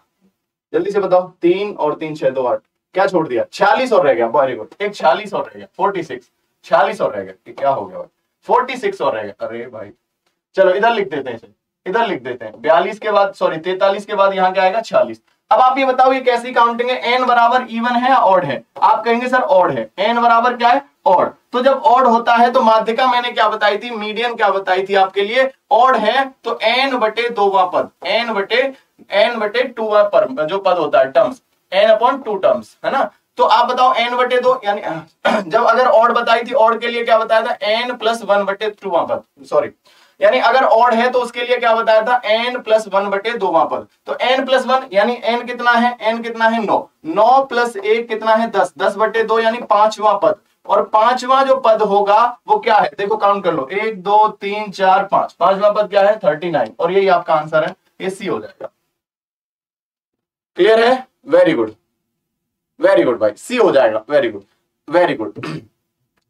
जल्दी से बताओ। तीन और तीन, छह, दो, आठ। क्या छोड़ दिया? छियालीस और रह गया। Very good. एक, छियालीस और रह गया। Forty six. छियालीस और रह गया। क्या हो गया भाई? फोर्टी सिक्स और रह गया। अरे भाई। चलो, इधर लिख देते हैं इधर लिख देते हैं। बयालीस के बाद सॉरी तैतालीस के बाद यहाँ क्या आएगा? छियालीस। अब आप ये बताओ, ये कैसी काउंटिंग है? एन बराबर इवन है या ऑड है? आप कहेंगे, सर ऑड है। एन बराबर क्या है? ऑड तो जब ऑड होता है तो माध्यिका मैंने क्या बताई थी? मीडियन क्या बताई थी आपके लिए? ऑड है तो एन बटे दो पद। एन बटे एन बटे टू पर, जो पद होता है terms n upon two terms है ना? तो आप बताओ एन बटे दो, यानी जब अगर ऑड बताई थी ऑड के लिए क्या बताया था? एन प्लस वन बटे टू पद। सॉरी यानी अगर ऑड है तो उसके लिए क्या बताया था? एन प्लस वन बटे दो पद। तो एन प्लस वन यानी एन कितना है? एन कितना है? नौ। नौ प्लस एक कितना है? दस। दस बटे दो, यानी पांचवा पद। और पांचवा जो पद होगा, वो क्या है? देखो काउंट कर लो। एक, दो, तीन, चार, पाँच। पांचवा पद क्या है? Thirty nine. और यही आपका आंसर है। ये सी हो जाएगा। क्लियर है? वेरी गुड वेरी गुड भाई। सी हो जाएगा। Very good very good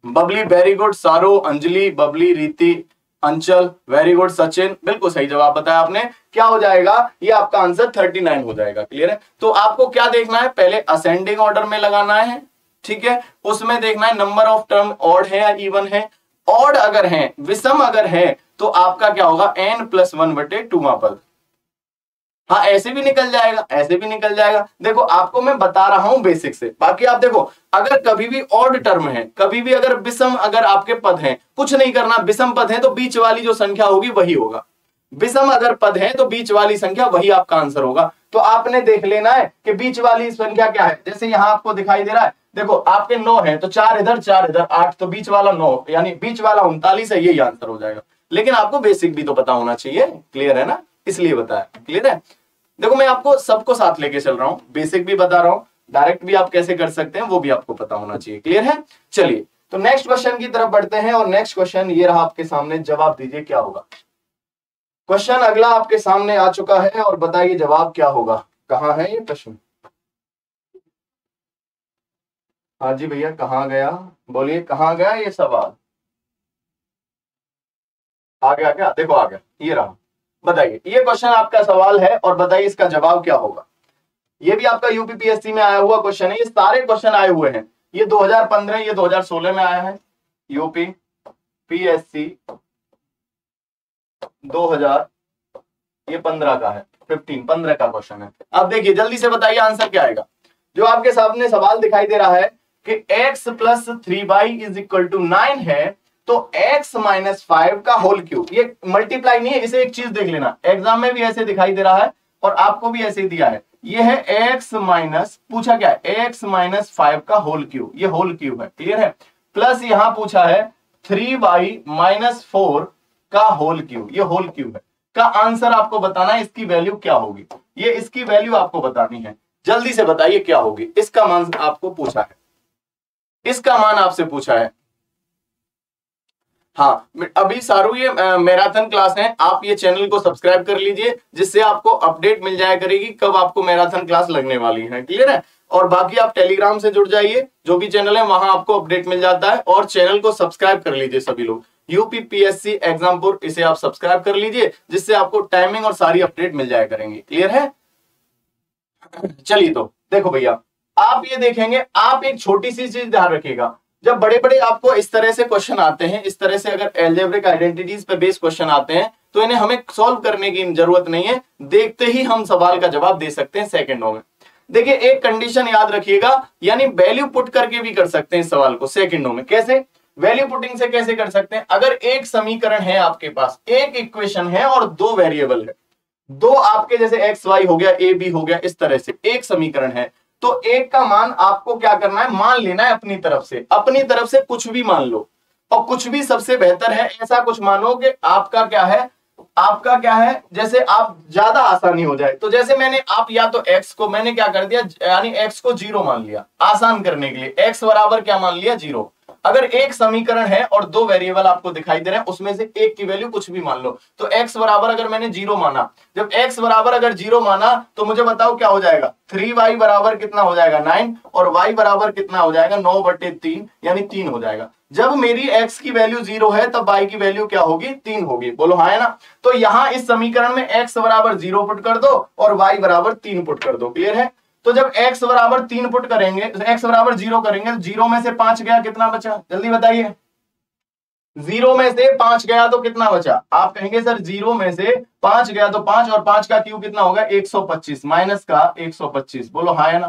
Babli very good Saro, Anjali, Babli, रीति, अंचल वेरी गुड सचिन, बिल्कुल सही जवाब बताया आपने। क्या हो जाएगा? ये आपका आंसर 39 हो जाएगा। क्लियर है? तो आपको क्या देखना है? पहले असेंडिंग ऑर्डर में लगाना है। ठीक है? उसमें देखना है नंबर ऑफ़ टर्म ऑड है या इवन है। ऑड अगर है, विषम अगर है तो आपका क्या होगा? एन प्लस वन बटे टू पद हाँ ऐसे भी निकल जाएगा, ऐसे भी निकल जाएगा। देखो, आपको मैं बता रहा हूँ बेसिक से। बाकी आप देखो, अगर कभी भी ऑड टर्म है, कभी भी अगर विषम अगर आपके पद हैं, कुछ नहीं करना, विषम पद है तो बीच वाली जो संख्या होगी, वही होगा। विषम अगर पद है तो बीच वाली संख्या, वही आपका आंसर होगा। तो आपने देख लेना है कि बीच वाली संख्या क्या है। जैसे यहाँ आपको दिखाई दे रहा है देखो, आपके नौ है तो चार इधर चार इधर, आठ तो बीच वाला नौ, यानी बीच वाला उनतालीस है, यही आंसर हो जाएगा। लेकिन आपको बेसिक भी तो पता होना चाहिए क्लियर है ना? इसलिए बताया क्लियर है? देखो, मैं आपको सबको साथ लेके चल रहा हूँ बेसिक भी बता रहा हूँ डायरेक्ट भी आप कैसे कर सकते हैं, वो भी आपको पता होना चाहिए क्लियर है? चलिए तो नेक्स्ट क्वेश्चन की तरफ़ बढ़ते हैं, और नेक्स्ट क्वेश्चन ये रहा आपके सामने, जवाब दीजिए, क्या होगा? क्वेश्चन अगला आपके सामने आ चुका है, और बताइए जवाब क्या होगा? कहाँ है ये प्रश्न? हाँ जी भैया, कहाँ गया? बोलिए, कहाँ गया ये सवाल? आ गया क्या देखो आ गया ये रहा। बताइए, ये क्वेश्चन आपका सवाल है और बताइए इसका जवाब क्या होगा। ये भी आपका यूपीपीएससी में आया हुआ क्वेश्चन है, ये सारे क्वेश्चन आए हुए हैं। ये 2015 ये 2016 में आया है। यूपी पीएससी 2000 ये 15 का है फिफ्टीन पंद्रह का क्वेश्चन है। अब देखिए, जल्दी से बताइए आंसर क्या आएगा? जो आपके सामने सवाल दिखाई दे रहा है कि x plus three y is equal to nine है तो x माइनस फाइव का होल क्यूब ये मल्टीप्लाई नहीं है, इसे एक चीज़ देख लेना। एग्ज़ाम में भी ऐसे दिखाई दे रहा है और आपको भी ऐसे ही दिया है। ये है x माइनस पूछा क्या x माइनस फाइव का होल क्यूब ये होल क्यूब है क्लियर है? प्लस यहाँ पूछा है थ्री बाई माइनस फोर का होल क्यूब ये होल क्यूब है। का आंसर आपको बताना है, इसकी वैल्यू क्या होगी? ये इसकी वैल्यू आपको बतानी है। जल्दी से बताइए क्या होगी? इसका मान आपको पूछा है। इसका मान आपसे पूछा है। हाँ अभी सारू ये मैराथन क्लास है, आप ये चैनल को सब्सक्राइब कर लीजिए, जिससे आपको अपडेट मिल जाया करेगी कब आपको मैराथन क्लास लगने वाली है, क्लियर है? और बाकी आप टेलीग्राम से जुड़ जाइए, जो भी चैनल है, वहाँ आपको अपडेट मिल जाता है, और चैनल को सब्सक्राइब कर लीजिए सभी लोग। यूपीपीएससी एग्जामपुर इसे आप सब्सक्राइब कर लीजिए, जिससे आपको टाइमिंग और सारी अपडेट मिल जाया करेंगे, क्लियर है? चलिए तो देखो भैया आप ये देखेंगे, आप एक छोटी सी चीज़ ध्यान रखिएगा। जब बड़े बड़े आपको इस तरह से क्वेश्चन आते हैं, इस तरह से अगर एल्जेब्रिक आइडेंटिटीज पे बेस्ड क्वेश्चन आते हैं तो इन्हें हमें सॉल्व करने की ज़रूरत नहीं है। देखते ही हम सवाल का जवाब दे सकते हैं सेकंडों में। देखिए, एक कंडीशन याद रखिएगा, यानी वैल्यू पुट करके भी कर सकते हैं सवाल को सेकंडों में। कैसे? वैल्यू पुटिंग से कैसे कर सकते हैं? अगर एक समीकरण है आपके पास, एक इक्वेशन है और दो वेरिएबल है, दो आपके जैसे एक्स वाई हो गया ए बी हो गया, इस तरह से एक समीकरण है तो एक का मान आपको क्या करना है? मान लेना है अपनी तरफ़ से। अपनी तरफ़ से कुछ भी मान लो। और कुछ भी सबसे बेहतर है, ऐसा कुछ मानो कि आपका क्या है? आपका क्या है? जैसे आप ज़्यादा आसानी हो जाए। तो जैसे मैंने आप या तो x को, मैंने क्या कर दिया? यानी x को ज़ीरो मान लिया आसान करने के लिए। x बराबर क्या मान लिया? ज़ीरो। अगर एक समीकरण है और दो वेरिएबल आपको दिखाई दे रहे हैं, उसमें से एक की वैल्यू कुछ भी मान लो। तो x बराबर अगर मैंने ज़ीरो माना, जब x बराबर अगर ज़ीरो माना तो मुझे बताओ क्या हो जाएगा? थ्री वाई बराबर कितना हो जाएगा? नाइन और y बराबर कितना हो जाएगा? नौ बटे तीन, यानी तीन हो जाएगा। जब मेरी x की वैल्यू ज़ीरो है, तब y की वैल्यू क्या होगी? तीन होगी। बोलो हाँ है ना? तो यहाँ इस समीकरण में x बराबर ज़ीरो पुट कर दो और y बराबर तीन पुट कर दो। क्लियर है? तो जब x बराबर तीन पुट करेंगे x बराबर ज़ीरो करेंगे तो ज़ीरो में से पाँच गया, कितना बचा? जल्दी बताइए। ज़ीरो में से पाँच गया तो कितना बचा? आप कहेंगे, सर, ज़ीरो में से पाँच गया तो पाँच, और पाँच का क्यू कितना होगा? 125 माइनस का 125 बोलो हाँ है ना?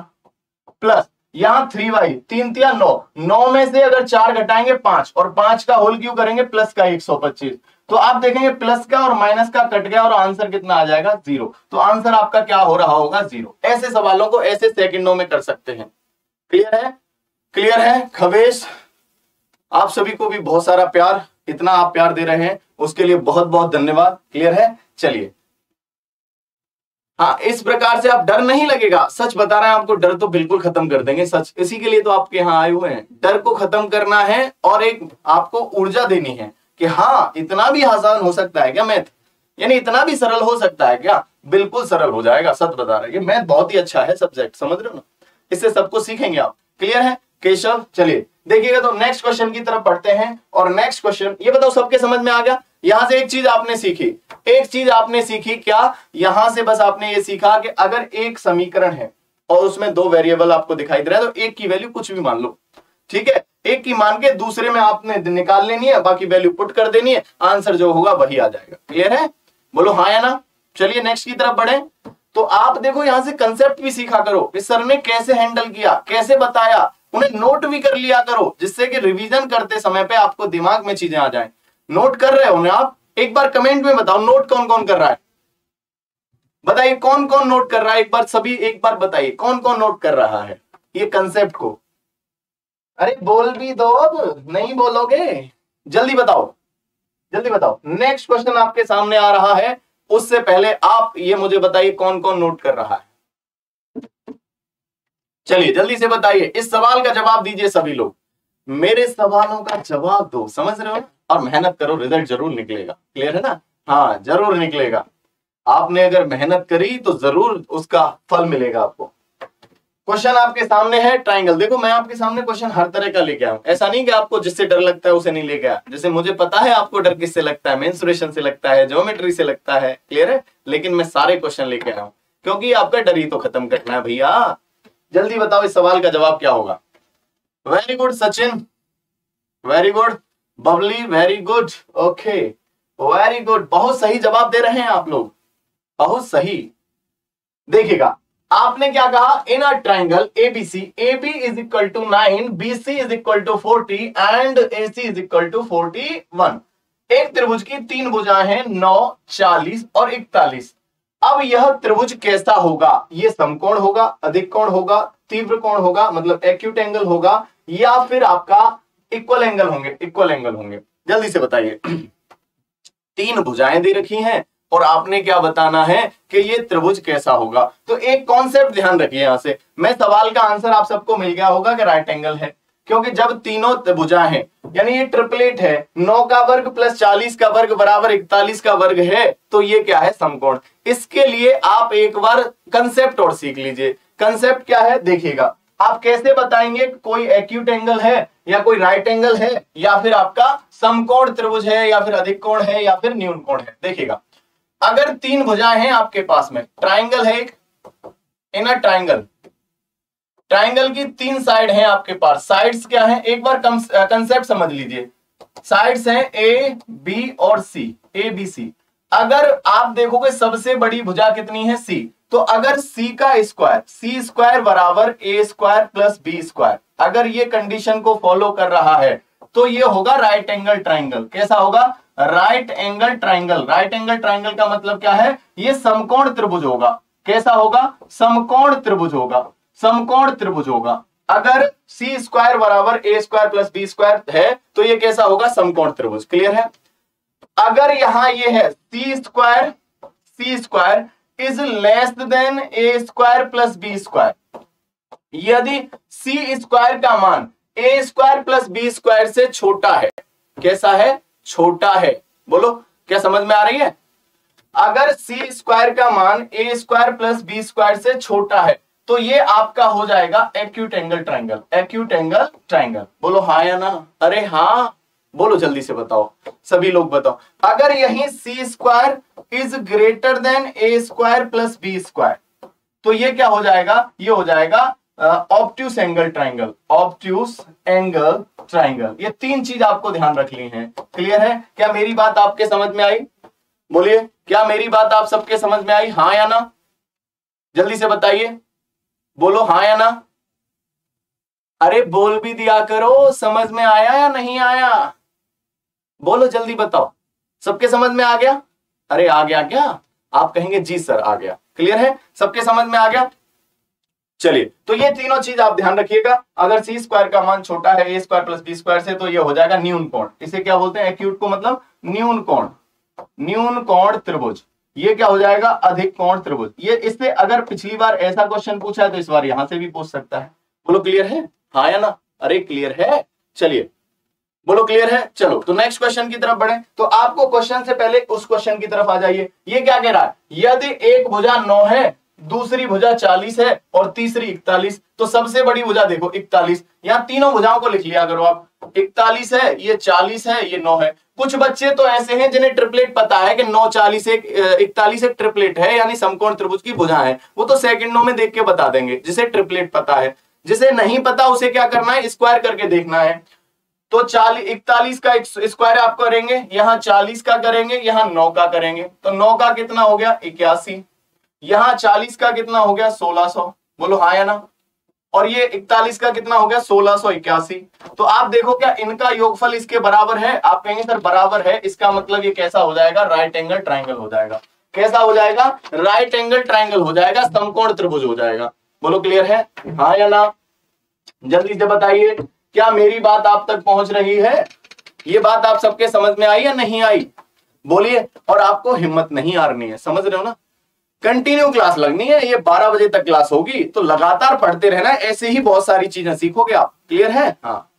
प्लस, यहाँ थ्री वाई, तीन तिया नौ। नौ में से अगर चार घटाएँगे, पाँच। और पाँच का होल क्यू करेंगे, प्लस का 125 तो आप देखेंगे प्लस का और माइनस का कट गया और आंसर कितना आ जाएगा ज़ीरो तो आंसर आपका क्या हो रहा होगा ज़ीरो ऐसे सवालों को ऐसे सेकंडों में कर सकते हैं। क्लियर है? क्लियर है? खवेश आप सभी को भी बहुत सारा प्यार, इतना आप प्यार दे रहे हैं, उसके लिए बहुत बहुत धन्यवाद। क्लियर है? चलिए। हाँ इस प्रकार से आप डर नहीं लगेगा। सच बता रहे हैं, आपको डर तो बिल्कुल खत्म कर देंगे। सच, इसी के लिए तो आपके यहाँ आए हुए हैं। डर को खत्म करना है और एक आपको ऊर्जा देनी है। कि हाँ इतना भी आसान हो सकता है क्या मैथ यानी इतना भी सरल हो सकता है क्या? बिल्कुल सरल हो जाएगा, सच बता रहे मैथ बहुत ही अच्छा है सब्जेक्ट समझ रहे हो ना? इससे सबको सीखेंगे आप। क्लियर है? केशव, चलिए, देखिएगा तो नेक्स्ट क्वेश्चन की तरफ़ पढ़ते हैं और नेक्स्ट क्वेश्चन ये बताओ सबके समझ में आ गया? यहाँ से एक चीज़ आपने सीखी। एक चीज़ आपने सीखी क्या? यहाँ से बस आपने ये सीखा कि अगर एक समीकरण है और उसमें दो वेरिएबल आपको दिखाई दे रहा है तो एक की वैल्यू कुछ भी मान लो। ठीक है? एक की मान के दूसरे में आपने निकाल लेनी है, बाकी वैल्यू पुट कर देनी है आंसर जो होगा वही आ जाएगा। क्लियर है? बोलो हाँ या ना? चलिए नेक्स्ट की तरफ़ बढ़े। तो आप देखो, यहाँ से कंसेप्ट भी सीखा करो। इस सर ने कैसे हैंडल किया, कैसे बताया, उन्हें नोट भी कर लिया करो, जिससे कि रिवीजन करते समय पे आपको दिमाग में चीज़ें आ जाए। नोट कर रहे हो ना आप? एक बार कमेंट में बताओ नोट कौन कौन कर रहा है? बताइए कौन कौन नोट कर रहा है? एक बार सभी एक बार बताइए कौन कौन नोट कर रहा है? ये कंसेप्ट को। अरे बोल भी दो अब। नहीं बोलोगे? जल्दी बताओ। जल्दी बताओ। नेक्स्ट क्वेश्चन आपके सामने आ रहा है। उससे पहले आप ये मुझे बताइए कौन कौन नोट कर रहा है। चलिए, जल्दी से बताइए। इस सवाल का जवाब दीजिए सभी लोग। मेरे सवालों का जवाब दो। समझ रहे हो? और मेहनत करो रिज़ल्ट ज़रूर निकलेगा। क्लियर है ना? हाँ ज़रूर निकलेगा। आपने अगर मेहनत करी तो ज़रूर उसका फल मिलेगा आपको। क्वेश्चन आपके सामने है ट्राइंगल देखो, मैं आपके सामने क्वेश्चन हर तरह का लेके आऊँ ऐसा नहीं कि आपको जिससे डर लगता है, उसे नहीं लेके आया। जैसे मुझे पता है आपको डर किससे लगता है मेन्सुरेशन से लगता है ज्योमेट्री से लगता है क्लियर है? लेकिन मैं सारे क्वेश्चन लेके आया हूँ। क्योंकि आपका डर ही तो खत्म करना है भैया। जल्दी बताओ इस सवाल का जवाब क्या होगा? Very good Sachin. Very good Babli very good okay very good बहुत सही जवाब दे रहे हैं आप लोग। बहुत सही। देखिएगा आपने क्या कहा? In a triangle ABC A B is equal to nine B C is equal to forty and A C is equal to forty one एक त्रिभुज की तीन भुजाएँ हैं, नौ, चालीस और इकतालीस। अब यह त्रिभुज कैसा होगा? ये समकोण होगा, अधिक कोण होगा, तीव्र कोण होगा मतलब एक्यूट एंगल होगा, या फिर आपका इक्वल एंगल होंगे इक्वल एंगल होंगे। जल्दी से बताइए। तीन भुजाएँ दे रखी हैं और आपने क्या बताना है कि ये त्रिभुज कैसा होगा? तो एक कॉन्सेप्ट ध्यान रखिए यहाँ से। मैं सवाल का आंसर आप सबको मिल गया होगा कि राइट एंगल है। क्योंकि जब तीनों भुजा है, यानी ये ट्रिपलेट है, नौ का वर्ग प्लस चालीस का वर्ग बराबर इकतालीस का वर्ग है तो ये क्या है? समकोण। इसके लिए आप एक बार कंसेप्ट और सीख लीजिए। कंसेप्ट क्या है? देखिएगा। आप कैसे बताएँगे कोई एक्यूट एंगल है या कोई राइट एंगल है, या फिर आपका समकोण त्रिभुज है, या फिर अधिक कोण है, या फिर न्यून कोण है? देखिएगा। अगर तीन भुजाएँ हैं आपके पास में ट्राइंगल है एक इन ट्राइंगल ट्राइंगल की तीन साइड हैं आपके पास। साइड्स क्या हैं? एक बार कंसेप्ट समझ लीजिए। साइड्स हैं ए बी और सी ए बी सी अगर आप देखोगे सबसे बड़ी भुजा कितनी है? सी तो अगर सी का स्क्वायर सी स्क्वायर बराबर A square plus B square अगर ये कंडीशन को फॉलो कर रहा है तो ये होगा राइट एंगल ट्राइंगल कैसा होगा? Right angle triangle. Right angle triangle का मतलब क्या है? ये समकोण त्रिभुज होगा। कैसा होगा? समकोण त्रिभुज होगा। समकोण त्रिभुज होगा। अगर सी स्क्वायर बराबर A square plus B square है तो ये कैसा होगा? समकोण त्रिभुज। क्लियर है? अगर यहाँ ये है C square C square is less than A square plus B square यदि सी स्क्वायर का मान A square plus B square से छोटा है, कैसा है? छोटा है। बोलो, क्या समझ में आ रही है? अगर सी स्क्वायर का मान A square plus B square से छोटा है तो ये आपका हो जाएगा acute angle triangle acute angle triangle बोलो हाँ या ना? अरे हाँ। बोलो, जल्दी से बताओ। सभी लोग बताओ। अगर यही C square is greater than A square plus B square तो ये क्या हो जाएगा? ये हो जाएगा obtuse angle triangle obtuse angle triangle ये तीन चीज़ आपको ध्यान रखनी है। क्लियर है? क्या मेरी बात आपके समझ में आई? बोलिए, क्या मेरी बात आप सबके समझ में आई? हाँ या ना? जल्दी से बताइए। बोलो हाँ या ना? अरे, बोल भी दिया करो। समझ में आया या नहीं आया? बोलो, जल्दी बताओ। सबके समझ में आ गया? अरे, आ गया क्या? आप कहेंगे, जी सर, आ गया। क्लियर है? सबके समझ में आ गया? चलिए तो ये तीनों चीज़ आप ध्यान रखिएगा। अगर सी स्क्वायर का मान छोटा है A square plus B square से तो ये हो जाएगा न्यून कोण। इसे क्या बोलते हैं? एक्यूट को मतलब न्यून कोण। न्यून कोण त्रिभुज। ये क्या हो जाएगा? अधिक कोण त्रिभुज। ये इससे अगर पिछली बार ऐसा क्वेश्चन पूछा है तो इस बार यहाँ से भी पूछ सकता है। बोलो क्लियर है? हाँ या ना? अरे क्लियर है। चलिए, बोलो क्लियर है? चलो तो नेक्स्ट क्वेश्चन की तरफ़ बढ़े। तो आपको क्वेश्चन से पहले उस क्वेश्चन की तरफ़ आ जाइए। ये क्या कह रहा है? यदि एक भुजा नौ है दूसरी भुजा चालीस है और तीसरी इकतालीस। तो सबसे बड़ी भुजा देखो, इकतालीस। यहाँ तीनों भुजाओं को लिख लिया करो आप। इकतालीस है, ये चालीस है, ये नौ है। कुछ बच्चे तो ऐसे हैं जिन्हें ट्रिपलेट पता है कि नौ, चालीस एक इकतालीस एक ट्रिपलेट है, यानी समकोण त्रिभुज की भुजा है। वो तो सेकंडों में देख के बता देंगे, जिसे ट्रिपलेट पता है। जिसे नहीं पता, उसे क्या करना है? स्क्वायर करके देखना है। तो चालीस इकतालीस का स्क्वायर आप करेंगे, यहाँ चालीस का करेंगे, यहाँ नौ का करेंगे। तो नौ का कितना हो गया? इक्यासी। यहाँ चालीस का कितना हो गया? सोलह सौ। बोलो हाँ या ना? और ये इकतालीस का कितना हो गया? सोलह सौ इक्यासी। तो आप देखो क्या इनका योगफल इसके बराबर है। आप कहेंगे, सर, बराबर है। इसका मतलब ये कैसा हो जाएगा? राइट एंगल ट्राइंगल हो जाएगा। कैसा हो जाएगा? राइट एंगल ट्राइंगल हो जाएगा। समकोण त्रिभुज हो जाएगा। बोलो क्लियर है? हाँ या ना? जल्दी से बताइए, क्या मेरी बात आप तक पहुँच रही है? ये बात आप सबके समझ में आई या नहीं आई? बोलिए, और आपको हिम्मत नहीं हारनी है। समझ रहे हो ना? कंटिन्यू क्लास लगनी है, ये 12 बजे तक क्लास होगी तो लगातार पढ़ते रहना, ऐसे ही बहुत सारी चीज़ें सीखोगे आप। क्लियर है? हाँ।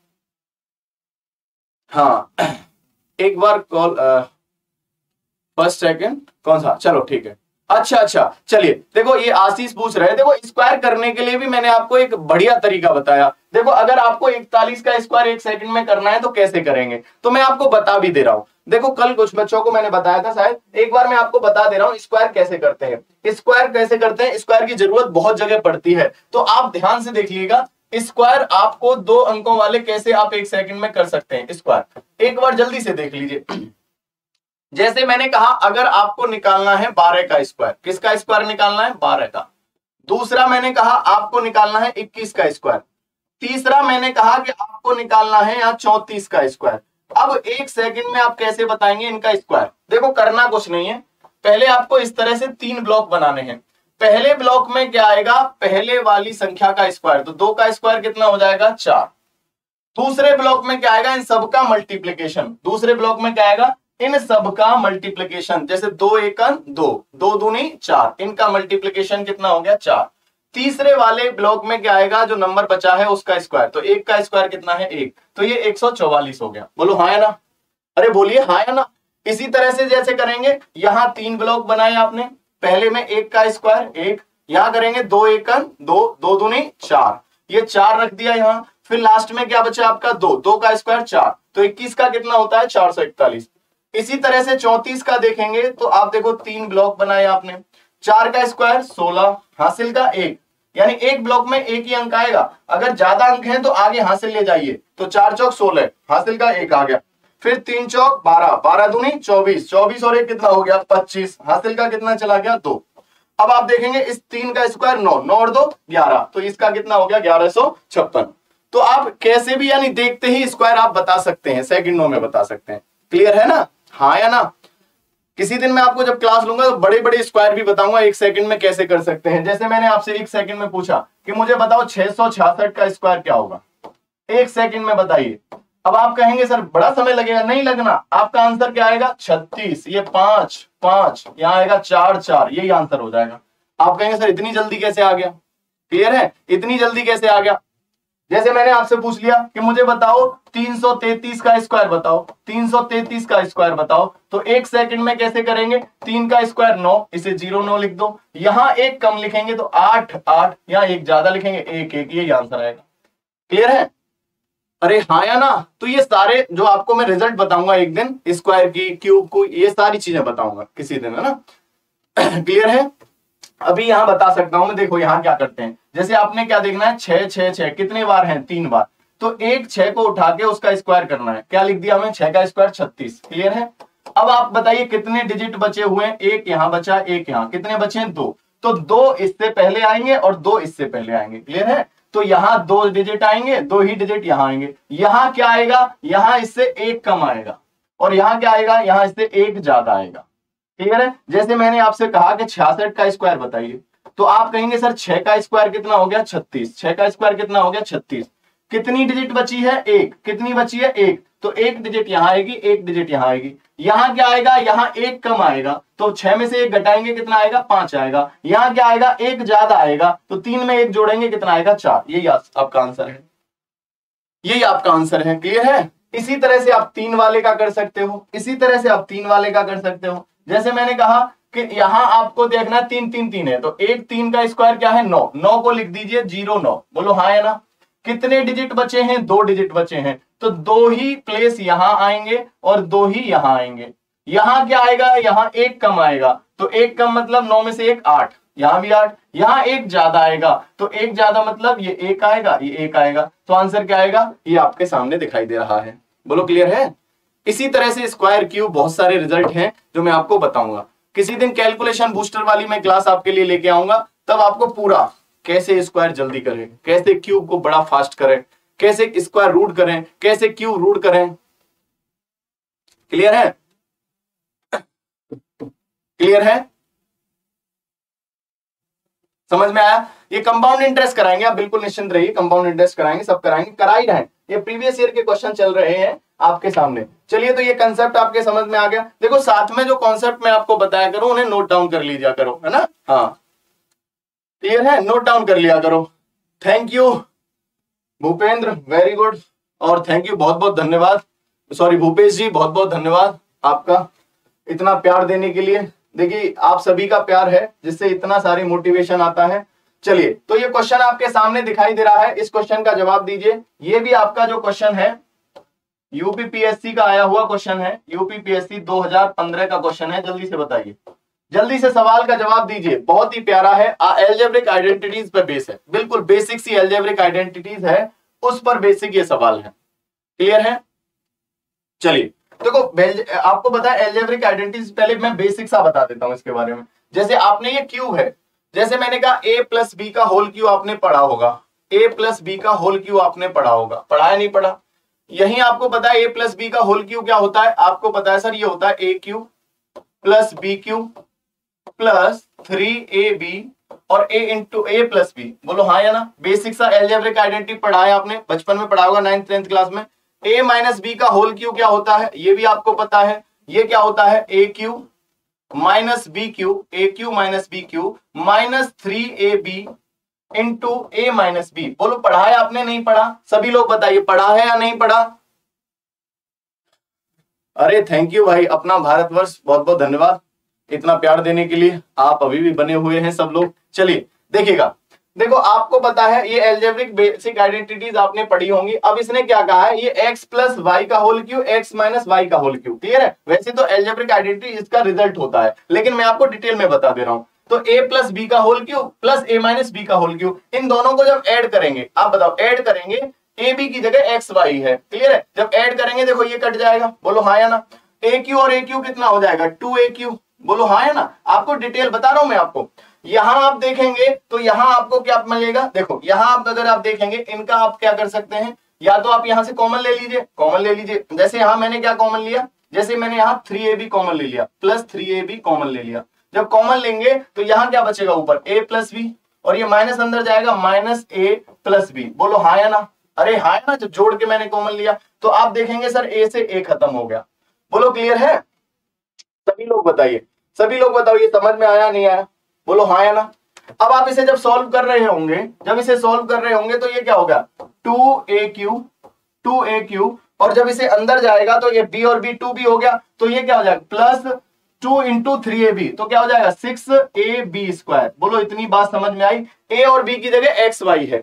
हाँ। एक बार कॉल फ़र्स्ट सेकंड कौन सा? चलो, ठीक है। अच्छा अच्छा चलिए। देखो, ये आशीष पूछ रहे हैं। देखो स्क्वायर करने के लिए भी मैंने आपको एक बढ़िया तरीका बताया। देखो, अगर आपको इकतालीस का स्क्वायर एक सेकंड में करना है तो कैसे करेंगे? तो मैं आपको बता भी दे रहा हूँ। देखो, कल कुछ बच्चों को मैंने बताया था शायद। एक बार मैं आपको बता दे रहा हूँ स्क्वायर कैसे करते हैं। स्क्वायर कैसे करते हैं? स्क्वायर की ज़रूरत बहुत जगह पड़ती है। तो आप ध्यान से देखिएगा स्क्वायर आपको दो अंकों वाले कैसे आप एक सेकंड में कर सकते हैं। स्क्वायर एक बार जल्दी से देख लीजिए। जैसे मैंने कहा, अगर आपको निकालना है बारह का स्क्वायर किसका स्क्वायर निकालना है? बारह का। दूसरा मैंने कहा, आपको निकालना है 21 का स्क्वायर तीसरा मैंने कहा कि आपको निकालना है यहाँ चौतीस का स्क्वायर अब एक सेकंड में आप कैसे बताएँगे इनका स्क्वायर देखो, करना कुछ नहीं है। पहले आपको इस तरह से तीन ब्लॉक बनाने हैं। पहले ब्लॉक में क्या आएगा? पहले वाली संख्या का स्क्वायर तो दो का स्क्वायर कितना हो जाएगा? चार। दूसरे ब्लॉक में क्या आएगा? इन सबका मल्टीप्लीकेशन दूसरे ब्लॉक में क्या आएगा? इन सबका मल्टीप्लीकेशन जैसे दो एकन दो। दो दूनी चार। इनका मल्टीप्लीकेशन कितना हो गया? चार। तीसरे वाले ब्लॉक में क्या आएगा? जो नंबर बचा है, उसका स्क्वायर तो एक का स्क्वायर कितना है? एक। तो ये एक सौ चौवालीस हो गया। बोलो हाँ है ना? अरे बोलिए हाँ है ना? इसी तरह से जैसे करेंगे, यहाँ तीन ब्लॉक बनाए आपने। पहले में एक का स्क्वायर एक। यहाँ करेंगे दो एकन दो। दो दूनी चार। ये चार रख दिया यहाँ। फिर लास्ट में क्या बचा आपका? दो। दो का स्क्वायर चार। तो इक्कीस का कितना होता है? चार सौ इकतालीस। इसी तरह से चौतीस का देखेंगे तो आप देखो तीन ब्लॉक बनाए आपने। चार का स्क्वायर, सोलह, हासिल का एक। यानी एक ब्लॉक में एक ही अंक आएगा। अगर ज़्यादा अंक है तो आगे हासिल ले जाइए। तो चार चौक सोलह हासिल का एक आ गया। फिर तीन चौक बारह बारह दूनी चौबीस। चौबीस और एक कितना हो गया? पच्चीस। हासिल का कितना चला गया? दो। अब आप देखेंगे इस तीन का स्क्वायर नौ नौ और दो, ग्यारह। तो इसका कितना हो गया? ग्यारह छप्पन। तो आप कैसे भी यानी देखते ही स्क्वायर आप बता सकते हैं, सेकंडों में बता सकते हैं। क्लियर है ना? हाँ या ना? किसी दिन मैं आपको जब क्लास लूँगा तो बड़े बड़े स्क्वायर भी बताऊँगा एक सेकंड में कैसे कर सकते हैं। जैसे मैंने आपसे एक सेकंड में पूछा कि मुझे बताओ छह का स्क्वायर क्या होगा। एक सेकंड में बताइए। अब आप कहेंगे, सर, बड़ा समय लगेगा। नहीं लगना। आपका आंसर क्या आएगा? छत्तीस। ये पाँच पाँच। यहाँ आएगा चार चार। यही आंसर हो जाएगा। आप कहेंगे, सर, इतनी जल्दी कैसे आ गया? क्लियर है? इतनी जल्दी कैसे आ गया? जैसे मैंने आपसे पूछ लिया कि मुझे बताओ 333 का स्क्वायर बताओ 333 का स्क्वायर बताओ तो एक सेकंड में कैसे करेंगे? तीन का स्क्वायर नौ, इसे ज़ीरो नौ लिख दो। यहाँ एक कम लिखेंगे तो आठ आठ, यहाँ एक ज़्यादा लिखेंगे, एक एक, ये आंसर आएगा। क्लियर है? अरे हाँ या ना? तो ये सारे जो आपको मैं रिज़ल्ट बताऊँगा एक दिन स्क्वायर की क्यूब को, ये सारी चीज़ें बताऊँगा, किसी दिन, है ना? क्लियर है? अभी यहाँ बता सकता हूँ, मैं देखो यहाँ क्या करते हैं। जैसे आपने क्या देखना है, छह छह छह, कितने बार हैं? तीन बार तो एक, छह को उठा के उसका स्क्वायर करना है। क्या लिख दिया हमें छह का स्क्वायर छत्तीस। क्लियर है? अब आप बताइए कितने डिजिट बचे हुए एक यहाँ बचा, एक यहाँ। कितने बचे हैं? दो। तो दो इससे पहले आएँगे और दो इससे पहले आएँगे। क्लियर है? तो यहाँ दो डिजिट आएँगे, दो ही डिजिट यहाँ आएँगे। यहाँ क्या आएगा? यहाँ इससे एक कम आएगा। और यहाँ क्या आएगा? यहाँ इससे एक ज़्यादा आएगा। क्लियर है जैसे मैंने आपसे कहा कि छियासठ का स्क्वायर बताइए तो आप कहेंगे, सर, छह का स्क्वायर कितना हो गया? छत्तीस। छह का स्क्वायर कितना हो गया? छत्तीस। कितनी डिजिट बची है? एक। कितनी बची है? एक। तो एक डिजिट यहाँ आएगी, एक डिजिट यहाँ आएगी। यहाँ क्या आएगा? यहाँ एक कम आएगा। तो छह में से एक घटाएँगे, कितना आएगा? पाँच आएगा। यहाँ क्या आएगा? एक ज़्यादा आएगा। तो तीन में एक जोड़ेंगे, कितना आएगा? चार। यही आपका आंसर है। यही आपका आंसर है। क्लियर है? इसी तरह से आप तीन वाले का कर सकते हो। इसी तरह से आप तीन वाले का कर सकते हो। जैसे मैंने कहा कि यहाँ आपको देखना तीन तीन तीन है। तो एक, तीन का स्क्वायर क्या है? नौ। नौ को लिख दीजिए, ज़ीरो, नौ। बोलो हाँ है ना? कितने डिजिट बचे हैं? दो डिजिट बचे हैं। तो दो ही प्लेस यहाँ आएँगे और दो ही यहाँ आएँगे। यहाँ क्या आएगा? यहाँ एक कम आएगा। तो एक कम मतलब नौ में से एक, आठ। यहाँ भी आठ, यहाँ एक ज़्यादा आएगा। तो एक ज़्यादा मतलब ये एक आएगा, ये एक आएगा। तो आंसर क्या आएगा? ये आपके सामने दिखाई दे रहा है। बोलो क्लियर है? इसी तरह से स्क्वायर क्यूब बहुत सारे रिज़ल्ट हैं जो मैं आपको बताऊँगा। किसी दिन कैलकुलेशन बूस्टर वाली मैं क्लास आपके लिए लेके आऊँगा, तब आपको पूरा कैसे स्क्वायर जल्दी करें, कैसे क्यूब को बड़ा फास्ट करें, कैसे स्क्वायर रूट करें, कैसे क्यूब रूट करें। क्लियर है? क्लियर है? समझ में आया? ये कंपाउंड इंटरेस्ट कराएँगे, आप बिल्कुल निश्चिंत रहिए कंपाउंड इंटरेस्ट कराएँगे, सब कराएँगे करा ही रहे। ये प्रीवियस ईयर के क्वेश्चन चल रहे हैं। आपके सामने। चलिए तो ये कंसेप्ट आपके समझ में आ गया। देखो, साथ में जो कॉन्सेप्ट मैं आपको बताया करूँ, उन्हें नोट डाउन कर लीजिए करो, है ना? हाँ। क्लियर है? नोट डाउन कर लिया करो। Thank you Bhupendra. Very good और थैंक यू बहुत बहुत धन्यवाद। सॉरी भूपेश जी बहुत बहुत धन्यवाद आपका इतना प्यार देने के लिए। देखिए, आप सभी का प्यार है, जिससे इतना सारी मोटिवेशन आता है। चलिए तो ये क्वेश्चन आपके सामने दिखाई दे रहा है। इस क्वेश्चन का जवाब दीजिए। ये भी आपका जो क्वेश्चन है यूपीपीएससी का आया हुआ क्वेश्चन है। यूपीपीएससी 2015 का क्वेश्चन है। जल्दी से बताइए। जल्दी से सवाल का जवाब दीजिए। बहुत ही प्यारा है। एल्जेब्रिक आइडेंटिटीज पर बेस है। बिल्कुल बेसिक सी एल्जेब्रिक आइडेंटिटीज है। उस पर बेसिक ये सवाल है। क्लियर है? चलिए। देखो तो आपको है एल्जेब्रिक आइडेंटिटीज पहले मैं बेसिक सा बता देता हूँ इसके बारे में। जैसे आपने ये क्यूब है। जैसे मैंने कहा ए प्लस बी का होल क्यू आपने पढ़ा होगा। ए प्लस बी का होल क्यू आपने पढ़ा होगा। पढ़ाया नहीं पढ़ा? यही आपको पता है ए प्लस बी का होल क्यू क्या होता है? आपको पता है सर, ये होता है a cube plus b cube plus three a b और a into a plus b बोलो हाँ या ना? बेसिक सा एल्जेब्रिक आइडेंटिटी पढ़ा है आपने, बचपन में पढ़ा होगा नाइन्थ टेंथ क्लास में। ए माइनस बी का होल क्यू क्या होता है? ये भी आपको पता है। ये क्या होता है? A cube minus b cube a cube minus b cube minus three a b into a minus b बोलो पढ़ा है आपने, नहीं पढ़ा? सभी लोग बताइए, पढ़ा है या नहीं पढ़ा? अरे थैंक यू भाई, अपना भारतवर्ष बहुत बहुत धन्यवाद। इतना प्यार देने के लिए, आप अभी भी बने हुए हैं सब लोग। चलिए, देखिएगा। देखो, आपको पता है, ये एल्जेब्रिक बेसिक आइडेंटिटीज आपने पढ़ी होंगी। अब इसने क्या कहा है? ये x प्लस वाई का whole cube x minus y का होल क्यू क्लियर है? वैसे तो एल्जेब्रिक आइडेंटिटी इसका रिज़ल्ट होता है। लेकिन मैं आपको डिटेल में बता दे रहा हूँ। तो a प्लस बी का whole cube plus a minus b का होल क्यू इन दोनों को जब ऐड करेंगे, आप बताओ ऐड करेंगे ए बी की जगह एक्स वाई है क्लियर है? जब ऐड करेंगे, देखो ये कट जाएगा, बोलो हाँ या ना? ए क्यू और ए क्यू कितना हो जाएगा? टू ए क्यू बोलो हाँ या ना? आपको डिटेल बता रहा हूँ मैं आपको। यहाँ आप देखेंगे तो यहाँ आपको क्या मिलेगा? देखो, यहाँ आप अगर आप देखेंगे, इनका आप क्या कर सकते हैं? या तो आप यहाँ से कॉमन ले लीजिए कॉमन ले लीजिए। जैसे यहाँ मैंने क्या कॉमन लिया? जैसे मैंने यहाँ थ्री ए बी कॉमन ले लिया plus three A B common ले लिया। जब कॉमन लेंगे तो यहाँ क्या बचेगा ऊपर? ए प्लस बी और ये माइनस अंदर जाएगा माइनस ए प्लस बी बोलो हाँ या ना? अरे हाँ ना? जब जोड़ के मैंने कॉमन लिया तो आप देखेंगे सर ए से ए खत्म हो गया। बोलो क्लियर है? सभी लोग बताइए। सभी लोग बताओ, ये समझ में आया, नहीं आया? बोलो हाँ या ना? अब आप इसे जब सॉल्व कर रहे होंगे, जब इसे सॉल्व कर रहे होंगे तो ये क्या होगा? Two A cube two A cube और जब इसे अंदर जाएगा तो ये बी और बी टू बी हो गया तो ये क्या हो जाएगा? Plus two into three A B तो क्या हो जाएगा? सिक्स ए बी स्क्वायर बोलो, इतनी बात समझ में आई? ए और बी की जगह एक्स वाई है।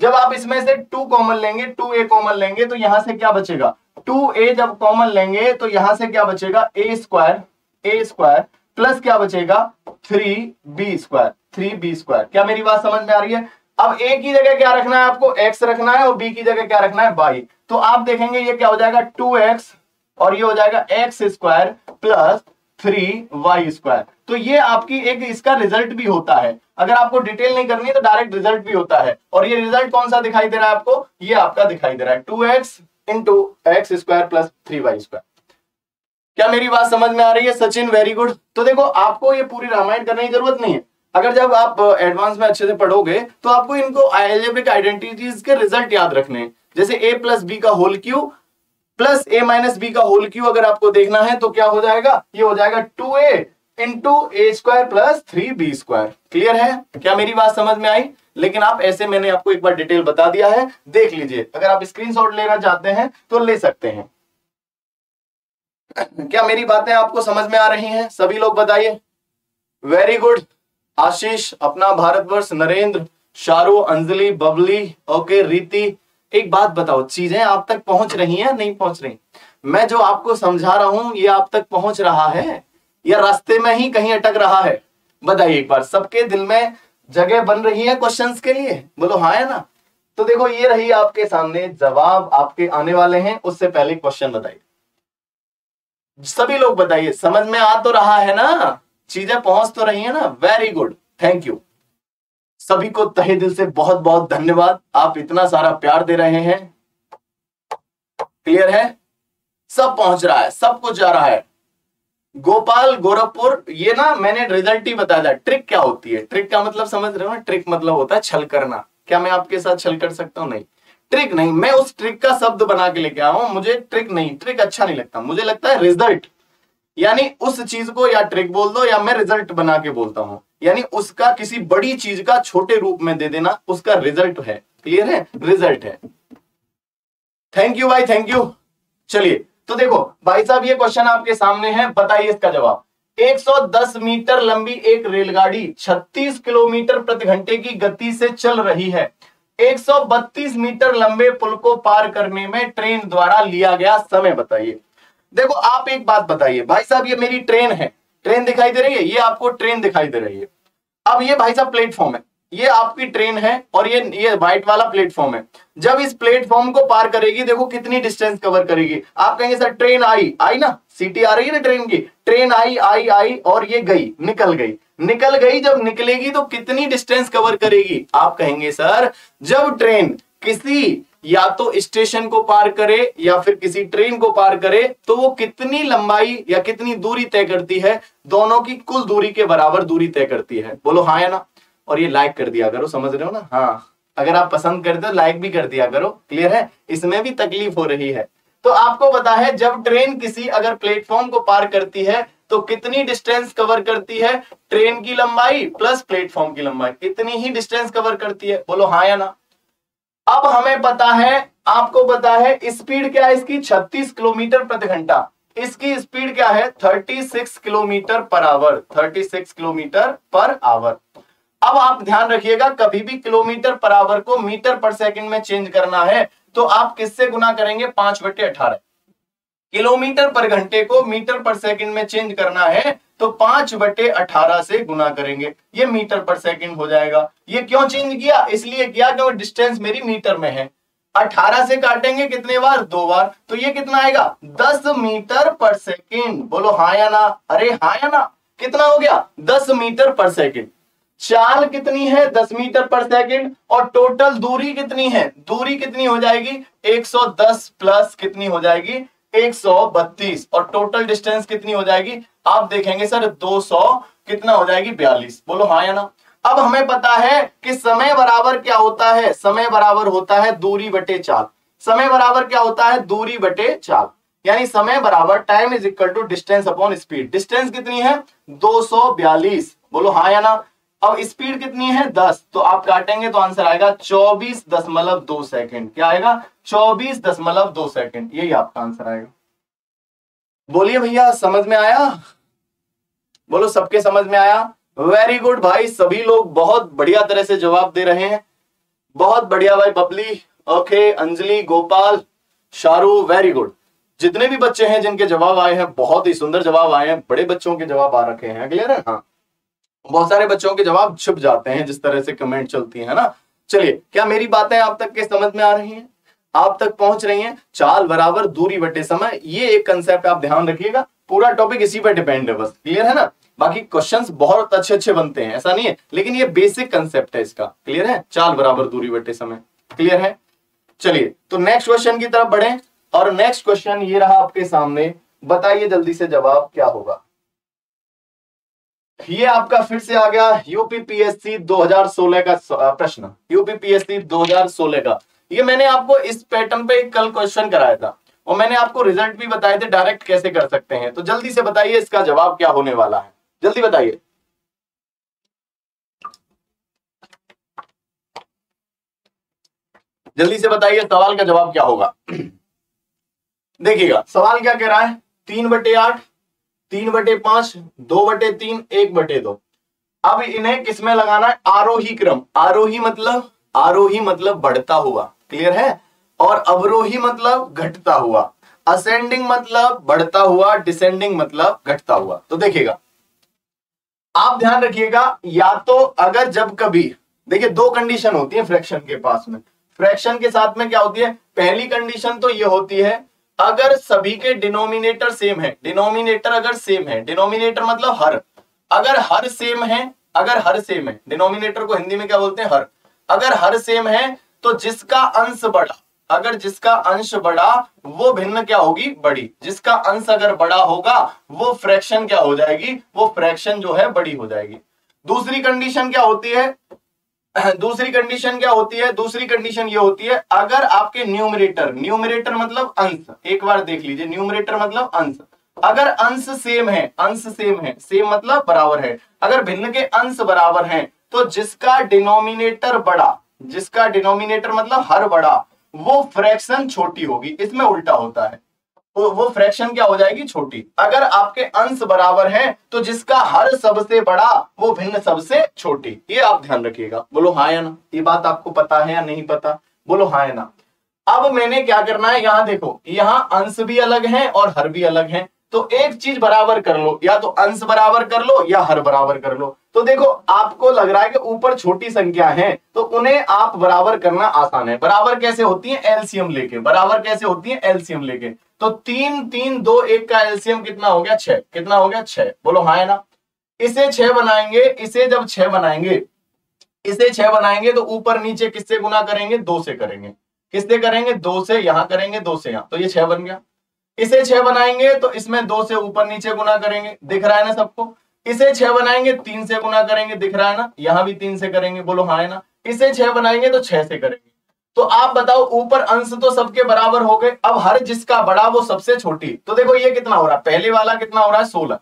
जब आप इसमें से टू कॉमन लेंगे टू ए कॉमन लेंगे तो यहाँ से क्या बचेगा? टू ए जब कॉमन लेंगे तो यहाँ से क्या बचेगा? A square A square plus क्या बचेगा? Three B square three B square क्या मेरी बात समझ में आ रही है? अब ए की जगह क्या रखना है आपको? एक्स रखना है और बी की जगह क्या रखना है? बाई तो आप देखेंगे ये क्या हो जाएगा? टू एक्स और ये हो जाएगा X square plus three Y square तो ये आपकी एक इसका रिज़ल्ट भी होता है। अगर आपको डिटेल नहीं करनी है तो डायरेक्ट रिज़ल्ट भी होता है। और ये रिज़ल्ट कौन सा दिखाई दे रहा है आपको? ये आपका दिखाई दे रहा है। Two X into X square plus three Y square क्या मेरी बात समझ में आ रही है? सचिन वेरी गुड तो देखो, आपको ये पूरी रामायण करने की ज़रूरत नहीं है। अगर जब आप एडवांस में अच्छे से पढ़ोगे तो आपको इनको एल्जेब्रिक आइडेंटिटीज के रिज़ल्ट याद रखने जैसे ए प्लस बी का whole cube plus A minus B का होल क्यू अगर आपको देखना है तो क्या हो जाएगा? ये हो जाएगा two A into A square plus three B square clear है? क्या मेरी बात समझ में आई? लेकिन आप ऐसे मैंने आपको एक बार डिटेल बता दिया है। देख लीजिए। अगर आप स्क्रीनशॉट लेना चाहते हैं तो ले सकते हैं। क्या मेरी बातें आपको समझ में आ रही हैं? सभी लोग बताइए। वेरी गुड आशीष, अपना भारतवर्ष नरेंद्र शारू अंजलि, बबली, ओके, रीति एक बात बताओ, चीज़ें आप तक पहुँच रही हैं नहीं पहुँच रही? मैं जो आपको समझा रहा हूँ, ये आप तक पहुँच रहा है या रास्ते में ही कहीं अटक रहा है? बताइए एक बार, सबके दिल में जगह बन रही है क्वेश्चंस के लिए? बोलो हाँ है ना? तो देखो, ये रही आपके सामने जवाब, आपके आने वाले हैं, उससे पहले क्वेश्चन बताइए। सभी लोग बताइए, समझ में आ तो रहा है ना? चीज़ें पहुँच तो रही है ना? वेरी गुड थैंक यू सभी को तहे दिल से बहुत बहुत धन्यवाद। आप इतना सारा प्यार दे रहे हैं। क्लियर है? सब पहुँच रहा है, सब कुछ जा रहा है। गोपाल, गोरखपुर, ये ना मैंने रिज़ल्ट ही बताया था। ट्रिक क्या होती है? ट्रिक का मतलब समझ रहे हो ना? ट्रिक मतलब होता है छल करना। क्या मैं आपके साथ छल कर सकता हूँ? नहीं। ट्रिक नहीं। मैं उस ट्रिक का शब्द बना के लेके आया हूँ। मुझे ट्रिक नहीं। ट्रिक अच्छा नहीं लगता। मुझे लगता है रिज़ल्ट यानी उस चीज़ को या ट्रिक बोल दो या मैं रिज़ल्ट बना के बोलता हूँ। यानी उसका किसी बड़ी चीज़ का छोटे रूप में दे देना, उसका रिज़ल्ट है। क्लियर है? रिज़ल्ट है। थैंक यू भाई थैंक यू चलिए तो देखो भाई साहब, ये क्वेश्चन आपके सामने है, बताइए इसका जवाब। 110 मीटर लंबी एक रेलगाड़ी 36 किलोमीटर प्रति घंटे की गति से चल रही है। 132 मीटर लंबे पुल को पार करने में ट्रेन द्वारा लिया गया समय, बताइए। देखो, आप एक बात बताइए। भाई साहब, ये मेरी ट्रेन है। ट्रेन दिखाई दे रही है, ये आपको ट्रेन दिखाई दे रही है। अब ये भाई साहब प्लेटफॉर्म है, ये आपकी ट्रेन है और ये ये व्हाइट वाला प्लेटफॉर्म है। जब इस प्लेटफॉर्म को पार करेगी, देखो कितनी डिस्टेंस कवर करेगी। आप कहेंगे, सर, ट्रेन आई। आई ना? सीटी आ रही है ना ट्रेन की? ट्रेन आई आई आई और ये गई, निकल गई। निकल गई, जब निकलेगी तो कितनी डिस्टेंस कवर करेगी? आप कहेंगे, सर, जब ट्रेन किसी या तो स्टेशन को पार करे या फिर किसी ट्रेन को पार करे तो वो कितनी लंबाई या कितनी दूरी तय करती है? दोनों की कुल दूरी के बराबर दूरी तय करती है। बोलो हाँ या ना? और ये लाइक कर दिया करो, समझ रहे हो ना? हाँ। अगर आप पसंद करते हो लाइक भी कर दिया करो। क्लियर है? इसमें भी तकलीफ़ हो रही है। तो आपको पता है, जब ट्रेन किसी अगर प्लेटफॉर्म को पार करती है तो कितनी डिस्टेंस कवर करती है? ट्रेन की लंबाई प्लस प्लेटफॉर्म की लंबाई। इतनी ही डिस्टेंस कवर करती है? बोलो हाँ या ना? अब हमें पता है, आपको पता है, स्पीड क्या है इसकी? 36 किलोमीटर प्रति घंटा। इसकी स्पीड क्या है? 36 kilometre per hour. 36 kilometre per hour. अब आप ध्यान रखिएगा, कभी भी किलोमीटर पर आवर को मीटर पर सेकंड में चेंज करना है तो आप किससे गुना करेंगे? पाँच बटे अठारह। किलोमीटर पर घंटे को मीटर पर सेकंड में चेंज करना है तो पाँच बटे अठारह से गुना करेंगे। ये मीटर पर सेकंड हो जाएगा। ये क्यों चेंज किया? इसलिए किया क्योंकि डिस्टेंस मेरी मीटर में है। अठारह से काटेंगे कितने बार? दो बार। तो ये कितना आएगा? दस मीटर पर सेकेंड। बोलो हाँ या ना? अरे हाँ या ना? कितना हो गया? दस मीटर पर सेकेंड। चाल कितनी है? दस मीटर पर सेकंड। और टोटल दूरी कितनी है? दूरी कितनी हो जाएगी? 110 प्लस कितनी हो जाएगी? 132 और टोटल डिस्टेंस कितनी हो जाएगी? आप देखेंगे सर 200 कितना हो जाएगी? 42 बोलो हाँ या ना? अब हमें पता है कि समय बराबर क्या होता है? समय बराबर होता है दूरी बटे चाल। समय बराबर क्या होता है? दूरी बटे चाल। यानी समय बराबर time is equal to distance upon speed distance कितनी है? 242 बोलो हाँ या ना? अब स्पीड कितनी है? 10 तो आप काटेंगे तो आंसर आएगा चौबीस दशमलव दो सेकेंड क्या आएगा? चौबीस दशमलव दो सेकेंड यही आपका आंसर आएगा। बोलिए भैया, समझ में आया? बोलो, सबके समझ में आया? वेरी गुड भाई, सभी लोग बहुत बढ़िया तरह से जवाब दे रहे हैं। बहुत बढ़िया भाई, Babli okay Anjali, Gopal, Sharu very good जितने भी बच्चे हैं जिनके जवाब आए हैं, बहुत ही सुंदर जवाब आए हैं। बड़े बच्चों के जवाब आ रखे हैं। क्लियर है हाँ। बहुत सारे बच्चों के जवाब छुप जाते हैं, जिस तरह से कमेंट चलती है ना? चलिए, क्या मेरी बातें आप तक के समझ में आ रही हैं? आप तक पहुँच रही हैं? चाल बराबर दूरी बटे समय, ये एक कंसेप्ट आप ध्यान रखिएगा। पूरा टॉपिक इसी पर डिपेंड है बस क्लियर है ना? बाकी क्वेश्चंस बहुत अच्छे अच्छे बनते हैं, ऐसा नहीं है, लेकिन ये बेसिक कंसेप्ट है इसका क्लियर है? चाल बराबर दूरी बटे समय क्लियर है? चलिए तो नेक्स्ट क्वेश्चन की तरफ़ बढ़े, और नेक्स्ट क्वेश्चन ये रहा आपके सामने, बताइए जल्दी से जवाब क्या होगा। ये आपका फिर से आ गया यूपीपीएससी 2016 का प्रश्न। यूपीपीएससी 2016 का। ये मैंने आपको इस पैटर्न पे कल क्वेश्चन कराया था। और मैंने आपको रिज़ल्ट भी बताए थे डायरेक्ट कैसे कर सकते हैं। तो जल्दी से बताइए इसका जवाब क्या होने वाला है। जल्दी बताइए। जल्दी से बताइए सवाल का जवाब क्या होगा। देखिएगा, सवाल क्या कह रहा है? तीन बटे आठ तीन बटे पाँच, दो बटे तीन, एक बटे दो। अब इन्हें किसमें लगाना है? आरोही क्रम। आरोही मतलब आरोही मतलब बढ़ता हुआ। क्लियर है? और अवरोही मतलब घटता हुआ। असेंडिंग मतलब बढ़ता हुआ डिसेंडिंग मतलब घटता हुआ। तो देखिएगा। आप ध्यान रखिएगा, या तो अगर जब कभी, देखिए, दो कंडीशन होती है फ्रैक्शन के पास में। फ्रैक्शन के साथ में क्या होती है? पहली कंडीशन तो ये होती है अगर सभी के डिनोमिनेटर सेम है, डिनोमिनेटर अगर सेम है, डिनोमिनेटर मतलब हर। अगर हर सेम है, अगर हर सेम है, डिनोमिनेटर को हिंदी में क्या बोलते हैं? हर। अगर हर सेम है तो जिसका अंश बड़ा, अगर जिसका अंश बड़ा, वो भिन्न क्या होगी? बड़ी। जिसका अंश अगर बड़ा होगा, वो फ्रैक्शन क्या हो जाएगी? वो फ्रैक्शन जो है, बड़ी हो जाएगी। दूसरी कंडीशन क्या होती है? दूसरी कंडीशन क्या होती है? दूसरी कंडीशन ये होती है, अगर आपके न्यूमरेटर न्यूमरेटर मतलब अंश, एक बार देख लीजिए न्यूमरेटर मतलब अंश। अगर अंश सेम है, अंश सेम है सेम मतलब बराबर है। अगर भिन्न के अंश बराबर हैं तो जिसका डिनोमिनेटर बड़ा, जिसका डिनोमिनेटर मतलब हर बड़ा, वो फ्रैक्शन छोटी होगी, इसमें उल्टा होता है। वो वो फ्रैक्शन क्या हो जाएगी? छोटी। अगर आपके अंश बराबर हैं तो जिसका हर सबसे बड़ा, वो भिन्न सबसे छोटी। ये आप ध्यान रखिएगा। बोलो हाँ या ना? ये बात आपको पता है या नहीं पता? बोलो हाँ या ना? अब मैंने क्या करना है? यहाँ देखो, यहाँ अंश भी अलग है और हर भी अलग है। तो एक चीज़ बराबर कर लो। या तो अंश बराबर कर लो या हर बराबर कर लो। तो देखो, आपको लग रहा है कि ऊपर छोटी संख्या है तो उन्हें आप बराबर करना आसान है। बराबर कैसे होती है? एलसीएम लेके। बराबर कैसे होती है? एलसीएम लेके। तो तीन तीन, दो, एक का एलसीएम कितना हो गया? छह। कितना हो गया? छह। बोलो हाँ है ना? इसे छह बनाएँगे, इसे जब छह बनाएँगे, इसे छह बनाएँगे तो ऊपर नीचे किससे गुना करेंगे? दो से करेंगे। किससे करेंगे? दो से, यहाँ करेंगे, दो से, यहाँ। तो ये छह बन गया। इसे छह बनाएँगे तो इसमें दो से ऊपर नीचे गुना करेंगे। दिख रहा है ना सबको? इसे छह बनाएँगे, तीन से गुना करेंगे। दिख रहा है ना? यहाँ भी तीन से करेंगे। बोलो हाँ है ना? इसे छह बनाएँगे तो छह से करेंगे। तो आप बताओ, ऊपर अंश तो सबके बराबर हो गए, अब हर जिसका बड़ा वो सबसे छोटी। तो देखो, ये कितना हो रहा है? पहले वाला कितना हो रहा है? सोलह।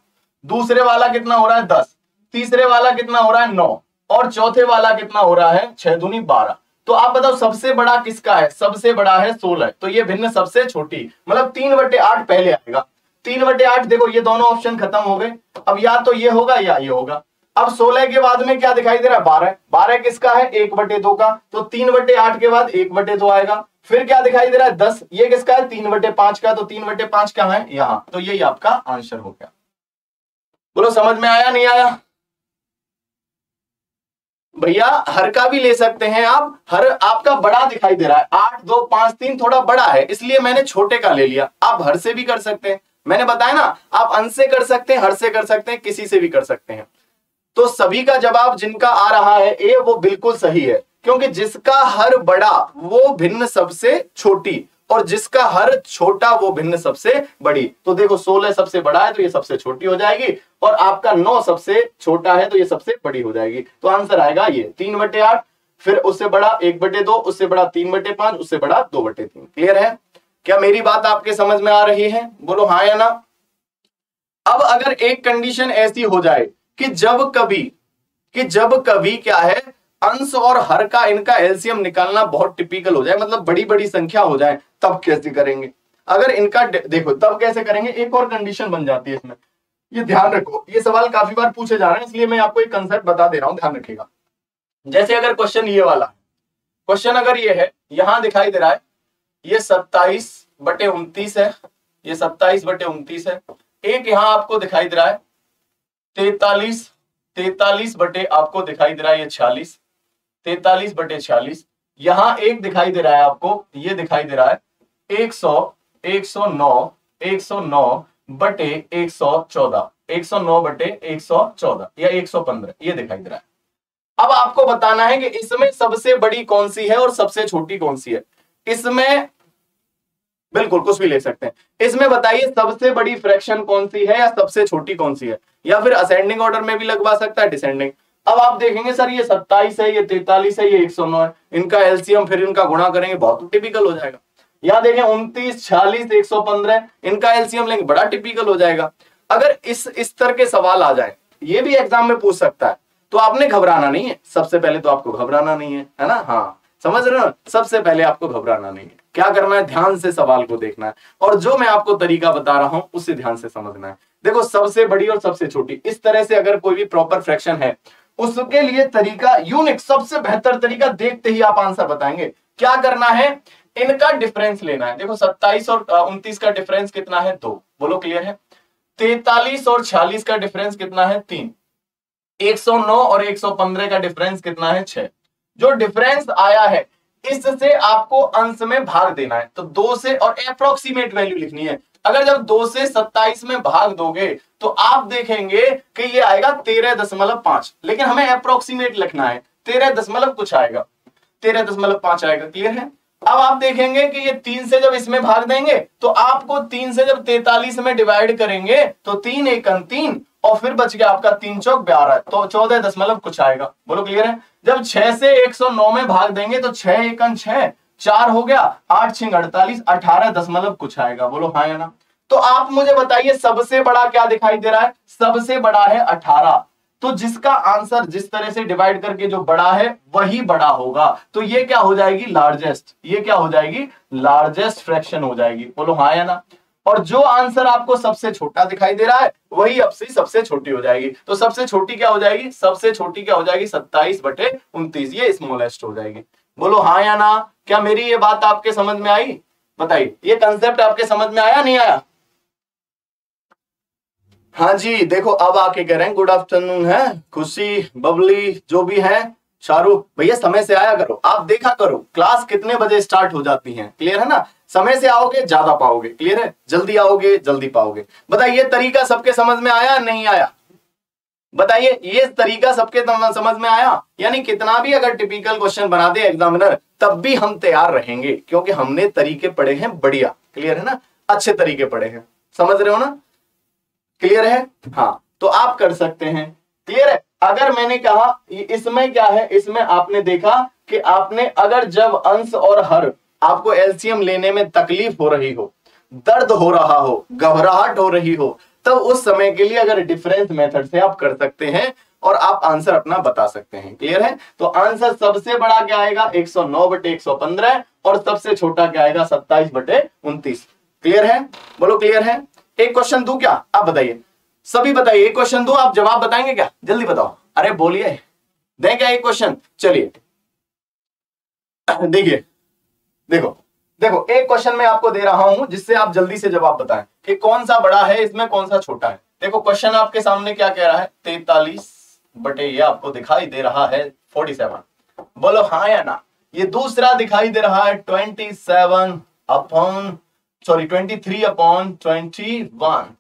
दूसरे वाला कितना हो रहा है? दस। तीसरे वाला कितना हो रहा है? नौ। और चौथे वाला कितना हो रहा है? छह दूनी बारह। तो आप बताओ, सबसे बड़ा किसका है? सबसे बड़ा है सोलह। तो ये भिन्न सबसे छोटी। मतलब तीन बटे आठ पहले आएगा। तीन बटे आठ, देखो, ये दोनों ऑप्शन खत्म हो गए। अब या तो ये होगा या ये होगा। अब सोलह के बाद में क्या दिखाई दे रहा है? बारह। बारह किसका है? एक बटे दो का। तो तीन बटे आठ के बाद एक बटे दो आएगा। फिर क्या दिखाई दे रहा है? दस। ये किसका है? तीन बटे पाँच का। तो तीन बटे पाँच क्या है? यहाँ। तो यही आपका आंसर हो गया। बोलो, समझ में आया, नहीं आया? भैया, हर का भी ले सकते हैं आप। हर आपका बड़ा दिखाई दे रहा है। आठ, दो, पाँच, तीन थोड़ा बड़ा है। इसलिए मैंने छोटे का ले लिया। आप हर से भी कर सकते हैं। मैंने बताया ना, आप अंश से कर सकते हैं, हर से कर सकते हैं, किसी से भी कर सकते हैं। तो सभी का जवाब जिनका आ रहा है, ए, वो बिल्कुल सही है। क्योंकि जिसका हर बड़ा, वो भिन्न सबसे छोटी, और जिसका हर छोटा, वो भिन्न सबसे बड़ी। तो देखो, सोलह सबसे बड़ा है तो ये सबसे छोटी हो जाएगी, और आपका नौ सबसे छोटा है तो ये सबसे बड़ी हो जाएगी। तो आंसर आएगा ये, तीन बटे आठ, फिर उससे बड़ा एक बटे दो, उससे बड़ा तीन बटे पाँच, उससे बड़ा दो बटे तीन। क्लियर है? क्या मेरी बात आपके समझ में आ रही है? बोलो हाँ या ना? अब अगर एक कंडीशन ऐसी हो जाए कि जब कभी, कि जब कभी क्या है, अंश और हर का इनका एल्सियम निकालना बहुत टिपिकल हो जाए मतलब बड़ी बड़ी संख्या हो जाए, तब कैसे करेंगे? अगर इनका देखो, तब कैसे करेंगे? एक और कंडीशन बन जाती है इसमें। ये ध्यान रखो, ये सवाल काफ़ी बार पूछे जा रहे हैं, इसलिए मैं आपको एक कंसेप्ट बता दे रहा हूँ, ध्यान रखिएगा। जैसे अगर क्वेश्चन ये वाला क्वेश्चन अगर ये है, यहाँ दिखाई दे रहा है, ये सत्ताईस बटे उन्तीस है, ये सत्ताईस बटे उन्तीस है, एक यहाँ आपको दिखाई दे रहा है तैतालीस तैतालीस बटे आपको दिखाई दे रहा है ये छियालीस, तैतालीस बटे छियालीस। यहाँ एक दिखाई दे रहा है आपको, ये दिखाई दे रहा है एक सौ एक सौ नौ, एक सौ नौ बटे एक सौ चौदह, एक सौ नौ बटे एक सौ चौदह या एक सौ पंद्रह, ये दिखाई दे रहा है। अब आपको बताना है कि इसमें सबसे बड़ी कौन सी है और सबसे छोटी कौन सी है? इसमें बिल्कुल, कुछ भी ले सकते हैं। इसमें बताइए, सबसे बड़ी फ्रैक्शन कौन सी है या सबसे छोटी कौन सी है? या फिर असेंडिंग ऑर्डर में भी लगवा सकता है डिसेंडिंग अब आप देखेंगे, सर, ये सत्ताईस है, ये तैतालीस है, ये एक सौ नौ है। इनका एलसीएम फिर इनका गुणा करेंगे, बहुत टिपिकल हो जाएगा। यहाँ देखें, उनतीस, छियालीस, एक सौ पंद्रह इनका एलसीएम लेंगे, बड़ा टिपिकल हो जाएगा। अगर इस स्तर के सवाल आ जाए, ये भी एग्ज़ाम में पूछ सकता है। तो आपने घबराना नहीं है। सबसे पहले तो आपको घबराना नहीं है है ना? हाँ समझ रहे हो? सबसे पहले आपको घबराना नहीं है। क्या करना है? ध्यान से सवाल को देखना है। और जो मैं आपको तरीका बता रहा हूँ, उसे ध्यान से समझना है। देखो, सबसे बड़ी और सबसे छोटी, इस तरह से अगर कोई भी प्रॉपर फ्रैक्शन है, उसके लिए तरीका यूनिक सबसे बेहतर तरीका देखते ही आप आंसर बताएँगे। क्या करना है? इनका डिफरेंस लेना है। देखो, सत्ताईस और उनतीस का डिफरेंस कितना है? दो। बोलो क्लियर है? तैतालीस और छियालीस का डिफरेंस कितना है? तीन। 109 और 115 का डिफरेंस कितना है? छह। जो डिफरेंस आया है इससे आपको अंश में भाग देना है। तो दो से और अप्रोक्सीमेट वैल्यू लिखनी है। अगर जब दो से सत्ताईस में भाग दोगे तो आप देखेंगे कि ये आएगा तेरह दशमलव पाँच। लेकिन हमें अप्रोक्सीमेट लिखना है। तेरह दशमलव कुछ आएगा। तेरह दशमलव पाँच आएगा। क्लियर है? अब आप देखेंगे कि ये तीन से जब इसमें भाग देंगे तो आपको तीन से जब तैतालीस में डिवाइड करेंगे तो तीन एक तीन, और फिर बच गया आपका तीन चौक ब्यारह तो चौदह दशमलव कुछ आएगा। बोलो क्लियर है? जब छह से एक सौ नौ में भाग देंगे तो छह एकन छह, चार हो गया, आठ छिंग अड़तालीस, अठारह दशमलव कुछ आएगा। बोलो हाँ या ना? तो आप मुझे बताइए, सबसे बड़ा क्या दिखाई दे रहा है? सबसे बड़ा है अठारह। तो जिसका आंसर जिस तरह से डिवाइड करके जो बड़ा है, वही बड़ा होगा। तो ये क्या हो जाएगी? लार्जेस्ट ये क्या हो जाएगी? लार्जेस्ट फ्रैक्शन हो जाएगी। बोलो हाँ या ना? और जो आंसर आपको सबसे छोटा दिखाई दे रहा है, वही अब से सबसे छोटी हो जाएगी। तो सबसे छोटी क्या हो जाएगी? सबसे छोटी क्या हो जाएगी? सत्ताईस बटे उनतीस। ये स्मॉलेस्ट हो जाएगी। बोलो हाँ या ना? क्या मेरी ये बात आपके समझ में आई? बताइए। ये कंसेप्ट आपके समझ में आया? नहीं आया? हाँ जी, देखो, अब आके कह रहे हैं गुड आफ्टरनून है, खुशी बबली जो भी है शाहरुख, भैया समय से आया करो। आप देखा करो, क्लास कितने बजे स्टार्ट हो जाती है। क्लियर है ना? समय से आओगे, ज़्यादा पाओगे। क्लियर है? जल्दी आओगे, जल्दी पाओगे। बताइए, तरीका सबके समझ में आया, नहीं आया? बताइए, ये तरीका सबके समझ में आया? यानी कितना भी अगर टिपिकल क्वेश्चन बना दे एग्जामिनर तब भी हम तैयार रहेंगे, क्योंकि हमने तरीके पढ़े हैं बढ़िया। क्लियर है ना? अच्छे तरीके पढ़े हैं। समझ रहे हो ना? क्लियर है? हाँ तो आप कर सकते हैं। क्लियर है? अगर मैंने कहा इसमें क्या है? इसमें आपने देखा कि आपने अगर जब अंश और हर आपको एलसीएम लेने में तकलीफ़ हो रही हो, दर्द हो रहा हो, घबराहट हो रही हो तो उस समय के लिए अगर डिफरेंस मेथड से आप कर सकते हैं और आप आंसर अपना बता सकते हैं। क्लियर है? तो आंसर सबसे बड़ा क्या आएगा? 109 बटे 115 और सबसे छोटा क्या आएगा? 27 बटे 29 क्लियर है? बोलो क्लियर है? एक क्वेश्चन दू क्या? आप बताइए। सभी बताइए, एक क्वेश्चन दो, आप जवाब बताएँगे क्या? जल्दी बताओ। अरे, बोलिए। दें क्या एक क्वेश्चन चलिए। देखिए, देखो देखो, एक क्वेश्चन मैं आपको दे रहा हूँ, जिससे आप जल्दी से जवाब बताएँ कि कौन सा बड़ा है, इसमें कौन सा छोटा है। देखो क्वेश्चन आपके सामने क्या कह रहा है? तैतालीस बटे ये आपको दिखाई दे रहा है फोर्टी सेवन बोलो हाँ या ना? ये दूसरा दिखाई दे रहा है twenty seven upon sorry twenty three upon twenty one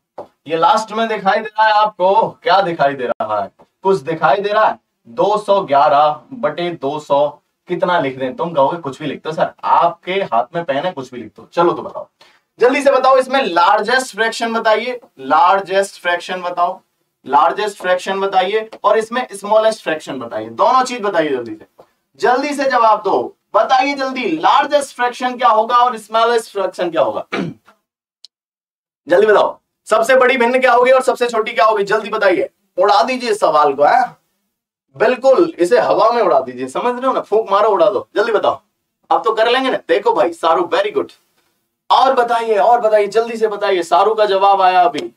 ये लास्ट में दिखाई दे रहा है आपको। क्या दिखाई दे रहा है? कुछ दिखाई दे रहा है। 211 बटे 200 कितना लिख दें? तुम कहोगे कुछ भी लिख दो सर आपके हाथ में पेन है, कुछ भी लिख दो चलो तो बताओ। जल्दी से बताओ इसमें लार्जेस्ट फ्रैक्शन बताइए। लार्जेस्ट फ्रैक्शन बताओ। लार्जेस्ट फ्रैक्शन बताइए और इसमें स्मॉलेस्ट फ्रैक्शन बताइए। दोनों चीज़ बताइए जल्दी से। जल्दी से जवाब दो। बताइए जल्दी लार्जेस्ट फ्रैक्शन क्या होगा और स्मॉलेस्ट फ्रैक्शन क्या होगा? जल्दी बताओ। सबसे बड़ी भिन्न क्या होगी और सबसे छोटी क्या होगी? जल्दी बताइए। उड़ा दीजिए इस सवाल को, है? बिल्कुल, इसे हवा में उड़ा दीजिए। समझ रहे हो ना? फूक मारो, उड़ा दो। जल्दी बताओ। अब तो कर लेंगे ना? देखो भाई सारू वेरी गुड और बताइए और बताइए, जल्दी से बताइए। सारू का जवाब आया अभी।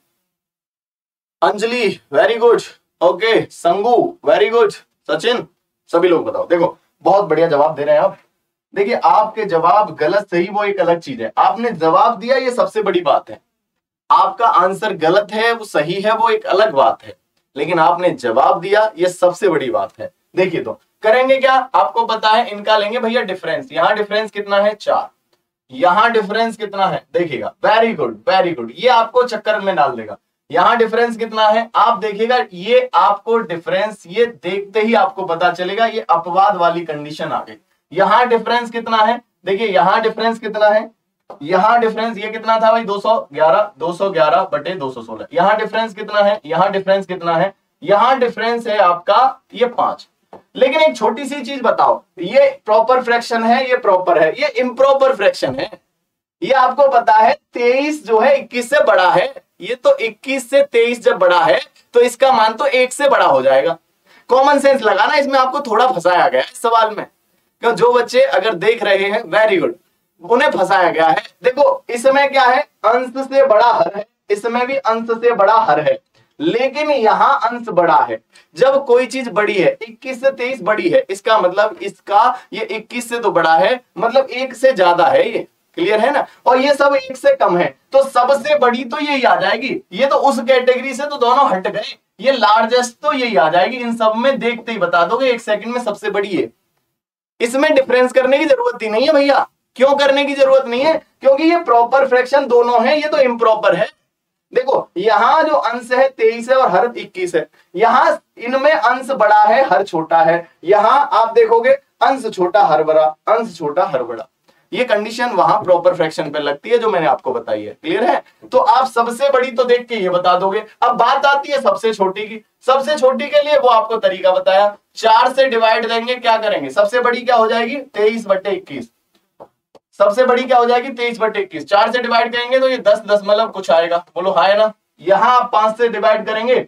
Anjali very good okay, Sangu very good Sachin, सभी लोग बताओ। देखो, बहुत बढ़िया जवाब दे रहे हैं आप। देखिए, आपके जवाब गलत, सही, वो एक अलग चीज़ है। आपने जवाब दिया, ये सबसे बड़ी बात है। आपका आंसर गलत है, वो सही है, वो एक अलग बात है। लेकिन आपने जवाब दिया, ये सबसे बड़ी बात है। देखिए तो करेंगे क्या? आपको पता है, इनका लेंगे भैया डिफरेंस यहाँ डिफरेंस कितना है? चार। यहाँ डिफरेंस कितना है? देखिएगा वेरी गुड वेरी गुड ये आपको चक्कर में डाल देगा। यहाँ डिफरेंस कितना है? आप देखिएगा, ये आपको डिफरेंस ये देखते ही आपको पता चलेगा, ये अपवाद वाली कंडीशन आ गई। यहाँ डिफरेंस कितना है? देखिए, यहाँ डिफरेंस कितना है? यहाँ डिफरेंस ये कितना था भाई? 211 211 बटे 216 यहाँ डिफरेंस कितना है? यहाँ डिफरेंस कितना है? यहाँ डिफरेंस है आपका ये पाँच। लेकिन एक छोटी सी चीज़ बताओ, ये प्रॉपर फ्रैक्शन है, ये प्रॉपर है, ये इम्प्रॉपर फ्रैक्शन है। ये आपको पता है, तेईस जो है, इक्कीस से बड़ा है। ये तो इक्कीस से तेईस जब बड़ा है तो इसका मान तो एक से बड़ा हो जाएगा। कॉमन सेंस लगाना, इसमें आपको थोड़ा फंसाया गया इस सवाल में। क्यों? जो बच्चे अगर देख रहे हैं वेरी गुड उन्हें फंसाया गया है। देखो इसमें क्या है? अंश से बड़ा हर है। इसमें भी अंश से बड़ा हर है। लेकिन यहाँ अंश बड़ा है। जब कोई चीज़ बड़ी है 21 से 23 बड़ी है, इसका मतलब इसका ये 21 से तो बड़ा है मतलब एक से ज़्यादा है ये। क्लियर है ना? और ये सब एक से कम है। तो सबसे बड़ी तो यही आ जाएगी। ये तो उस कैटेगरी से तो दोनों हट गए। ये लार्जेस्ट तो यही आ जाएगी। इन सब में देखते ही बता दोगे, एक सेकंड में सबसे बड़ी है। इसमें डिफरेंस करने की ज़रूरत ही नहीं है भैया। क्यों करने की ज़रूरत नहीं है? क्योंकि ये प्रॉपर फ्रैक्शन दोनों है, ये तो इम्प्रॉपर है। देखो, यहाँ जो अंश है, तेईस है और हर इक्कीस है। यहाँ इनमें अंश बड़ा है, हर छोटा है। यहाँ आप देखोगे, अंश छोटा हर बड़ा, अंश छोटा हर बड़ा। ये कंडीशन वहाँ प्रॉपर फ्रैक्शन पे लगती है, जो मैंने आपको बताई है। क्लियर है? तो आप सबसे बड़ी तो देख के ये बता दोगे। अब बात आती है सबसे छोटी की। सबसे छोटी के लिए वो आपको तरीका बताया। चार से डिवाइड देंगे, क्या करेंगे? सबसे बड़ी क्या हो जाएगी? तेईस बट्टे इक्कीस। सबसे बड़ी क्या हो जाएगी? तेईस बटे इक्कीस। चार से डिवाइड करेंगे तो ये दस दशमलव कुछ आएगा। बोलो हाँ है ना? यहाँ आप पाँच से डिवाइड करेंगे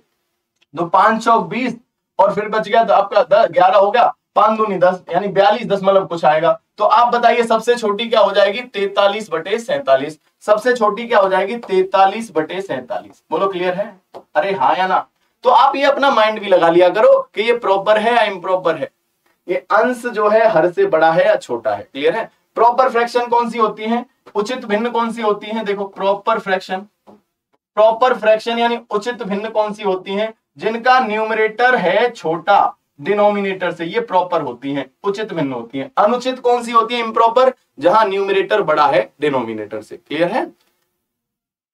तो पाँच सौ बीस, और फिर बच गया तो आपका ग्यारह हो गया। पाँच दूनी दस, यानी बयालीस दशमलव कुछ आएगा। तो आप बताइए, सबसे छोटी क्या हो जाएगी? तैतालीस बटे सैतालीस। सबसे छोटी क्या हो जाएगी? तैतालीस बटे सैतालीस। बोलो क्लियर है? अरे हाँ या ना? तो आप ये अपना माइंड भी लगा लिया करो कि ये प्रॉपर है या इम्प्रॉपर है। ये अंश जो है हर से बड़ा है या छोटा है। क्लियर है? प्रॉपर फ्रैक्शन कौन सी होती है? उचित भिन्न कौन सी होती है? देखो प्रॉपर फ्रैक्शन प्रॉपर फ्रैक्शन यानी उचित भिन्न कौन सी होती है? जिनका न्यूमरेटर है छोटा डिनोमिनेटर से ये प्रॉपर होती हैं, उचित भिन्न होती हैं। अनुचित कौन सी होती है? इम्प्रॉपर जहाँ न्यूमरेटर बड़ा है डिनोमिनेटर से। क्लियर है?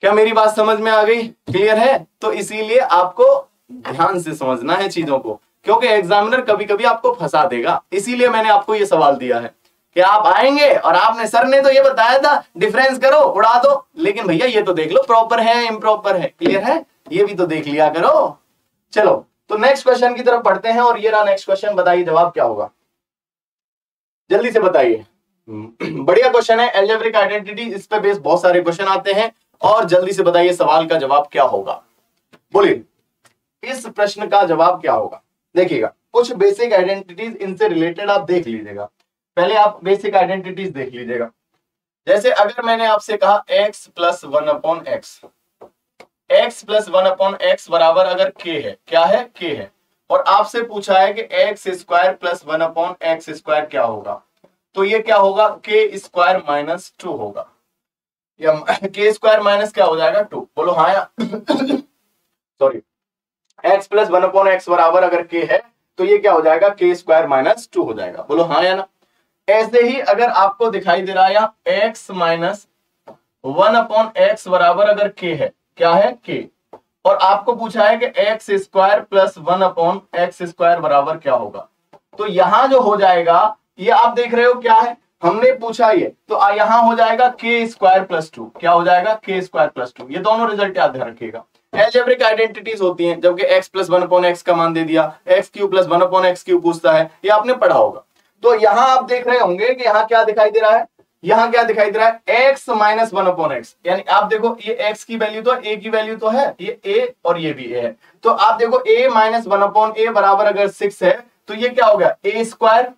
क्या मेरी बात समझ में आ गई? क्लियर है? तो इसीलिए आपको ध्यान से समझना है चीज़ों को, क्योंकि एग्जामिनर कभी कभी आपको फंसा देगा। इसीलिए मैंने आपको ये सवाल दिया है। कि आप आएँगे और आपने सर ने तो ये बताया था डिफरेंस करो, उड़ा दो। लेकिन भैया, ये तो देख लो प्रॉपर है इम्प्रॉपर है। क्लियर है? ये भी तो देख लिया करो। चलो तो नेक्स्ट क्वेश्चन की तरफ़ पढ़ते हैं और ये रहा नेक्स्ट क्वेश्चन बताइए जवाब क्या होगा। जल्दी से बताइए। बढ़िया क्वेश्चन है एल्जेब्रिक आइडेंटिटी इस पे बेस बहुत सारे क्वेश्चन आते हैं। और जल्दी से बताइए सवाल का जवाब क्या होगा। बोलिए, इस प्रश्न का जवाब क्या होगा। देखिएगा, कुछ बेसिक आइडेंटिटीज इनसे रिलेटेड आप देख लीजिएगा। पहले आप बेसिक आइडेंटिटीज देख लीजिएगा। जैसे अगर मैंने आपसे कहा x plus one upon X X plus one upon X बराबर अगर k है, क्या है? k है। और आपसे पूछा है कि X square plus one upon X square क्या होगा? तो ये क्या होगा? के स्क्वायर माइनस टू होगा। या के स्क्वायर माइनस क्या हो जाएगा? टू बोलो हाँ या? Sorry X plus one upon X बराबर अगर के है तो ये क्या हो जाएगा? के स्क्वायर माइनस टू हो जाएगा। बोलो हाँ या ना? ऐसे ही अगर आपको दिखाई दे रहा है X minus one upon X बराबर अगर के है, क्या है? के और आपको पूछा है कि X square plus one upon X square बराबर क्या होगा? तो यहाँ जो हो जाएगा, ये आप देख रहे हो क्या है? हमने पूछा ये तो यहाँ हो जाएगा के स्क्वायर प्लस टू क्या हो जाएगा? के स्क्वायर प्लस टू ये दोनों रिज़ल्ट याद रखिएगा। एल्जेब्रिक आइडेंटिटीज होती हैं, जबकि x plus one upon X का मान दे दिया X cube plus one upon X cube पूछता है, ये आपने पढ़ा होगा। तो यहाँ आप देख रहे होंगे कि यहाँ क्या दिखाई दे रहा है? यहाँ क्या दिखाई दे रहा है? X minus one upon X यानी आप देखो, ये x की वैल्यू तो a की वैल्यू तो है, ये a और ये भी a है। तो आप देखो, a minus one upon A बराबर अगर सिक्स है तो ये क्या हो गया? A square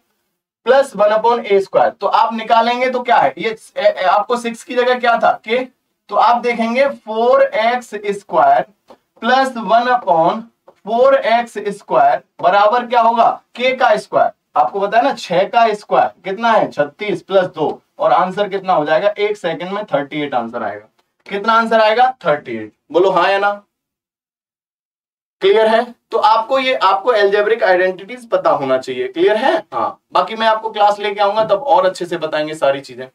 plus one upon A square तो आप निकालेंगे तो क्या है? ये आपको सिक्स की जगह क्या था? के तो आप देखेंगे four X square plus one upon four X square बराबर क्या होगा? के का स्क्वायर आपको बताया ना, छह का स्क्वायर कितना है? छत्तीस प्लस दो। और आंसर कितना हो जाएगा? एक सेकंड में थर्टी एट आंसर आएगा। कितना आंसर आएगा? थर्टी एट बोलो हाँ या ना? क्लियर है? तो आपको ये, आपको एल्जेब्रिक आइडेंटिटीज पता होना चाहिए। क्लियर है? हाँ। बाकी मैं आपको क्लास लेके आऊँगा, तब और अच्छे से बताएँगे सारी चीज़ें।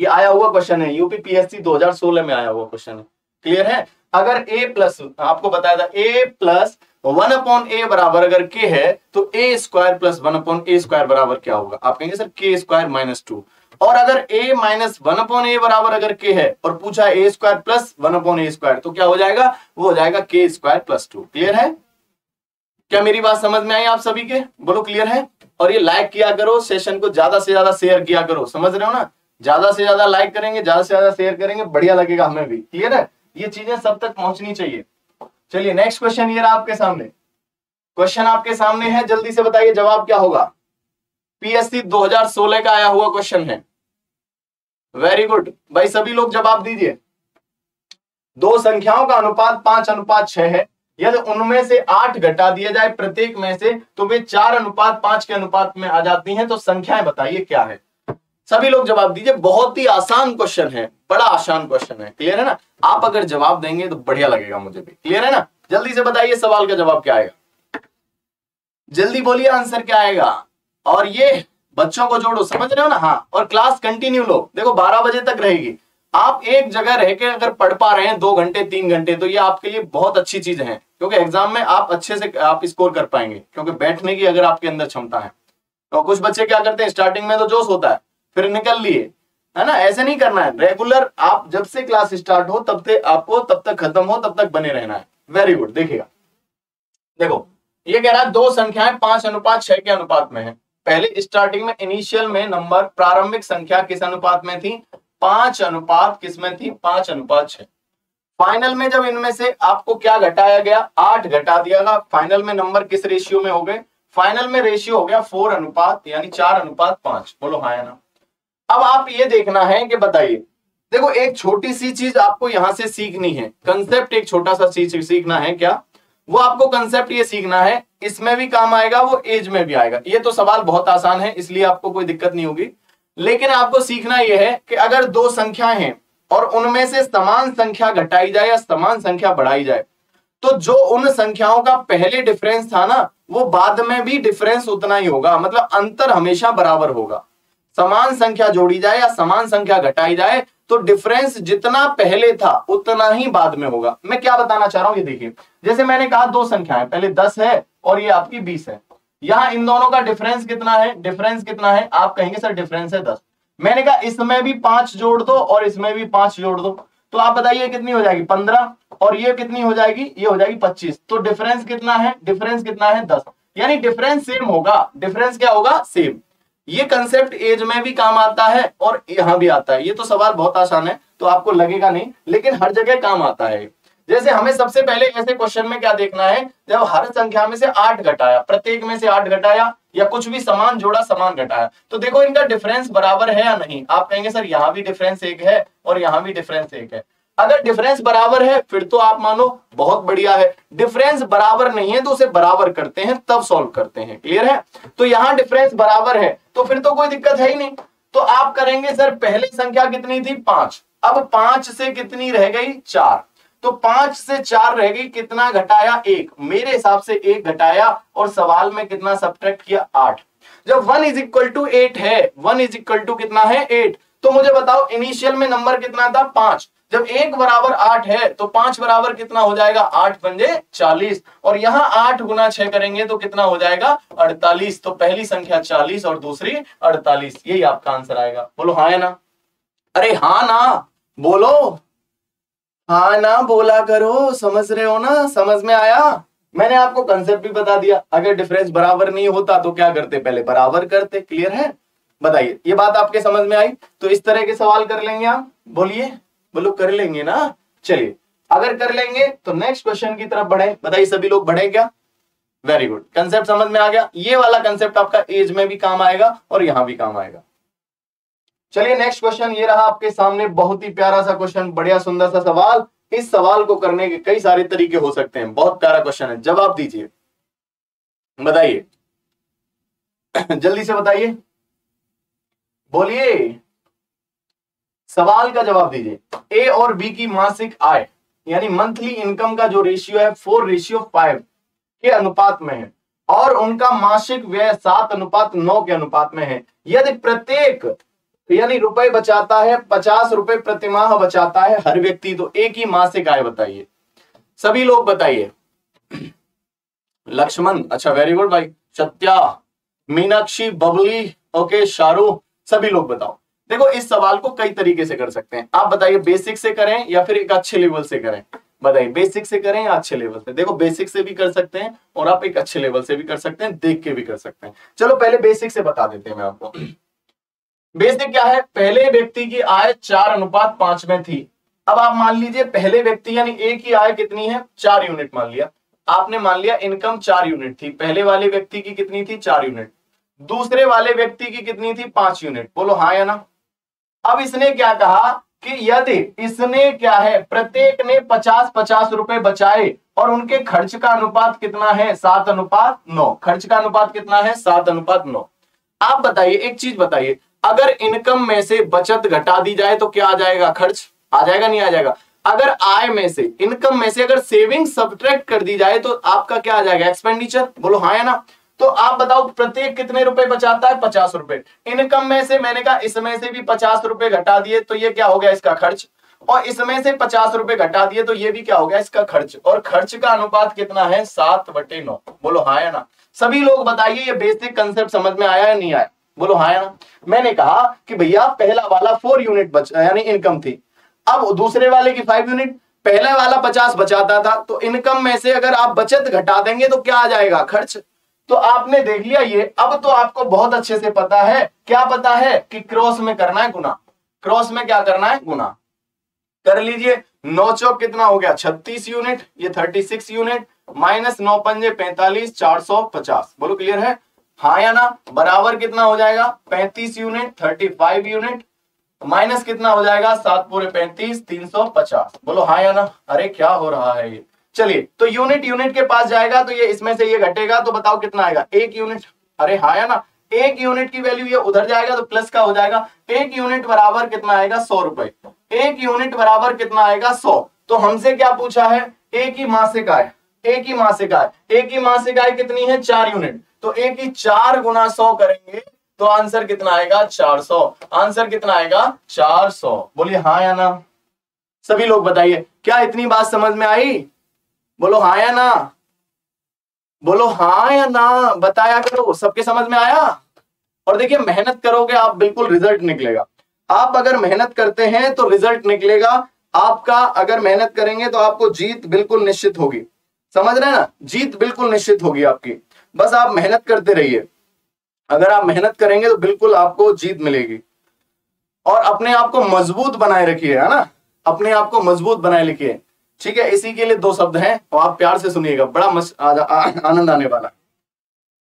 ये आया हुआ क्वेश्चन है। यूपी पीएससी 2016 में आया हुआ क्वेश्चन है। क्लियर है? अगर ए प्लस आपको बताया था A plus one upon A बराबर अगर k है तो A square plus one upon A square बराबर क्या होगा? आप कहेंगे, सर के स्क्वायर माइनस टू और अगर a minus one upon A बराबर अगर k है, और पूछा A square plus one upon A square तो क्या हो जाएगा? वो हो जाएगा के स्क्वायर प्लस टू क्लियर है? क्या मेरी बात समझ में आई आप सभी के? बोलो क्लियर है? और ये लाइक किया करो सेशन को ज़्यादा से ज़्यादा शेयर किया करो, समझ रहे हो ना? ज़्यादा से ज़्यादा लाइक करेंगे, ज़्यादा से ज़्यादा शेयर करेंगे, बढ़िया लगेगा हमें भी. क्लियर है? ये चीज़ें सब तक पहुंचनी चाहिए। चलिए नेक्स्ट क्वेश्चन ये रहा आपके सामने। क्वेश्चन आपके सामने है, जल्दी से बताइए जवाब क्या होगा? पीएससी 2016 का आया हुआ क्वेश्चन है। वेरी गुड भाई, सभी लोग जवाब दीजिए। दो संख्याओं का अनुपात पाँच, अनुपात छह है। यदि उनमें से आठ घटा दिया जाए, प्रत्येक में से तो वे चार अनुपात पाँच के अनुपात में आ जाती हैं। तो संख्याएँ बताइए क्या है। सभी लोग जवाब दीजिए। बहुत ही आसान क्वेश्चन है। बड़ा आसान क्वेश्चन है। क्लियर है ना? आप अगर जवाब देंगे तो बढ़िया लगेगा मुझे भी। क्लियर है ना? जल्दी से बताइए सवाल का जवाब क्या आएगा? जल्दी बोलिए आंसर क्या आएगा? और ये बच्चों को जोड़ो, समझ रहे हो ना? हाँ और क्लास कंटिन्यू लो। देखो, बारह बजे तक रहेगी। आप एक जगह रह के अगर पढ़ पा रहे हैं, दो घंटे, तीन घंटे तो ये आपके लिए बहुत अच्छी चीज़ है। क्योंकि एग्ज़ाम में आप अच्छे से, आप स्कोर कर पाएँगे। क्योंकि बैठने की अगर आपके अंदर क्षमता है। तो कुछ बच्चे क्या करते हैं स्टार्टिंग में तो जोश होता है। फिर निकल लिए। है ना? ऐसे नहीं करना है। रेगुलर आप जब से क्लास स्टार्ट हो, तब से आपको तब तक खत्म हो, तब तक बने रहना है। वेरी गुड देखिएगा। देखो, ये कह रहा है दो संख्याएँ पाँच अनुपात, छह के अनुपात में है। पहले स्टार्टिंग में इनिशियल में नंबर प्रारंभिक संख्या किस अनुपात में थी? पाँच अनुपात किसमें थी? पाँच अनुपात छह। फाइनल में जब इनमें से आपको क्या घटाया गया? आठ घटा दिया गया। फाइनल में नंबर किस रेशियो में हो गए? फाइनल में रेशियो हो गया फोर अनुपात, यानी चार अनुपात पाँच। बोलो हाँ ना? अब आप ये देखना है कि बताइए। देखो, एक छोटी सी चीज़ आपको यहाँ से सीखनी है। कंसेप्ट एक छोटा सा चीज़ सीखना है क्या? वो आपको कंसेप्ट ये सीखना है, इसमें भी काम आएगा, वो एज में भी आएगा। ये तो सवाल बहुत आसान है, इसलिए आपको कोई दिक्कत नहीं होगी। लेकिन आपको सीखना यह है कि अगर दो संख्याएँ हैं और उनमें से समान संख्या घटाई जाए या समान संख्या बढ़ाई जाए तो जो उन संख्याओं का पहले डिफरेंस था ना, वो बाद में भी डिफरेंस उतना ही होगा। मतलब अंतर हमेशा बराबर होगा। समान संख्या जोड़ी जाए या समान संख्या घटाई जाए तो डिफरेंस जितना पहले था, उतना ही बाद में होगा। मैं क्या बताना चाह रहा हूँ, ये देखिए। जैसे मैंने कहा दो संख्याएँ, पहले दस है और ये आपकी बीस है। यहाँ इन दोनों का डिफरेंस कितना है? डिफरेंस कितना है? आप कहेंगे, सर डिफरेंस है दस। मैंने कहा, इसमें भी पाँच जोड़ दो और इसमें भी पाँच जोड़ दो। तो आप बताइए, कितनी हो जाएगी? पंद्रह और ये कितनी हो जाएगी? ये हो जाएगी पच्चीस। तो डिफरेंस कितना है? डिफरेंस कितना है दस। यानी डिफरेंस सेम होगा। डिफरेंस क्या होगा? सेम ये कंसेप्ट एज में भी काम आता है और यहाँ भी आता है। ये तो सवाल बहुत आसान है तो आपको लगेगा नहीं, लेकिन हर जगह काम आता है। जैसे हमें सबसे पहले ऐसे क्वेश्चन में क्या देखना है, जब हर संख्या में से आठ घटाया, प्रत्येक में से आठ घटाया, या कुछ भी समान जोड़ा समान घटाया तो देखो इनका डिफरेंस बराबर है या नहीं। आप कहेंगे, सर, यहाँ भी डिफरेंस एक है और यहाँ भी डिफरेंस एक है। अगर डिफरेंस बराबर है, फिर तो आप मानो बहुत बढ़िया है। डिफरेंस बराबर नहीं है तो उसे बराबर करते हैं, तब सॉल्व करते हैं। क्लियर है? तो यहाँ डिफरेंस बराबर है तो फिर तो कोई दिक्कत है ही नहीं। तो आप करेंगे सर, पहली संख्या कितनी थी? पाँच। अब पाँच से कितनी रह गई? चार। तो पाँच से चार रह गई, कितना घटाया? एक। मेरे हिसाब से एक घटाया और सवाल में कितना सब्ट्रैक्ट किया? आठ। जब one is equal to eight है वन इज़ इक्वल टू कितना है? एट तो मुझे बताओ इनिशियल में नंबर कितना था? पाँच। जब एक बराबर आठ है तो पाँच बराबर कितना हो जाएगा? आठ पंजे चालीस। और यहाँ आठ गुना छह करेंगे तो कितना हो जाएगा? अड़तालीस। तो पहली संख्या चालीस और दूसरी अड़तालीस। यही आपका आंसर आएगा। बोलो हाँ है ना? अरे हाँ ना। बोलो। हाँ ना, बोला करो। समझ रहे हो ना? समझ में आया? मैंने आपको कंसेप्ट भी बता दिया। अगर डिफरेंस बराबर नहीं होता तो क्या करते पहले? बराबर करते? क्लियर है? बताइए। ये बात आपके समझ में आई? तो इस तरह के सवाल कर लेंगे आप। बोलिए। बोलो कर लेंगे ना? चलिए, अगर कर लेंगे तो नेक्स्ट क्वेश्चन की तरफ़ बढ़े। बताइए सभी लोग बढ़े क्या? वेरी गुड कंसेप्ट समझ में आ गया? ये वाला कंसेप्ट आपका एज में भी काम आएगा और यहाँ भी काम आएगा। चलिए नेक्स्ट क्वेश्चन ये रहा आपके सामने। बहुत ही प्यारा सा क्वेश्चन बढ़िया सुंदर सा सवाल। इस सवाल को करने के कई सारे तरीके हो सकते हैं। बहुत प्यारा क्वेश्चन है। जवाब दीजिए। बताइए। जल्दी से बताइए। बोलिए। सवाल का जवाब दीजिए। ए और बी की मासिक आय, यानी मंथली इनकम का जो रेशियो है फोर रेशियो फाइव के अनुपात में है, और उनका मासिक व्यय सात अनुपात नौ के अनुपात में है। यदि प्रत्येक, यानी रुपए बचाता है, पचास रुपए प्रतिमाह बचाता है हर व्यक्ति तो एक ही मासिक आय बताइए। सभी लोग बताइए। लक्ष्मण अच्छा वेरी गुड भाई। सत्या मीनाक्षी, बबली, ओके, शाहरुख, सभी लोग बताओ। देखो, इस सवाल को कई तरीके से कर सकते हैं। आप बताइए बेसिक से करें या फिर एक अच्छे लेवल से करें? बताइए बेसिक से करें या अच्छे लेवल से? देखो बेसिक से भी कर सकते हैं और आप एक अच्छे लेवल से भी कर सकते हैं, देख के भी कर सकते हैं। चलो, पहले बेसिक से बता देते हैं मैं आपको। बेसिक क्या है? पहले व्यक्ति की आय चार अनुपात पाँच में थी। अब आप मान लीजिए, पहले व्यक्ति यानी एक ही आय कितनी है? चार यूनिट मान लिया। आपने मान लिया इनकम चार यूनिट थी। पहले वाले व्यक्ति की कितनी थी? चार यूनिट दूसरे वाले व्यक्ति की कितनी थी? पाँच यूनिट बोलो हाँ या ना? अब इसने क्या कहा कि यदि इसने क्या है, प्रत्येक ने पचास पचास रुपए बचाए और उनके खर्च का अनुपात कितना है, सात अनुपात नौ। खर्च का अनुपात कितना है, सात अनुपात नौ। आप बताइए, एक चीज़ बताइए, अगर इनकम में से बचत घटा दी जाए तो क्या आ जाएगा खर्च? आ जाएगा नहीं आ जाएगा? अगर आय में से, इनकम में से अगर सेविंग सब्ट्रैक्ट कर दी जाए तो आपका क्या आ जाएगा? एक्सपेंडिचर? बोलो हाँ या ना। तो आप बताओ प्रत्येक कितने रुपए बचाता है? पचास रुपए। इनकम में से मैंने कहा, इसमें से भी पचास रुपए घटा दिए तो ये क्या हो गया इसका खर्च? और इसमें से पचास रुपए घटा दिए तो ये भी क्या हो गया इसका खर्च? और खर्च का अनुपात कितना है? सात बटे नौ। बोलो हाँ या ना? सभी लोग बताइए, ये बेसिक कंसेप्ट समझ में आया या नहीं आया? बोलो हाँ या ना? मैंने कहा कि भैया, पहला वाला फोर यूनिट बच, यानी इनकम थी। अब दूसरे वाले की फाइव यूनिट पहले वाला पचास बचाता था। तो इनकम में से अगर आप बचत घटा देंगे तो क्या आ जाएगा? खर्च। तो आपने देख लिया ये। अब तो आपको बहुत अच्छे से पता है। क्या पता है कि क्रॉस में करना है गुना। क्रॉस में क्या करना है? गुना। कर लीजिए। नौ चौक कितना हो गया? छत्तीस यूनिट। ये थर्टी सिक्स यूनिट। माइनस नौ पंजे पैंतालीस, चार सौ पचास। बोलो क्लियर है? हाँ या ना? बराबर कितना हो जाएगा? पैंतीस unit, thirty five unit. Minus कितना हो जाएगा? सात पूरे पैंतीस, तीन सौ पचास। बोलो हाँ या ना? अरे क्या हो रहा है ये? चलिए तो यूनिट यूनिट के पास जाएगा तो ये इसमें से ये घटेगा तो बताओ कितना आएगा? एक यूनिट अरे हाँ या ना, एक यूनिट की वैल्यू ये उधर जाएगा तो प्लस का हो जाएगा, एक यूनिट बराबर कितना आएगा? सौ रुपए। एक यूनिट बराबर कितना आएगा? सौ। तो हमसे क्या पूछा है? एक ही मासिक आय, एक ही मासिक आय, एक ही मासिक आय कितनी है? चार यूनिट तो एक ही चार गुना सौ करेंगे तो आंसर कितना आएगा? 400 आंसर कितना आएगा? 400 बोलिए हाँ या ना? सभी लोग बताइए, क्या इतनी बात समझ में आई? बोलो हाँ या ना? बोलो हाँ या ना? बताया करो, सबके समझ में आया? और देखिए, मेहनत करोगे, आप बिल्कुल रिज़ल्ट निकलेगा। आप अगर मेहनत करते हैं तो रिज़ल्ट निकलेगा। आपका अगर मेहनत करेंगे तो आपको जीत बिल्कुल निश्चित होगी। समझ रहे हैं ना? जीत बिल्कुल निश्चित होगी आपकी। बस आप मेहनत करते रहिए। अगर आप मेहनत करेंगे तो बिल्कुल आपको जीत मिलेगी। और अपने आप को मज़बूत बनाए रखिए, है ना? अपने आप को मज़बूत बनाए लिखिए। ठीक है इसी के लिए दो शब्द हैं और आप प्यार से सुनिएगा। बड़ा मस, आनंद आने वाला।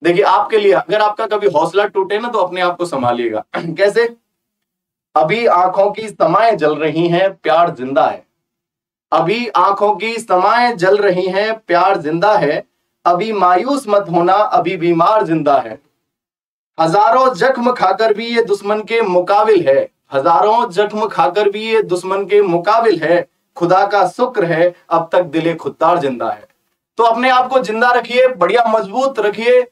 देखिए आपके लिए अगर आपका कभी हौसला टूटे ना तो अपने आप को संभालिएगा। कैसे? अभी आँखों की समाएँ जल रही हैं प्यार ज़िंदा है। अभी आँखों की समाएँ जल रही हैं प्यार ज़िंदा है। अभी मायूस मत होना अभी बीमार ज़िंदा है। हज़ारों जख्म खाकर भी ये दुश्मन के मुकाबिल है। हज़ारों जख्म खाकर भी ये दुश्मन के मुकाबिल है। खुदा का शुक्र है, अब तक दिले खुददार ज़िंदा है। तो अपने आप को ज़िंदा रखिए, बढ़िया मज़बूत रखिए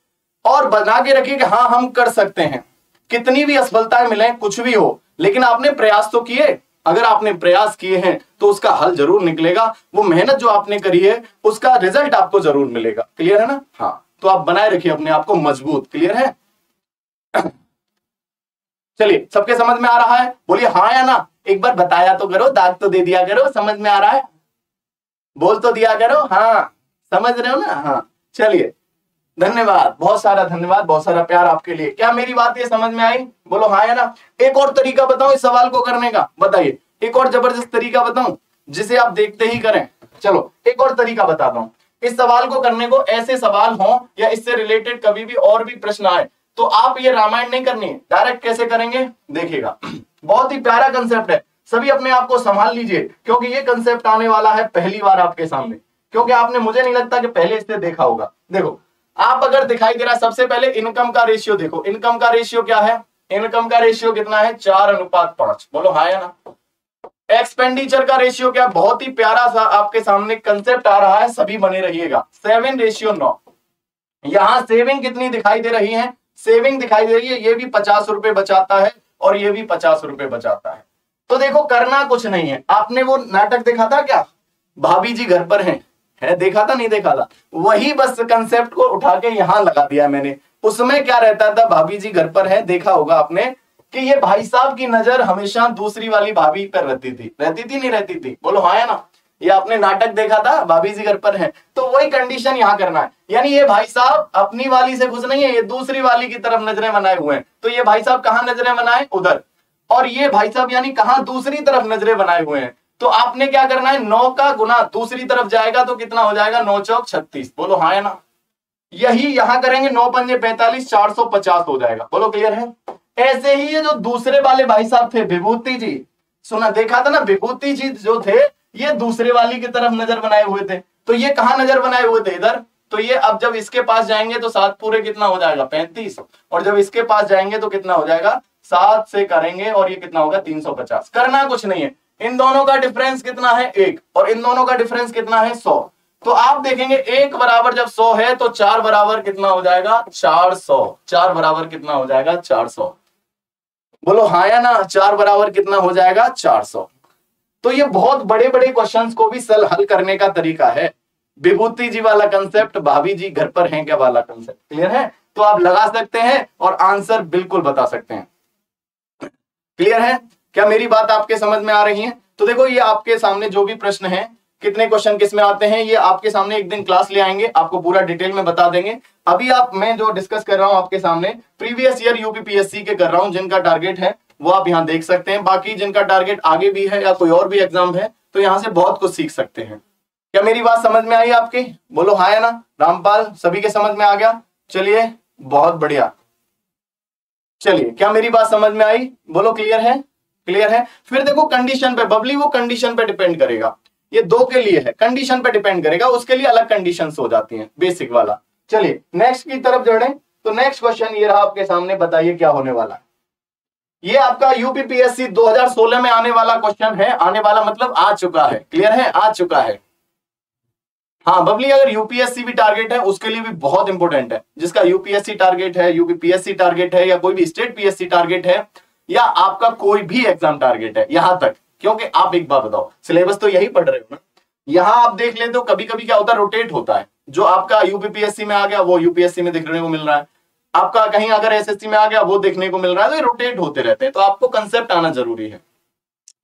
और बना के रखिए कि हाँ हम कर सकते हैं। कितनी भी असफलताएँ मिले, कुछ भी हो, लेकिन आपने प्रयास तो किए। अगर आपने प्रयास किए हैं तो उसका हल ज़रूर निकलेगा। वो मेहनत जो आपने करी है, उसका रिज़ल्ट आपको ज़रूर मिलेगा। क्लियर है ना? हाँ। तो आप बनाए रखिए अपने आप को मज़बूत। क्लियर है? चलिए, सबके समझ में आ रहा है? बोलिए हाँ या ना? एक बार बताया तो करो, दाग तो दे दिया करो, समझ में आ रहा है? बोल तो दिया करो हाँ समझ रहे हो ना? हाँ चलिए, धन्यवाद, बहुत सारा धन्यवाद, बहुत सारा प्यार आपके लिए। क्या मेरी बात ये समझ में आई? बोलो हाँ या ना? एक और तरीका बताओ इस सवाल को करने का, बताइए। एक और ज़बरदस्त तरीका बताऊँ, जिसे आप देखते ही करें। चलो, एक और तरीका बताता हूँ। इस सवाल को करने को ऐसे सवाल हो, या इससे रिलेटेड कभी भी और भी प्रश्न आए तो आप ये रामायण नहीं करनी है। डायरेक्ट कैसे करेंगे? देखिएगा। बहुत ही प्यारा कंसेप्ट है। सभी अपने आप को संभाल लीजिए, क्योंकि ये कंसेप्ट आने वाला है पहली बार आपके सामने। क्योंकि आपने मुझे नहीं लगता कि पहले इससे देखा होगा। देखो, आप अगर दिखाई दे रहा सबसे पहले इनकम का रेशियो देखो। इनकम का रेशियो क्या है? इनकम का रेशियो कितना है? चार अनुपात पाँच। बोलो हाँ या ना? एक्सपेंडिचर का रेशियो क्या बहुत ही प्यारा सा आपके सामने कंसेप्ट आ रहा है, सभी बने रहिएगा। सेवन रेशियो नौ। यहाँ सेविंग कितनी दिखाई दे रही है? सेविंग दिखाई दे रही है, ये भी पचास रुपए बचाता है। और ये भी पचास रुपए बचाता है। तो देखो, करना कुछ नहीं है। आपने वो नाटक देखा था क्या? भाभी जी घर पर हैं। है, देखा था, नहीं देखा था? वही बस कंसेप्ट को उठा के यहाँ लगा दिया मैंने। उसमें क्या रहता था? भाभी जी घर पर है, देखा होगा आपने कि ये भाई साहब की नज़र हमेशा दूसरी वाली भाभी पर रहती थी। रहती थी, नहीं रहती थी? बोलो हाँ ना? ये आपने नाटक देखा था भाभी जी घर पर है। तो वही कंडीशन यहाँ करना है। यानी ये भाई साहब अपनी वाली से खुश नहीं है, ये दूसरी वाली की तरफ़ नज़रें बनाए हुए हैं। तो ये भाई साहब कहाँ नज़रें बनाए? उधर। और ये भाई साहब यानी कहा दूसरी तरफ़ नज़रें बनाए हुए हैं? तो आपने क्या करना है? नौ का गुना दूसरी तरफ़ जाएगा तो कितना हो जाएगा? नौ चौक छत्तीस। बोलो हाँ है ना? यही यहाँ करेंगे, नौ पंजे पैंतालीस, चार सौ पचास हो जाएगा। बोलो क्लियर है? ऐसे ही ये जो दूसरे वाले भाई साहब थे, विभूति जी। सुना, देखा था ना? विभूति जी जो थे ये दूसरे वाली की तरफ़ नज़र बनाए हुए थे। तो ये कहा नज़र बनाए हुए थे? इधर। तो ये अब जब इसके पास जाएँगे तो सात पूरे कितना हो जाएगा? पैंतीस। और जब इसके पास जाएँगे तो कितना हो जाएगा? सात से करेंगे और ये कितना होगा? तीन सौ पचास। करना कुछ नहीं है। इन दोनों का डिफरेंस कितना है? एक। और इन दोनों का डिफरेंस कितना है? सौ। तो आप देखेंगे, एक बराबर जब सौ है तो चार बराबर कितना हो जाएगा? चार सौ। चार बराबर कितना हो जाएगा? चार सौ। बोलो हाँ या ना? चार बराबर कितना हो जाएगा? चार सौ। तो ये बहुत बड़े बड़े क्वेश्चंस को भी सल, हल करने का तरीका है। विभूति जी वाला कंसेप्ट भाभी जी घर पर हैं क्या वाला कंसेप्ट क्लियर है? तो आप लगा सकते हैं और आंसर बिल्कुल बता सकते हैं। क्लियर है? क्या मेरी बात आपके समझ में आ रही है? तो देखो, ये आपके सामने जो भी प्रश्न है, कितने क्वेश्चन किसमें आते हैं, ये आपके सामने एक दिन क्लास ले आएँगे, आपको पूरा डिटेल में बता देंगे। अभी आप, मैं जो डिस्कस कर रहा हूँ आपके सामने प्रीवियस ईयर यूपीपीएससी के कर रहा हूँ, जिनका टारगेट है वो आप यहाँ देख सकते हैं। बाकी जिनका टारगेट आगे भी है या कोई और भी एग्ज़ाम है तो यहाँ से बहुत कुछ सीख सकते हैं। क्या मेरी बात समझ में आई आपकी? बोलो हाँ है ना? रामपाल, सभी के समझ में आ गया? चलिए, बहुत बढ़िया। चलिए, क्या मेरी बात समझ में आई? बोलो क्लियर है? क्लियर है? फिर देखो कंडीशन पे बबली वो कंडीशन पे डिपेंड करेगा। ये दो के लिए है। कंडीशन पे डिपेंड करेगा, उसके लिए अलग कंडीशन हो जाती हैं बेसिक वाला। चलिए नेक्स्ट की तरफ़ जोड़े। तो नेक्स्ट क्वेश्चन ये रहा आपके सामने, बताइए क्या होने वाला है। ये आपका यूपीपीएससी 2016 में आने वाला क्वेश्चन है। आने वाला मतलब आ चुका है। क्लियर है? आ चुका है। हाँ बबली, अगर यूपीएससी भी टारगेट है, उसके लिए भी बहुत इंपॉर्टेंट है। जिसका यूपीएससी टारगेट है यूपीपीएससी टारगेट है, या कोई भी स्टेट पीएससी टारगेट है, या आपका कोई भी एग्ज़ाम टारगेट है, यहाँ तक। क्योंकि आप एक बार बताओ सिलेबस तो यही पढ़ रहे हो ना? यहाँ आप देख लेते हो कभी कभी क्या होता है रोटेट होता है। जो आपका यूपीपीएससी में आ गया, वो यूपीएससी में देखने को मिल रहा है। आपका कहीं अगर एसएससी में आ गया, वो देखने को मिल रहा है तो ये रोटेट होते रहते हैं। तो आपको कंसेप्ट आना ज़रूरी है।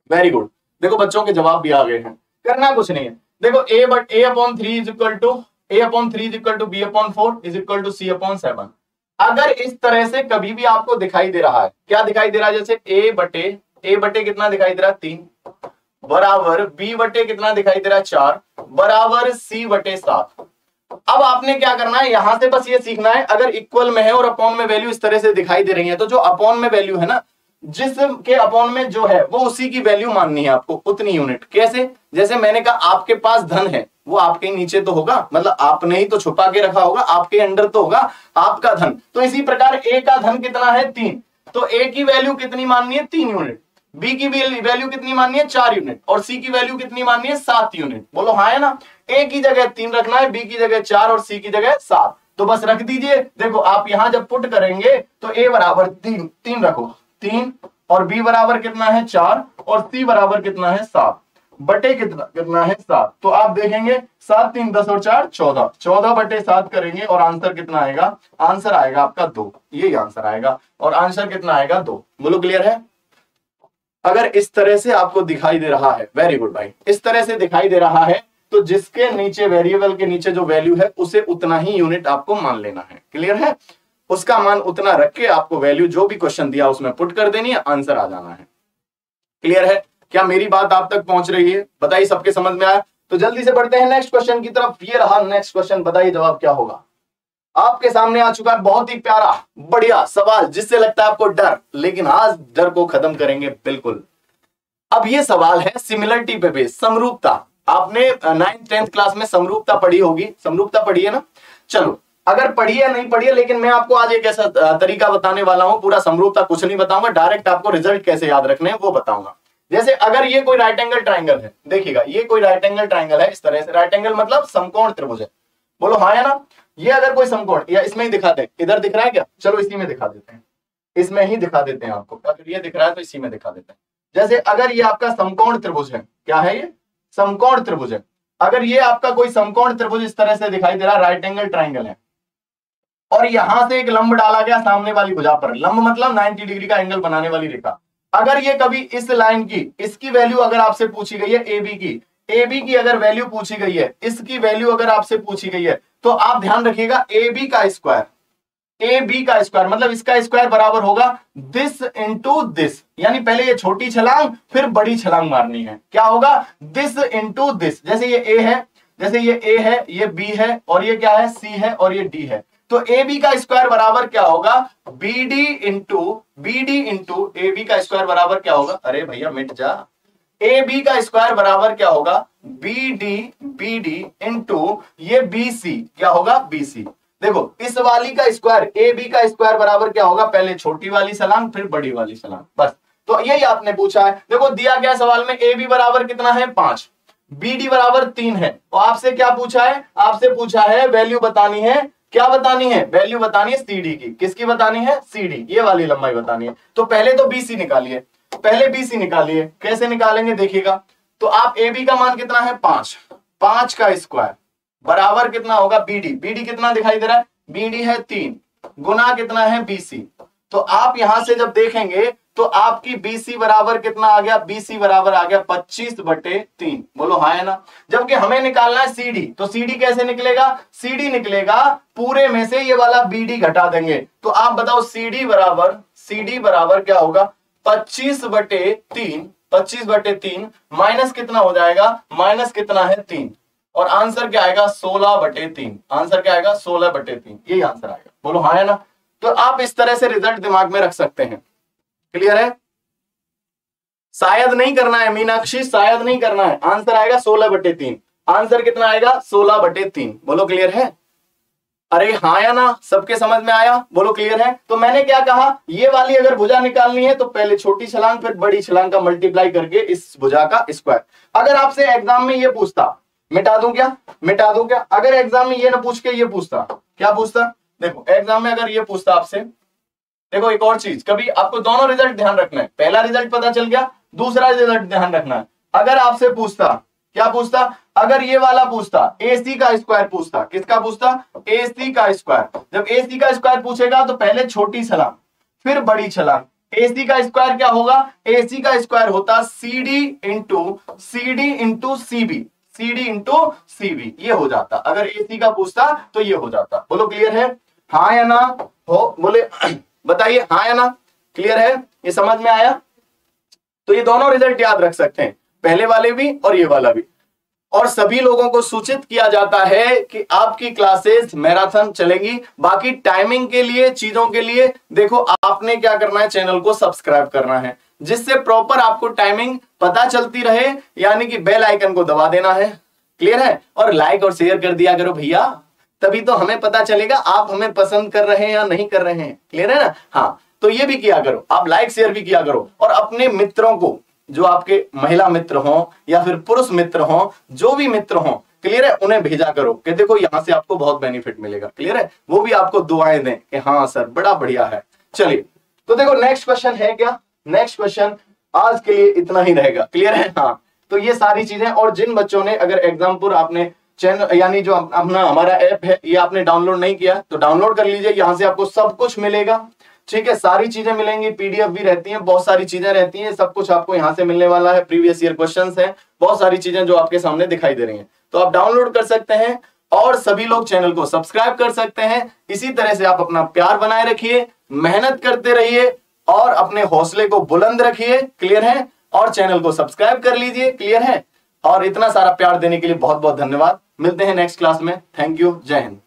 वेरी गुड देखो, बच्चों के जवाब भी आ गए हैं। करना कुछ नहीं है। देखो A but A upon three is equal to A upon three is equal to B upon four is equal to C upon seven अगर इस तरह से कभी भी आपको दिखाई दे रहा है, क्या दिखाई दे रहा है? जैसे ए बटे ए बटे कितना दिखाई दे रहा है? तीन। बराबर बी बटे कितना दिखाई दे रहा है? चार। बराबर सी बटे सात। अब आपने क्या करना है? यहाँ से बस ये सीखना है, अगर इक्वल में है और अपॉन में वैल्यू इस तरह से दिखाई दे रही है तो जो अपॉन में वैल्यू है ना जिसके अपॉन में जो है, वो उसी की वैल्यू माननी है आपको, उतनी यूनिट कैसे? जैसे मैंने कहा, आपके पास धन है, वो आपके नीचे तो होगा मतलब आपने ही तो छुपा के रखा होगा, आपके अंडर तो होगा, आपका धन। तो इसी प्रकार ए का धन कितना है? तीन। तो ए की वैल्यू कितनी माननी है? तीन यूनिट बी की वैल्यू कितनी माननी है? चार यूनिट और सी की वैल्यू कितनी माननी है? सात यूनिट बोलो हाँ है ना? ए की जगह तीन रखना है, बी की जगह चार और सी की जगह सात। तो बस रख दीजिए। देखो, आप यहाँ जब पुट करेंगे तो ए बराबर तीन तीन रखो। तीन और बी बराबर कितना है चार और सी बराबर कितना है सात। बटे कितना कितना है सात। तो आप देखेंगे, सात, तीन, दस और चार, चौदह। चौदह बटे सात करेंगे और आंसर कितना आएगा? आंसर आएगा आपका दो। यही आंसर आएगा। और आंसर कितना आएगा? दो। बोलो, क्लियर है? अगर इस तरह से आपको दिखाई दे रहा है, वेरी गुड भाई। इस तरह से दिखाई दे रहा है तो जिसके नीचे वेरिएबल के नीचे जो वैल्यू है, उसे उतना ही यूनिट आपको मान लेना है। क्लियर है? उसका मान उतना रख के आपको वैल्यू जो भी क्वेश्चन दिया, उसमें पुट कर देनी है आंसर आ जाना है। क्लियर है? क्या मेरी बात आप तक पहुँच रही है? बताइए, सबके समझ में आया? तो जल्दी से बढ़ते हैं नेक्स्ट क्वेश्चन की तरफ़। ये रहा नेक्स्ट क्वेश्चन बताइए जवाब क्या होगा। आपके सामने आ चुका है बहुत ही प्यारा, बढ़िया सवाल, जिससे लगता है आपको डर, लेकिन आज डर को खत्म करेंगे, बिल्कुल। अब ये सवाल है सिमिलरिटी पे बेस समरूपता। आपने नाइन्थ टेंथ क्लास में समरूपता पढ़ी होगी। समरूपता पढ़ी है ना? चलो, अगर पढ़िए नहीं पढ़िए लेकिन मैं आपको आज एक ऐसा तरीका बताने वाला हूँ, पूरा समरूपता कुछ नहीं बताऊँगा डायरेक्ट आपको रिज़ल्ट कैसे याद रखने हैं, वो बताऊँगा। जैसे अगर ये कोई राइट एंगल ट्राइंगल है, देखिएगा, ये कोई राइट एंगल ट्राइंगल है, इस तरह से राइट एंगल मतलब समकोण त्रिभुज है। बोलो हाँ या ना? ये अगर कोई समकोण, या इसमें ही दिखा दे। इधर दिख रहा है क्या? चलो, इसी में दिखा देते हैं। इसमें ही दिखा देते हैं आपको। अगर ये दिख रहा है तो इसी में दिखा देते हैं। जैसे अगर ये आपका समकोण त्रिभुज है, क्या है ये? समकोण त्रिभुज है। अगर ये आपका कोई समकोण त्रिभुज इस तरह से दिखाई दे रहा राइट एंगल ट्राइंगल है। और यहाँ से एक लंब डाला गया सामने वाली भुजा पर। लंब मतलब 90 डिग्री का एंगल बनाने वाली रेखा। अगर ये कभी इस लाइन की, इसकी वैल्यू अगर आपसे पूछी गई है ए बी की ए बी की अगर वैल्यू पूछी गई है, इसकी वैल्यू अगर आपसे पूछी गई है तो आप ध्यान रखिएगा ए बी का स्क्वायर ए बी का स्क्वायर मतलब इसका स्क्वायर बराबर होगा दिस इंटू दिस यानी पहले ये छोटी छलांग, फिर बड़ी छलांग मारनी है। क्या होगा? दिस इंटू दिस जैसे ये ए है, जैसे ये ए है, ये बी है, और ये क्या है? सी है, और ये डी है। तो ए बी का स्क्वायर बराबर क्या होगा? B D into B D into A B का स्क्वायर बराबर क्या होगा? अरे भैया, मिट जा। ए बी का स्क्वायर बराबर क्या होगा? B D B D into ये बी सी क्या होगा? बी सी देखो, इस वाली का स्क्वायर ए बी का स्क्वायर बराबर क्या होगा? पहले छोटी वाली सलांग फिर बड़ी वाली सलांग बस। तो यही आपने पूछा है। देखो, दिया गया सवाल में ए बी बराबर कितना है? पाँच। बी डी बराबर तीन है। तो आपसे क्या पूछा है? आपसे पूछा है वैल्यू बतानी है। क्या बतानी है? वैल्यू बतानी है सीडी की। किसकी बतानी है? सीडी ये वाली लंबाई बतानी है। तो पहले तो बीसी निकालिए। पहले बीसी निकालिए। कैसे निकालेंगे? देखिएगा। तो आप ए बी का मान कितना है? पाँच। पाँच का स्क्वायर बराबर कितना होगा बीडी बीडी कितना दिखाई दे रहा है? बीडी है तीन। गुना कितना है बीसी तो आप यहाँ से जब देखेंगे तो आपकी बीसी बराबर कितना आ गया? बीसी बराबर आ गया पच्चीस बटे तीन। बोलो हाँ है ना? जबकि हमें निकालना है सीडी तो सीडी कैसे निकलेगा? सीडी निकलेगा, पूरे में से ये वाला बीडी घटा देंगे। तो आप बताओ सीडी बराबर सीडी बराबर क्या होगा? पच्चीस बटे तीन, पच्चीस बटे तीन, माइनस कितना हो जाएगा? माइनस कितना है तीन। और आंसर क्या आएगा? सोलह बटे तीन। आंसर क्या आएगा? सोलह बटे तीन। यही आंसर आएगा। बोलो हाँ है ना? तो आप इस तरह से रिज़ल्ट दिमाग में रख सकते हैं। क्लियर है? शायद नहीं करना है, मीनाक्षी, शायद नहीं करना है। आंसर आएगा सोलह बटे तीन। आंसर कितना आएगा? सोलह बटे तीन। बोलो क्लियर है? अरे हाँ या ना? सबके समझ में आया? बोलो क्लियर है? तो मैंने क्या कहा? ये वाली अगर भुजा निकालनी है तो पहले छोटी छलांग, फिर बड़ी छलांग का मल्टीप्लाई करके इस भुजा का स्क्वायर अगर आपसे एग्ज़ाम में ये पूछता मिटा दूँ क्या? मिटा दूँ क्या? अगर एग्ज़ाम में ये ना पूछ के ये पूछता, क्या पूछता? देखो एग्ज़ाम में अगर ये पूछता आपसे, देखो एक और चीज़, कभी आपको दोनों रिज़ल्ट ध्यान रखना है। पहला रिज़ल्ट पता चल गया, दूसरा रिज़ल्ट ध्यान रखना है। अगर आपसे पूछता, क्या पूछता? अगर ये वाला पूछता ए सी का स्क्वायर पूछता, किसका पूछता? ए सी का स्क्वायर जब ए सी का स्क्वायर पूछेगा तो पहले छोटी छलांग, फिर बड़ी छलांग। ए सी का स्क्वायर क्या होगा? ए सी का स्क्वायर होता C D into C D into C B C D into C B ये हो जाता। अगर ए सी का पूछता तो ये हो जाता। बोलो क्लियर है? हाँ या ना? हो, बोले, बताइए हाँ या ना? क्लियर है? ये समझ में आया? तो ये दोनों रिज़ल्ट याद रख सकते हैं। पहले वाले भी और ये वाला भी। और सभी लोगों को सूचित किया जाता है कि आपकी क्लासेस मैराथन चलेगी। बाकी टाइमिंग के लिए, चीज़ों के लिए, देखो, आपने क्या करना है? चैनल को सब्सक्राइब करना है। जिससे प्रॉपर आपको टाइमिंग पता चलती रहे, यानी कि बेल आइकन को दबा देना है। क्लियर है? और लाइक और शेयर कर दिया करो भैया। तभी तो हमें पता चलेगा आप हमें पसंद कर रहे हैं या नहीं कर रहे हैं। क्लियर है ना? हाँ तो ये भी किया करो। आप लाइक शेयर भी किया करो। और अपने मित्रों को, जो आपके महिला मित्र हो या फिर पुरुष मित्र हो, जो भी मित्र हो क्लियर है? उन्हें भेजा करो कि देखो, यहाँ से आपको बहुत बेनिफिट मिलेगा। क्लियर है? वो भी आपको दुआएँ दें कि हाँ सर बड़ा बढ़िया है। चलिए तो देखो नेक्स्ट क्वेश्चन है क्या? नेक्स्ट क्वेश्चन आज के लिए इतना ही रहेगा। क्लियर है? हाँ। तो ये सारी चीज़ें और जिन बच्चों ने अगर एग्जाम्पुल आपने चैनल यानी जो अपना हमारा ऐप है ये आपने डाउनलोड नहीं किया तो डाउनलोड कर लीजिए यहाँ से आपको सब कुछ मिलेगा। ठीक है सारी चीज़ें मिलेंगी पीडीएफ भी रहती हैं बहुत सारी चीज़ें रहती हैं सब कुछ आपको यहाँ से मिलने वाला है प्रीवियस ईयर क्वेश्चंस हैं बहुत सारी चीज़ें जो आपके सामने दिखाई दे रही हैं। तो आप डाउनलोड कर सकते हैं और सभी लोग चैनल को सब्सक्राइब कर सकते हैं। इसी तरह से आप अपना प्यार बनाए रखिए मेहनत करते रहिए और अपने हौसले को बुलंद रखिए क्लियर है, और चैनल को सब्सक्राइब कर लीजिए क्लियर है। और इतना सारा प्यार देने के लिए बहुत बहुत धन्यवाद। मिलते हैं नेक्स्ट क्लास में। थैंक यू जय हिंद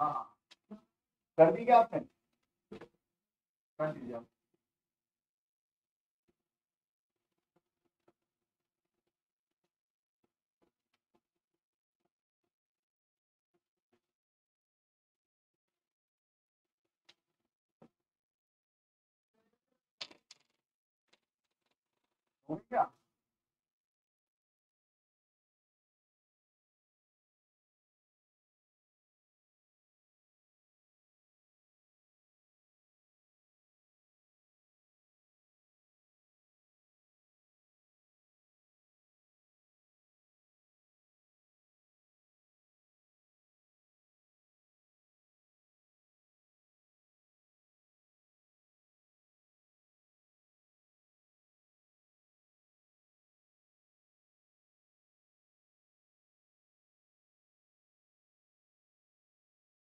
हाँ। कर दी क्या आपने? कर दीजिए आप। हो गया